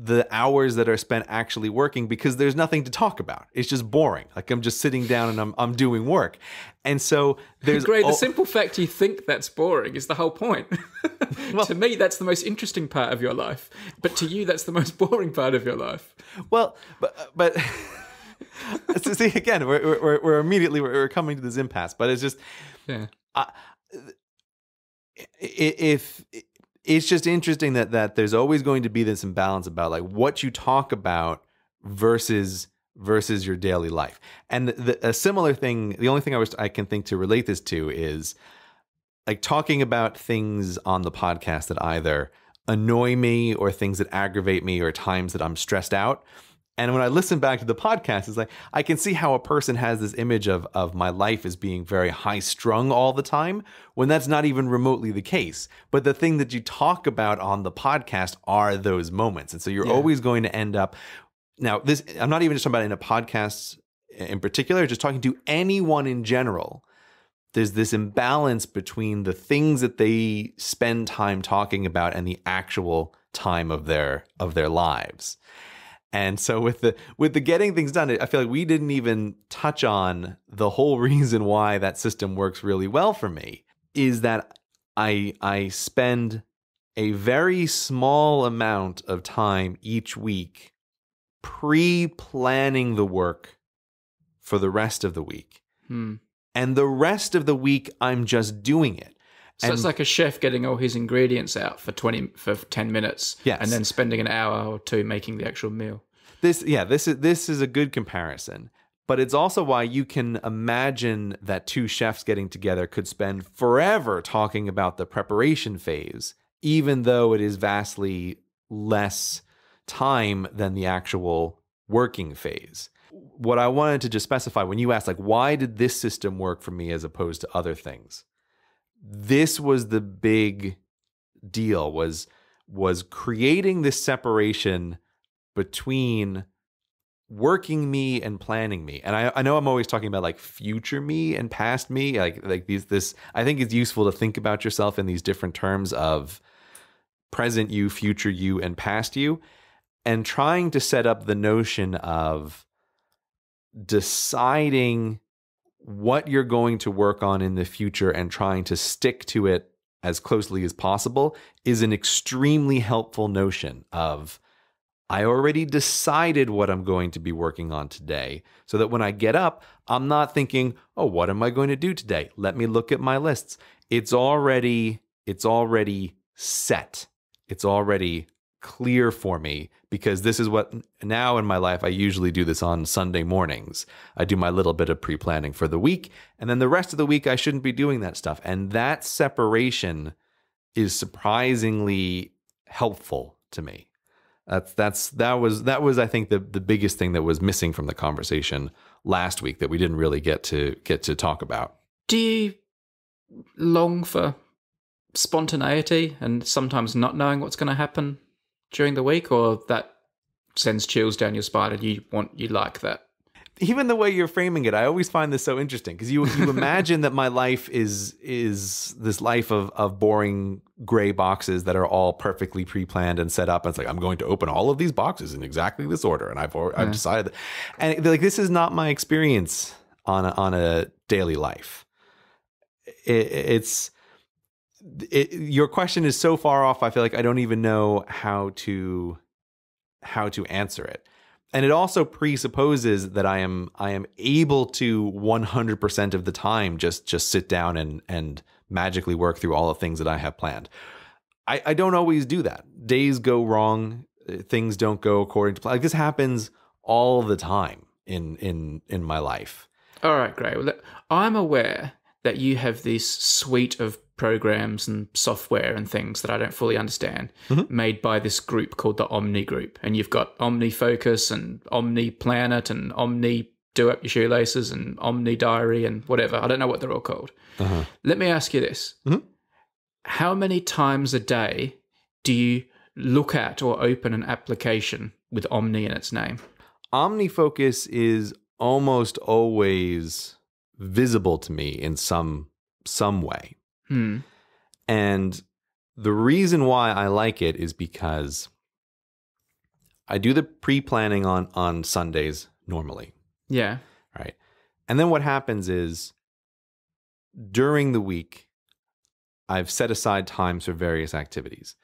the hours that are spent actually working because there's nothing to talk about. It's just boring. Like I'm just sitting down and I'm I'm doing work. And so there's great. The simple fact you think that's boring is the whole point. well, to me, that's the most interesting part of your life, but to you, that's the most boring part of your life. Well, but but. so see again, we're, we're, we're immediately we're coming to this impasse, but it's just, yeah. Uh, if it's just interesting that that there's always going to be this imbalance about like what you talk about versus versus your daily life. And the, the, a similar thing, the only thing I was I can think to relate this to is like talking about things on the podcast that either annoy me or things that aggravate me or times that I'm stressed out. And when I listen back to the podcast, it's like I can see how a person has this image of of my life as being very high strung all the time, when that's not even remotely the case. But the thing that you talk about on the podcast are those moments, and so you're yeah. always going to end up. Now, this I'm not even just talking about in a podcast in particular, just talking to anyone in general. There's this imbalance between the things that they spend time talking about and the actual time of their of their lives. And so with the with the getting things done, I feel like we didn't even touch on the whole reason why that system works really well for me is that I I spend a very small amount of time each week pre-planning the work for the rest of the week. Hmm. And the rest of the week I'm just doing it. So and, it's like a chef getting all his ingredients out for twenty for ten minutes, yes. and then spending an hour or two making the actual meal. This, yeah, this is this is a good comparison, but it's also why you can imagine that two chefs getting together could spend forever talking about the preparation phase, even though it is vastly less time than the actual working phase. What I wanted to just specify when you asked, like, why did this system work for me as opposed to other things? This was the big deal was was creating this separation between working me and planning me. And I, I know i'm always talking about like future me and past me like like these this i think it's useful to think about yourself in these different terms of present you, future you, and past you, and trying to set up the notion of deciding what you're going to work on in the future and trying to stick to it as closely as possible is an extremely helpful notion of I already decided what I'm going to be working on today so that when I get up, I'm not thinking, "Oh, what am I going to do today? Let me look at my lists." It's already it's already set. It's already clear for me because this is what now in my life I usually do this on Sunday mornings. I do my little bit of pre planning for the week, and then the rest of the week I shouldn't be doing that stuff. And that separation is surprisingly helpful to me. That's that's that was that was I think the the biggest thing that was missing from the conversation last week that we didn't really get to get to talk about. Do you long for spontaneity and sometimes not knowing what's going to happen during the week, or that sends chills down your spine and you want you like that? even the way you're framing it, I always find this so interesting because you you imagine that my life is is this life of of boring gray boxes that are all perfectly pre-planned and set up. And it's like I'm going to open all of these boxes in exactly this order, and I've I've yeah. decided, that. and like this is not my experience on a, on a daily life. It, it's it, your question is so far off. I feel like I don't even know how to how to answer it and it also presupposes that I am I am able to 100% of the time just just sit down and and magically work through all the things that I have planned. I, I don't always do that. Days go wrong, uh, things don't go according to plan. Like this happens all the time in in in my life. All right, great. Well, I'm aware that you have this suite of programs and software and things that I don't fully understand mm-hmm. made by this group called the Omni Group. And you've got Omni Focus and Omni Planet and Omni Do Up Your Shoelaces and Omni Diary and whatever. I don't know what they're all called. Uh-huh. Let me ask you this mm-hmm. How many times a day do you look at or open an application with Omni in its name? OmniFocus is almost always visible to me in some some way. Hmm. And the reason why I like it is because I do the pre-planning on on Sundays normally. Yeah. Right. And then what happens is during the week I've set aside times for various activities.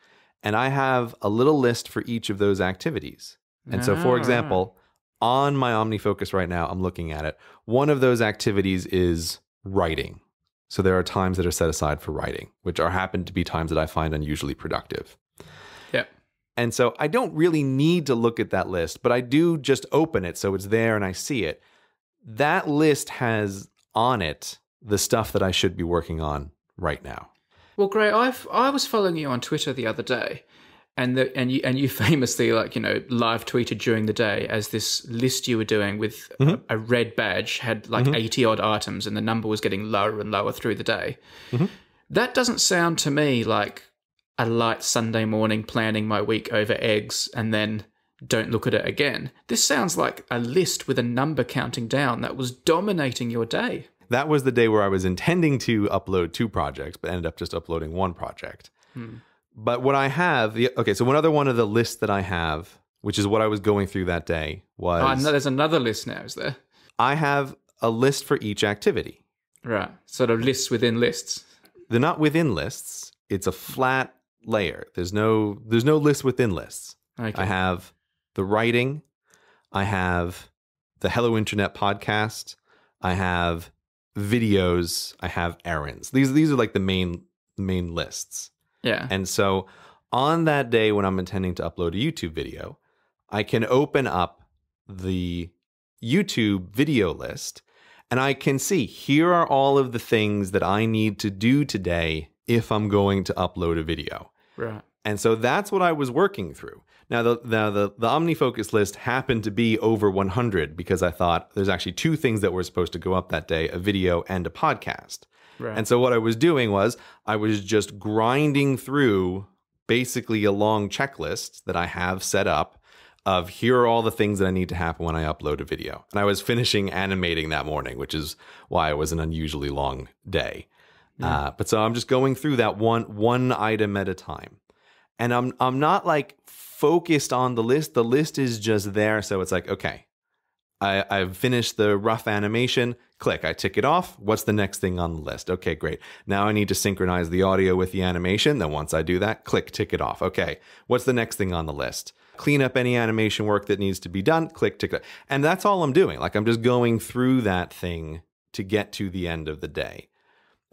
And I have a little list for each of those activities. And so for ah. example, on my OmniFocus right now, I'm looking at it. One of those activities is writing. So there are times that are set aside for writing, which are happen to be times that I find unusually productive. Yeah. And so I don't really need to look at that list, but I do just open it so it's there and I see it. That list has on it the stuff that I should be working on right now. Well, Grey, I've I was following you on Twitter the other day, and the, and you and you famously like you know live tweeted during the day as this list you were doing with mm-hmm. a, a, red badge had like mm-hmm. 80 odd items and the number was getting lower and lower through the day mm-hmm. that doesn't sound to me like a light sunday morning planning my week over eggs and then don't look at it again this sounds like a list with a number counting down that was dominating your day that was the day where i was intending to upload two projects but ended up just uploading one project hmm. But what I have, okay, so one other one of the lists that I have, which is what I was going through that day, ah, was. Oh, no, there's another list now, is there? I have a list for each activity. Right. Sort of lists within lists. They're not within lists. It's a flat layer. There's no there's no list within lists. Okay. I have the writing. I have the Hello Internet podcast. I have videos. I have errands. These these are like the main main lists. Yeah. And so on that day when I'm intending to upload a YouTube video, I can open up the YouTube video list and I can see here are all of the things that I need to do today if I'm going to upload a video. Right. And so that's what I was working through. Now the, the the the OmniFocus list happened to be over 100 because I thought there's actually two things that were supposed to go up that day, a video and a podcast. Right. And so what I was doing was I was just grinding through basically a long checklist that I have set up of here are all the things that I need to happen when I upload a video. And I was finishing animating that morning, which is why it was an unusually long day. Yeah. Uh, but so I'm just going through that one one item at a time. and I'm I'm not like focused on the list. The list is just there, so it's like okay, I, I've finished the rough animation. Click, I tick it off. What's the next thing on the list? Okay, great. Now I need to synchronize the audio with the animation. Then once I do that, click, tick it off. Okay, what's the next thing on the list? Clean up any animation work that needs to be done. Click, tick it. And that's all I'm doing. Like I'm just going through that thing to get to the end of the day.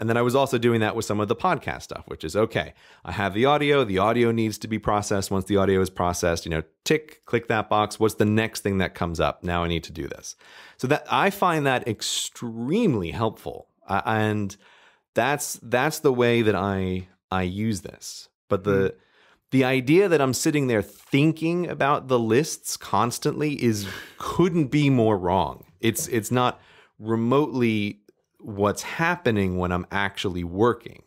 And then I was also doing that with some of the podcast stuff, which is okay. I have the audio. The audio needs to be processed. Once the audio is processed, you know, tick, click that box. What's the next thing that comes up? Now I need to do this. So that I find that extremely helpful, uh, and that's that's the way that I I use this. But the mm. the idea that I'm sitting there thinking about the lists constantly is couldn't be more wrong. It's it's not remotely what's happening when I'm actually working.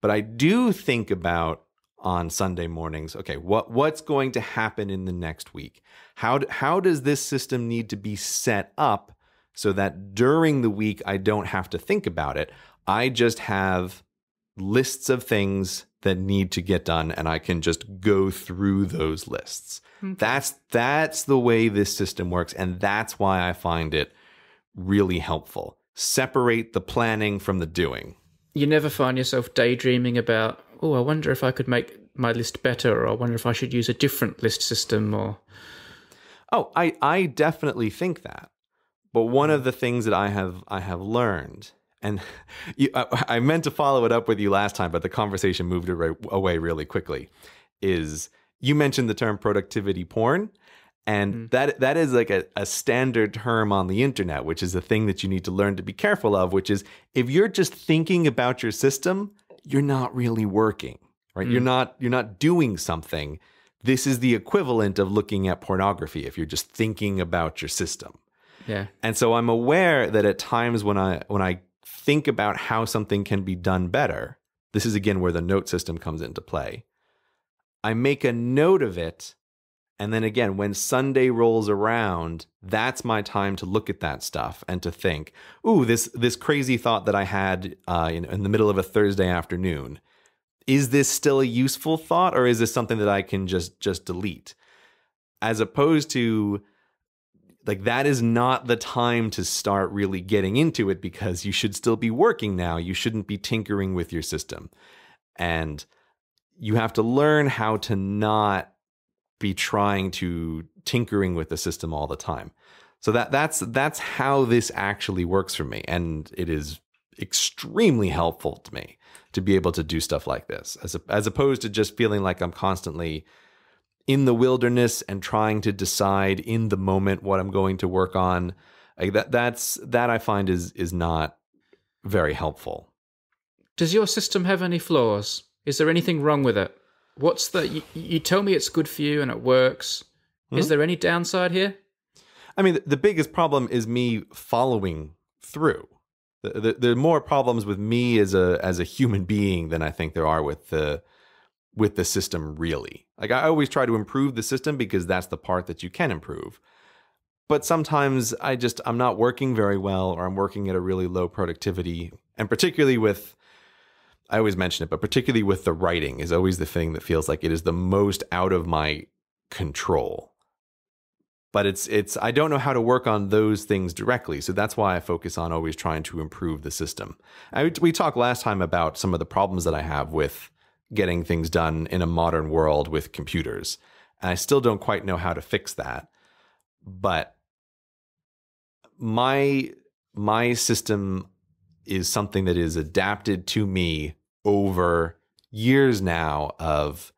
But I do think about on Sunday mornings, okay, what what's going to happen in the next week? How how does this system need to be set up so that during the week I don't have to think about it? I just have lists of things that need to get done and I can just go through those lists. Okay. That's that's the way this system works and that's why I find it really helpful separate the planning from the doing. You never find yourself daydreaming about, oh, I wonder if I could make my list better, or I wonder if I should use a different list system, or. Oh, I, I definitely think that. But one of the things that I have I have learned, and you, I, I meant to follow it up with you last time, but the conversation moved away really quickly, is you mentioned the term productivity porn. And mm. that that is like a, a standard term on the internet, which is a thing that you need to learn to be careful of, which is if you're just thinking about your system, you're not really working, right? Mm. You're not you're not doing something. This is the equivalent of looking at pornography if you're just thinking about your system. Yeah. And so I'm aware that at times when I when I think about how something can be done better, this is again where the note system comes into play. I make a note of it and then again, when Sunday rolls around, that's my time to look at that stuff and to think, ooh, this this crazy thought that I had uh, in, in the middle of a Thursday afternoon, is this still a useful thought, or is this something that I can just just delete? As opposed to like that is not the time to start really getting into it because you should still be working now. You shouldn't be tinkering with your system. And you have to learn how to not be trying to tinkering with the system all the time. So that that's that's how this actually works for me, and it is extremely helpful to me to be able to do stuff like this, as a, as opposed to just feeling like I'm constantly in the wilderness and trying to decide in the moment what I'm going to work on. Like that that's that I find is is not very helpful. Does your system have any flaws? Is there anything wrong with it? What's the? You, you tell me it's good for you and it works. Mm-hmm. Is there any downside here? I mean, the, the biggest problem is me following through. The, the, there are more problems with me as a as a human being than I think there are with the with the system. Really, like I always try to improve the system because that's the part that you can improve. But sometimes I just I'm not working very well, or I'm working at a really low productivity, and particularly with I always mention it, but particularly with the writing is always the thing that feels like it is the most out of my control. But it's it's I don't know how to work on those things directly, so that's why I focus on always trying to improve the system. I, we talked last time about some of the problems that I have with getting things done in a modern world with computers, and I still don't quite know how to fix that. But my my system is something that is adapted to me over years now of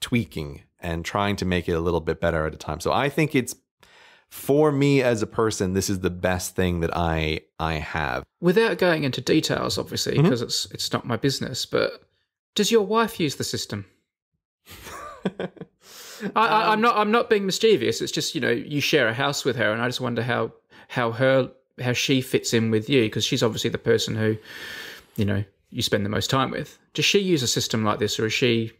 tweaking and trying to make it a little bit better at a time. So I think it's for me as a person, this is the best thing that I I have. Without going into details, obviously, because mm-hmm. it's it's not my business, but does your wife use the system? I, am not I'm not being mischievous. It's just you know you share a house with her, and I just wonder how how her how she fits in with you because she's obviously the person who you know you spend the most time with. Does she use a system like this, or is she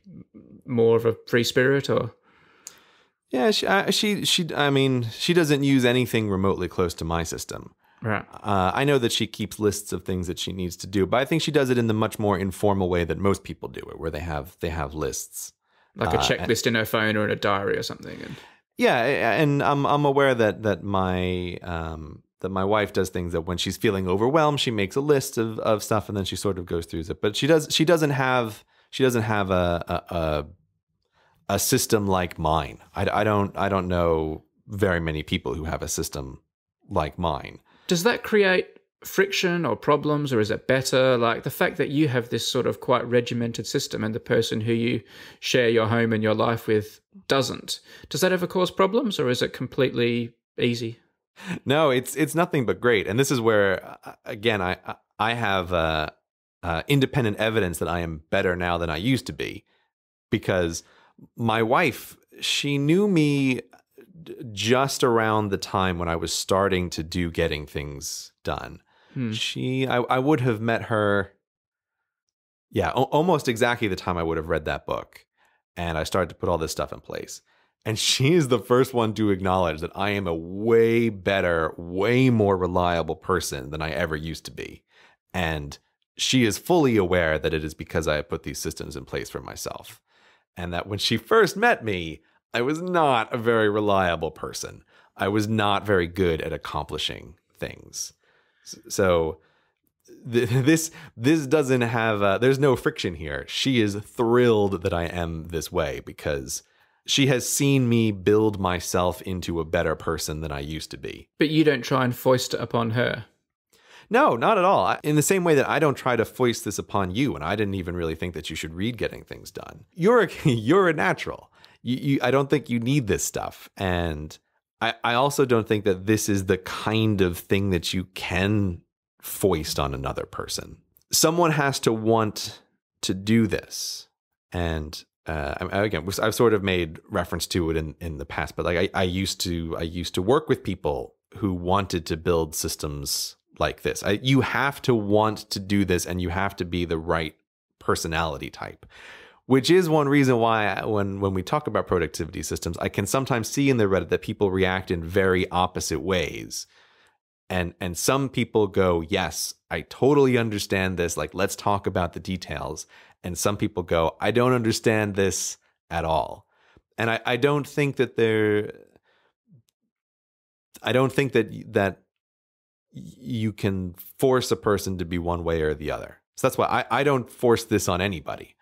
more of a free spirit, or? Yeah, she, uh, she, she. I mean, she doesn't use anything remotely close to my system. Right. Uh, I know that she keeps lists of things that she needs to do, but I think she does it in the much more informal way that most people do it, where they have they have lists. like a Uh, checklist in her phone or in a diary or something. And Yeah, and I'm I'm aware that that my um that my wife does things that when she's feeling overwhelmed, she makes a list of, of stuff and then she sort of goes through it. But she does she doesn't have she doesn't have a a, a, a system like mine. I, I don't I don't know very many people who have a system like mine. does that create friction or problems, or is it better? Like the fact that you have this sort of quite regimented system, and the person who you share your home and your life with doesn't. Does that ever cause problems, or is it completely easy? No, it's it's nothing but great. And this is where uh, again I I have uh, uh, independent evidence that I am better now than I used to be because my wife she knew me just around the time when I was starting to do getting things done. Hmm. She I, I would have met her yeah, al- almost exactly the time I would have read that book and I started to put all this stuff in place. And she is the first one to acknowledge that I am a way better, way more reliable person than I ever used to be. And she is fully aware that it is because I have put these systems in place for myself. And that when she first met me, I was not a very reliable person. I was not very good at accomplishing things. So th- this this doesn't have uh, there's no friction here. She is thrilled that I am this way because she has seen me build myself into a better person than I used to be. But you don't try and foist it upon her. No, not at all. In the same way that I don't try to foist this upon you, and I didn't even really think that you should read Getting Things Done. You're a, you're a natural. You, you, I don't think you need this stuff, and I, I also don't think that this is the kind of thing that you can foist on another person. Someone has to want to do this, and uh, again, I've sort of made reference to it in, in the past, but like I, I used to, I used to work with people who wanted to build systems like this. I, you have to want to do this, and you have to be the right personality type. Which is one reason why, I- when when we talk about productivity systems, I can sometimes see in the Reddit that people react in very opposite ways and and some people go yes i totally understand this like let's talk about the details and some people go i don't understand this at all and i i don't think that they're i don't think that that you can force a person to be one way or the other so that's why i i don't force this on anybody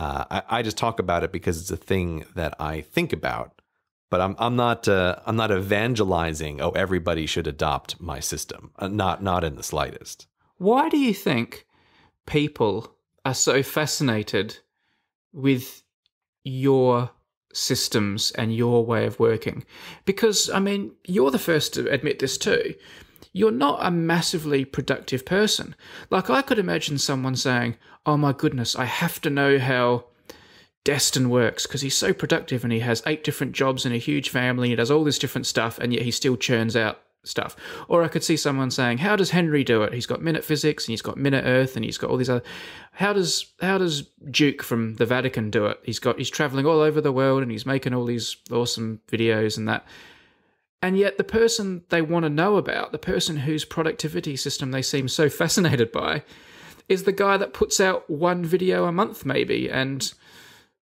uh, I, I just talk about it because it's a thing that I think about but I'm I'm not uh, I'm not evangelizing. Oh, everybody should adopt my system. Uh, not not in the slightest. Why do you think people are so fascinated with your systems and your way of working? Because, I mean, you're the first to admit this too. You're not a massively productive person. Like, I could imagine someone saying, Oh my goodness, I have to know how Destin works because he's so productive and he has eight different jobs and a huge family. He does all this different stuff and yet he still churns out stuff. Or I could see someone saying, "How does Henry do it? He's got MinutePhysics and he's got MinuteEarth and he's got all these other. How does how does Duke from the Vatican do it? He's got he's traveling all over the world and he's making all these awesome videos and that." And yet, the person they want to know about, the person whose productivity system they seem so fascinated by, is the guy that puts out one video a month, maybe. And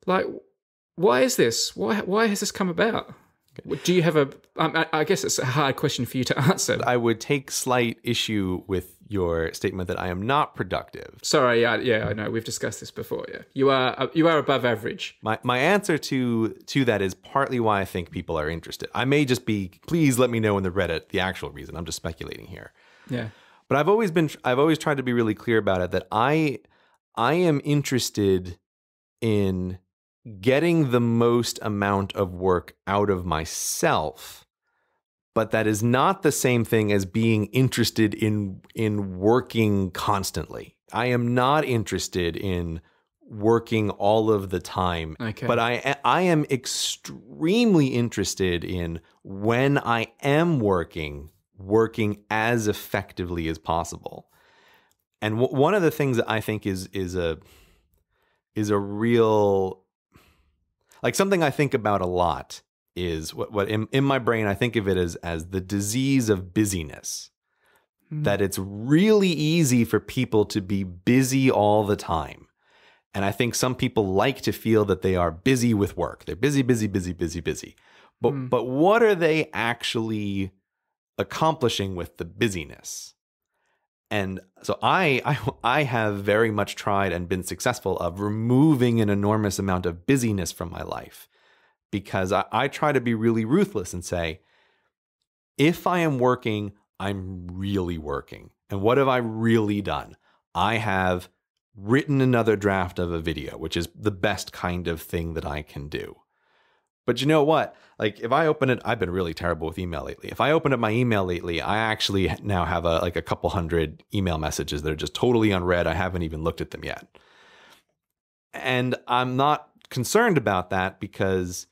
like, why is this? Why why has this come about? Do you have a? Um, I I guess it's a hard question for you to answer. I would take slight issue with your statement that I am not productive. Sorry, yeah, yeah, I know we've discussed this before. Yeah, you are uh, you are above average. My my answer to to that is partly why I think people are interested. I may just be. Please let me know in the Reddit the actual reason. I'm just speculating here. Yeah, but I've always been I've always tried to be really clear about it that I I am interested in getting the most amount of work out of myself but that is not the same thing as being interested in in working constantly. I am not interested in working all of the time. Okay. But I I am extremely interested in when I am working working as effectively as possible. And w- one of the things that I think is is a is a real like something I think about a lot is what, what in, in my brain I think of it as as the disease of busyness. That it's really easy for people to be busy all the time. And I think some people like to feel that they are busy with work. They're busy, busy, busy, busy, busy. But Mm. but what are they actually accomplishing with the busyness? And so I, I I have very much tried and been successful of removing an enormous amount of busyness from my life because I, I try to be really ruthless and say, if I am working, I'm really working. And what have I really done? I have written another draft of a video, which is the best kind of thing that I can do. But you know what? Like if I open it, I've been really terrible with email lately. If I open up my email lately, I actually now have a like a couple hundred email messages that are just totally unread. I haven't even looked at them yet. And I'm not concerned about that because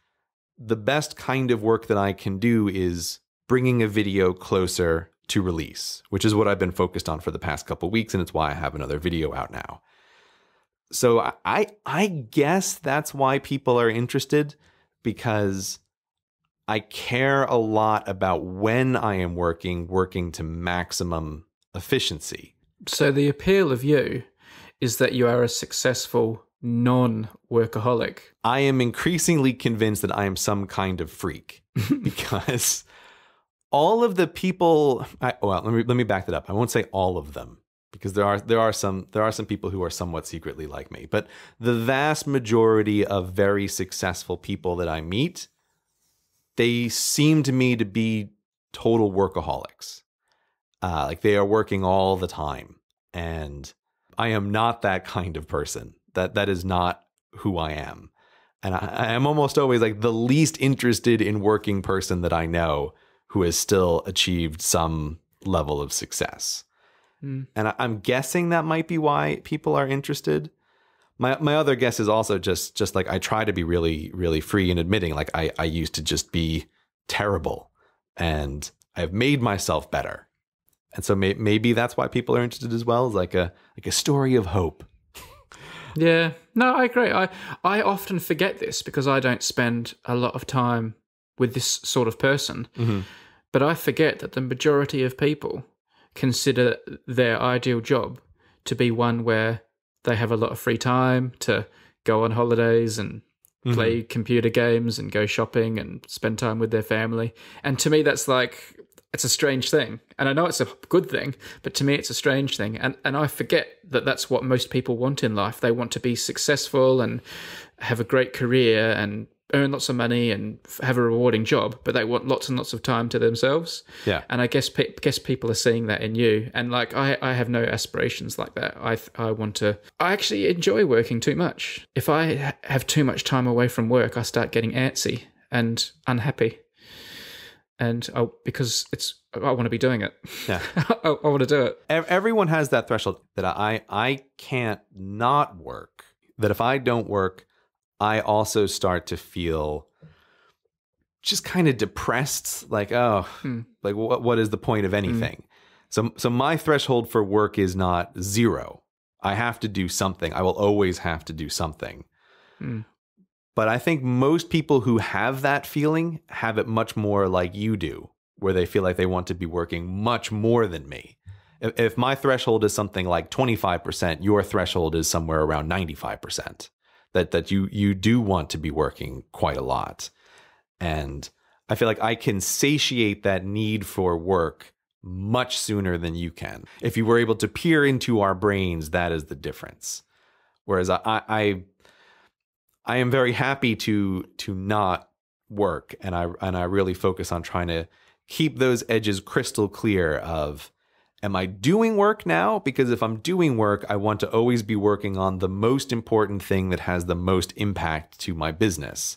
the best kind of work that I can do is bringing a video closer to release, which is what I've been focused on for the past couple weeks and it's why I have another video out now. So I I, I guess that's why people are interested because I care a lot about when I am working, working to maximum efficiency. So the appeal of you is that you are a successful non-workaholic. I am increasingly convinced that I am some kind of freak because all of the people I, well let me let me back that up. I won't say all of them because there are there are some there are some people who are somewhat secretly like me, but the vast majority of very successful people that I meet they seem to me to be total workaholics. Uh, like they are working all the time, and I am not that kind of person. That that is not who I am, and I, I am almost always like the least interested in working person that I know who has still achieved some level of success. Mm. And I, I'm guessing that might be why people are interested. My my other guess is also just just like I try to be really really free in admitting like I I used to just be terrible and I've made myself better. And so may, maybe that's why people are interested as well, is like a like a story of hope. Yeah, no, I agree. I I often forget this because I don't spend a lot of time with this sort of person. Mm-hmm. But I forget that the majority of people consider their ideal job to be one where they have a lot of free time to go on holidays and Mm-hmm. play computer games and go shopping and spend time with their family. And to me, that's like it's a strange thing. And I know it's a good thing, but to me, it's a strange thing. And and I forget that that's what most people want in life. They want to be successful and have a great career and earn lots of money and have a rewarding job, but they want lots and lots of time to themselves. Yeah. And I guess pe- guess people are seeing that in you. And like I, I have no aspirations like that. I th- I want to. I actually enjoy working too much. If I have too much time away from work, I start getting antsy and unhappy. And I, because it's I want to be doing it. Yeah. I, I want to do it. Everyone has that threshold that I I can't not work. That if I don't work, I also start to feel just kind of depressed. Like oh, Hmm. like what what is the point of anything? So so my threshold for work is not zero. I have to do something. I will always have to do something. Hmm. But I think most people who have that feeling have it much more like you do, where they feel like they want to be working much more than me. If, if my threshold is something like 25%, your threshold is somewhere around 95%. That that you you do want to be working quite a lot. And I feel like I can satiate that need for work much sooner than you can. If you were able to peer into our brains, that is the difference. Whereas I, I I am very happy to to not work and I and I really focus on trying to keep those edges crystal clear of am I doing work now? Because if I'm doing work, I want to always be working on the most important thing that has the most impact to my business.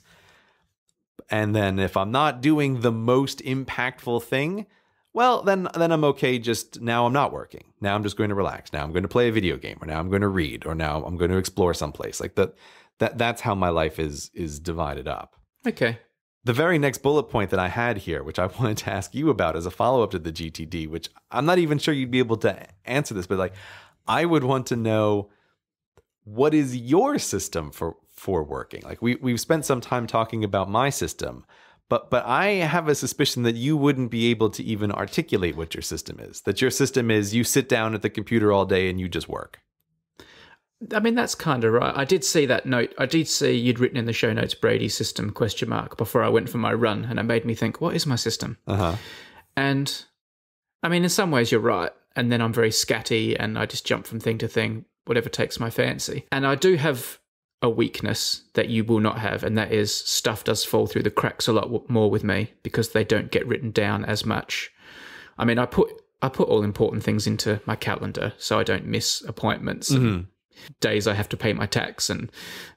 And then if I'm not doing the most impactful thing, well, then then I'm okay just now I'm not working. Now I'm just going to relax. Now I'm going to play a video game or now I'm going to read or now I'm going to explore someplace. Like that that that's how my life is is divided up. Okay. The very next bullet point that I had here, which I wanted to ask you about as a follow up to the GTD, which I'm not even sure you'd be able to answer this, but like I would want to know what is your system for for working? Like we we've spent some time talking about my system, but but I have a suspicion that you wouldn't be able to even articulate what your system is. That your system is you sit down at the computer all day and you just work. I mean, that's kind of right. I did see that note. I did see you'd written in the show notes Brady system question mark before I went for my run, and it made me think, what is my system? Uh huh. And I mean, in some ways, you're right. And then I'm very scatty, and I just jump from thing to thing, whatever takes my fancy. And I do have a weakness that you will not have, and that is stuff does fall through the cracks a lot more with me because they don't get written down as much. I mean, I put I put all important things into my calendar so I don't miss appointments, and days I have to pay my tax, and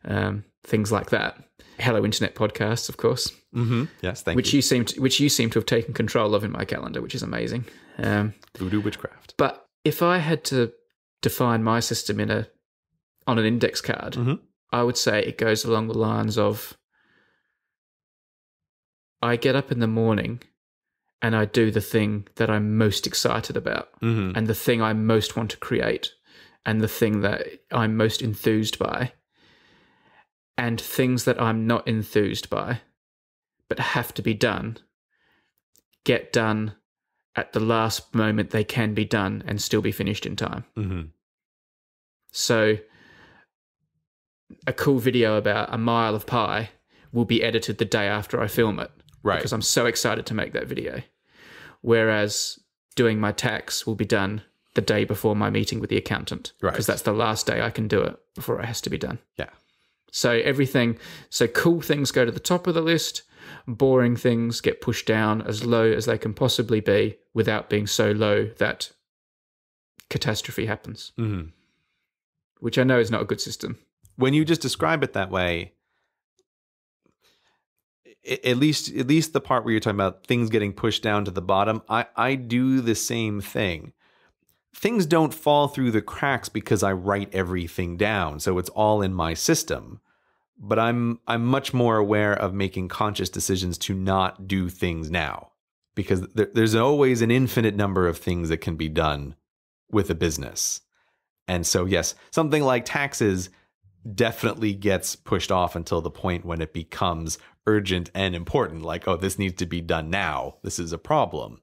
um, things like that. Hello Internet podcasts, of course, Mm-hmm. Yes, thank which you. you seem to, which you seem to have taken control of in my calendar, which is amazing. Um, Voodoo witchcraft. but if I had to define my system in a on an index card, Mhm. I would say it goes along the lines of I get up in the morning and I do the thing that I'm most excited about Mm-hmm. and the thing I most want to create and the thing that I'm most enthused by and things that I'm not enthused by but have to be done get done at the last moment they can be done and still be finished in time. Mm-hmm. So a cool video about a mile of pi will be edited the day after I film it Right. because I'm so excited to make that video. Whereas doing my tax will be done the day before my meeting with the accountant Right. because that's the last day I can do it before it has to be done. Yeah. So everything, so cool things go to the top of the list, boring things get pushed down as low as they can possibly be without being so low that catastrophe happens, Mm-hmm. which I know is not a good system. when you just describe it that way at least at least the part where you're talking about things getting pushed down to the bottom i i do the same thing things don't fall through the cracks because i write everything down so it's all in my system. But i'm i'm much more aware of making conscious decisions to not do things now because there, there's always an infinite number of things that can be done with a business. And so yes something like taxes definitely gets pushed off until the point when it becomes urgent and important like oh this needs to be done now. This is a problem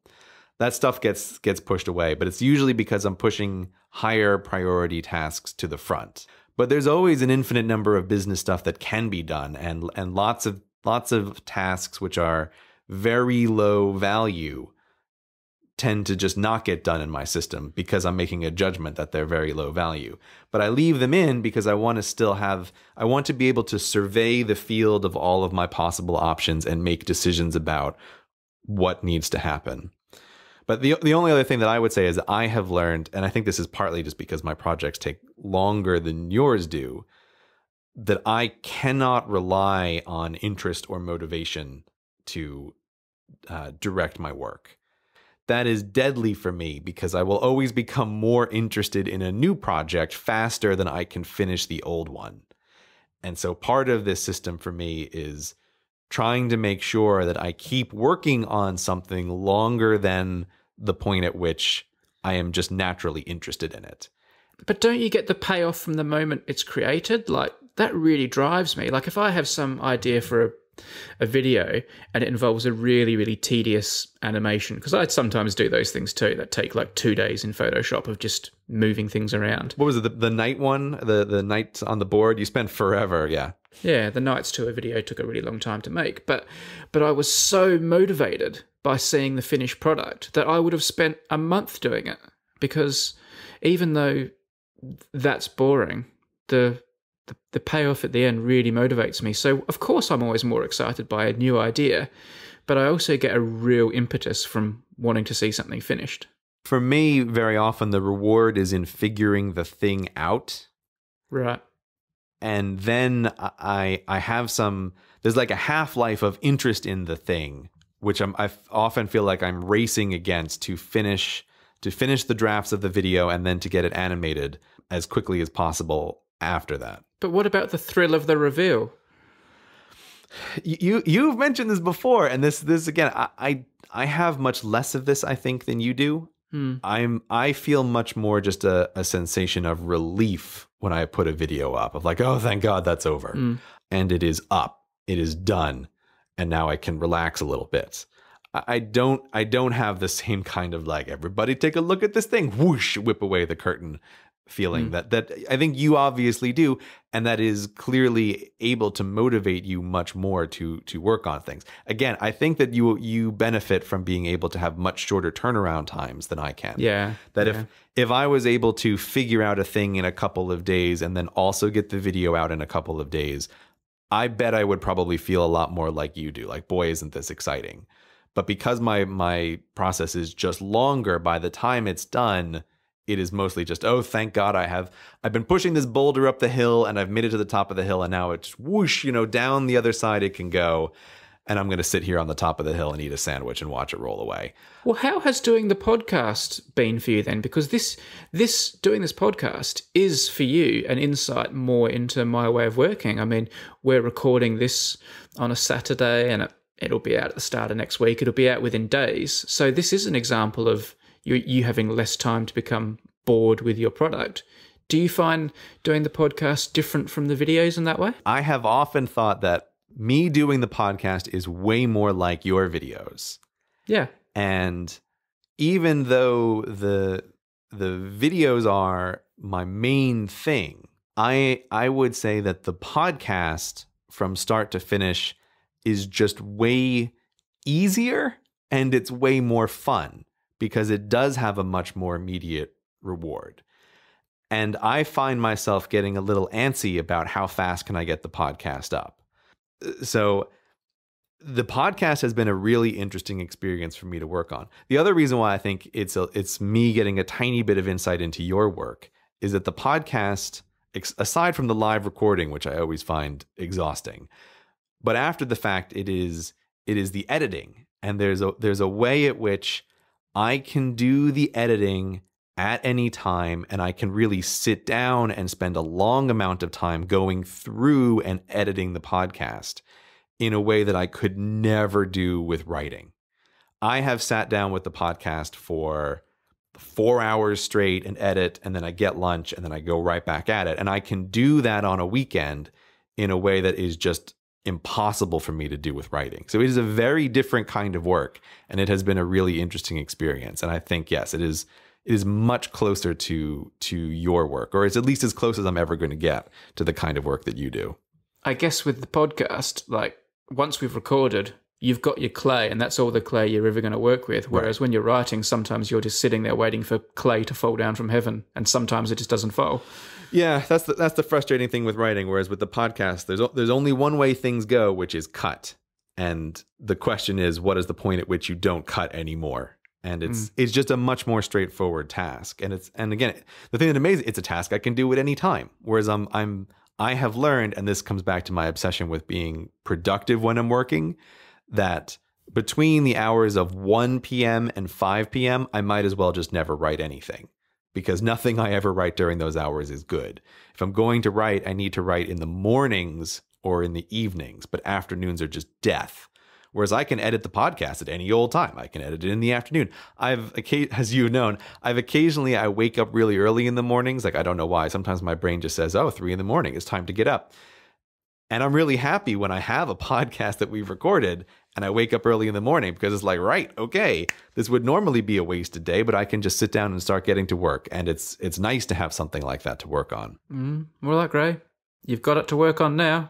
that stuff gets gets pushed away but it's usually because i'm pushing higher priority tasks to the front but there's always an infinite number of business stuff that can be done and and lots of lots of tasks which are very low value tend to just not get done in my system because I'm making a judgment that they're very low value. But I leave them in because I want to still have, I want to be able to survey the field of all of my possible options and make decisions about what needs to happen. But the, the only other thing that I would say is that I have learned, and I think this is partly just because my projects take longer than yours do, that I cannot rely on interest or motivation to uh, direct my work that is deadly for me because I will always become more interested in a new project faster than I can finish the old one. And so part of this system for me is trying to make sure that I keep working on something longer than the point at which I am just naturally interested in it. But don't you get the payoff from the moment it's created? Like that really drives me. Like if I have some idea for a, a video and it involves a really really tedious animation because I'd sometimes do those things too that take like 2 days in Photoshop of just moving things around. What was it? The, the knight one, the the knight on the board. You spent forever. Yeah. Yeah, the Knight's Tour video took a really long time to make, but but I was so motivated by seeing the finished product that I would have spent a month doing it because even though that's boring, the the, the payoff at the end really motivates me. So of course I'm always more excited by a new idea, but I also get a real impetus from wanting to see something finished. For me, very often the reward is in figuring the thing out Right. and then I I have some there's like a half life of interest in the thing, which I'm I often feel like I'm racing against to finish to finish the drafts of the video and then to get it animated as quickly as possible after that. But what about the thrill of the reveal? You you- you've mentioned this before, and this this again I I, I have much less of this I think than you do. Hmm. I'm I feel much more just a, a sensation of relief when I put a video up of like, oh thank God that's over. Mm. And it is up. It is done. And now I can relax a little bit. I don't I don't have the same kind of like everybody take a look at this thing, whoosh, whip away the curtain feeling mm. that that I think you obviously do and that is clearly able to motivate you much more to to work on things. Again, I think that you you benefit from being able to have much shorter turnaround times than I can. Yeah. That yeah. if if I was able to figure out a thing in a couple of days and then also get the video out in a couple of days, I bet I would probably feel a lot more like you do. Like, boy, isn't this exciting? But because my my process is just longer, by the time it's done, it is mostly just oh thank god i have i've been pushing this boulder up the hill and i've made it to the top of the hill and now it's whoosh you know down the other side it can go and i'm going to sit here on the top of the hill and eat a sandwich and watch it roll away. Well how has doing the podcast been for you then? Because this this doing this podcast is for you an insight more into my way of working. I mean we're recording this on a saturday and it'll be out at the start of next week. It'll be out within days. So this is an example of you, you having less time to become bored with your product. Do you find doing the podcast different from the videos in that way? I have often thought that me doing the podcast is way more like your videos. Yeah. And even though the the videos are my main thing, I I would say that the podcast from start to finish is just way easier and it's way more fun because it does have a much more immediate reward. And I find myself getting a little antsy about how fast can I get the podcast up. Uh, so the podcast has been a really interesting experience for me to work on. The other reason why I think it's a, it's me getting a tiny bit of insight into your work is that the podcast aside from the live recording which I always find exhausting, but after the fact it is it is the editing and there's a there's a way at which I can do the editing at any time and I can really sit down and spend a long amount of time going through and editing the podcast in a way that I could never do with writing. I have sat down with the podcast for four hours straight and edit, and then I get lunch and then I go right back at it. And I can do that on a weekend in a way that is just impossible for me to do with writing. So it is a very different kind of work and it has been a really interesting experience and I think yes it is is much closer to to your work or it's at least as close as I'm ever going to get to the kind of work that you do. I guess with the podcast like once we've recorded you've got your clay and that's all the clay you're ever going to work with whereas right. when you're writing sometimes you're just sitting there waiting for clay to fall down from heaven and sometimes it just doesn't fall yeah that's the, that's the frustrating thing with writing whereas with the podcast there's there's only one way things go which is cut and the question is what is the point at which you don't cut anymore and it's mm. it's just a much more straightforward task and it's and again the thing that amazes it's a task i can do at any time whereas i'm i'm i have learned and this comes back to my obsession with being productive when i'm working that between the hours of 1 p.m. and 5 p.m., I might as well just never write anything because nothing I ever write during those hours is good. If I'm going to write, I need to write in the mornings or in the evenings, but afternoons are just death. Whereas I can edit the podcast at any old time. I can edit it in the afternoon. I've, as you've known, I've occasionally I wake up really early in the mornings. Like I don't know why. Sometimes my brain just says, "Oh, three in the morning, it's time to get up." And I'm really happy when I have a podcast that we've recorded and I wake up early in the morning because it's like, right, okay, this would normally be a wasted day, but I can just sit down and start getting to work. And it's it's nice to have something like that to work on. Mm, more like Grey. You've got it to work on now.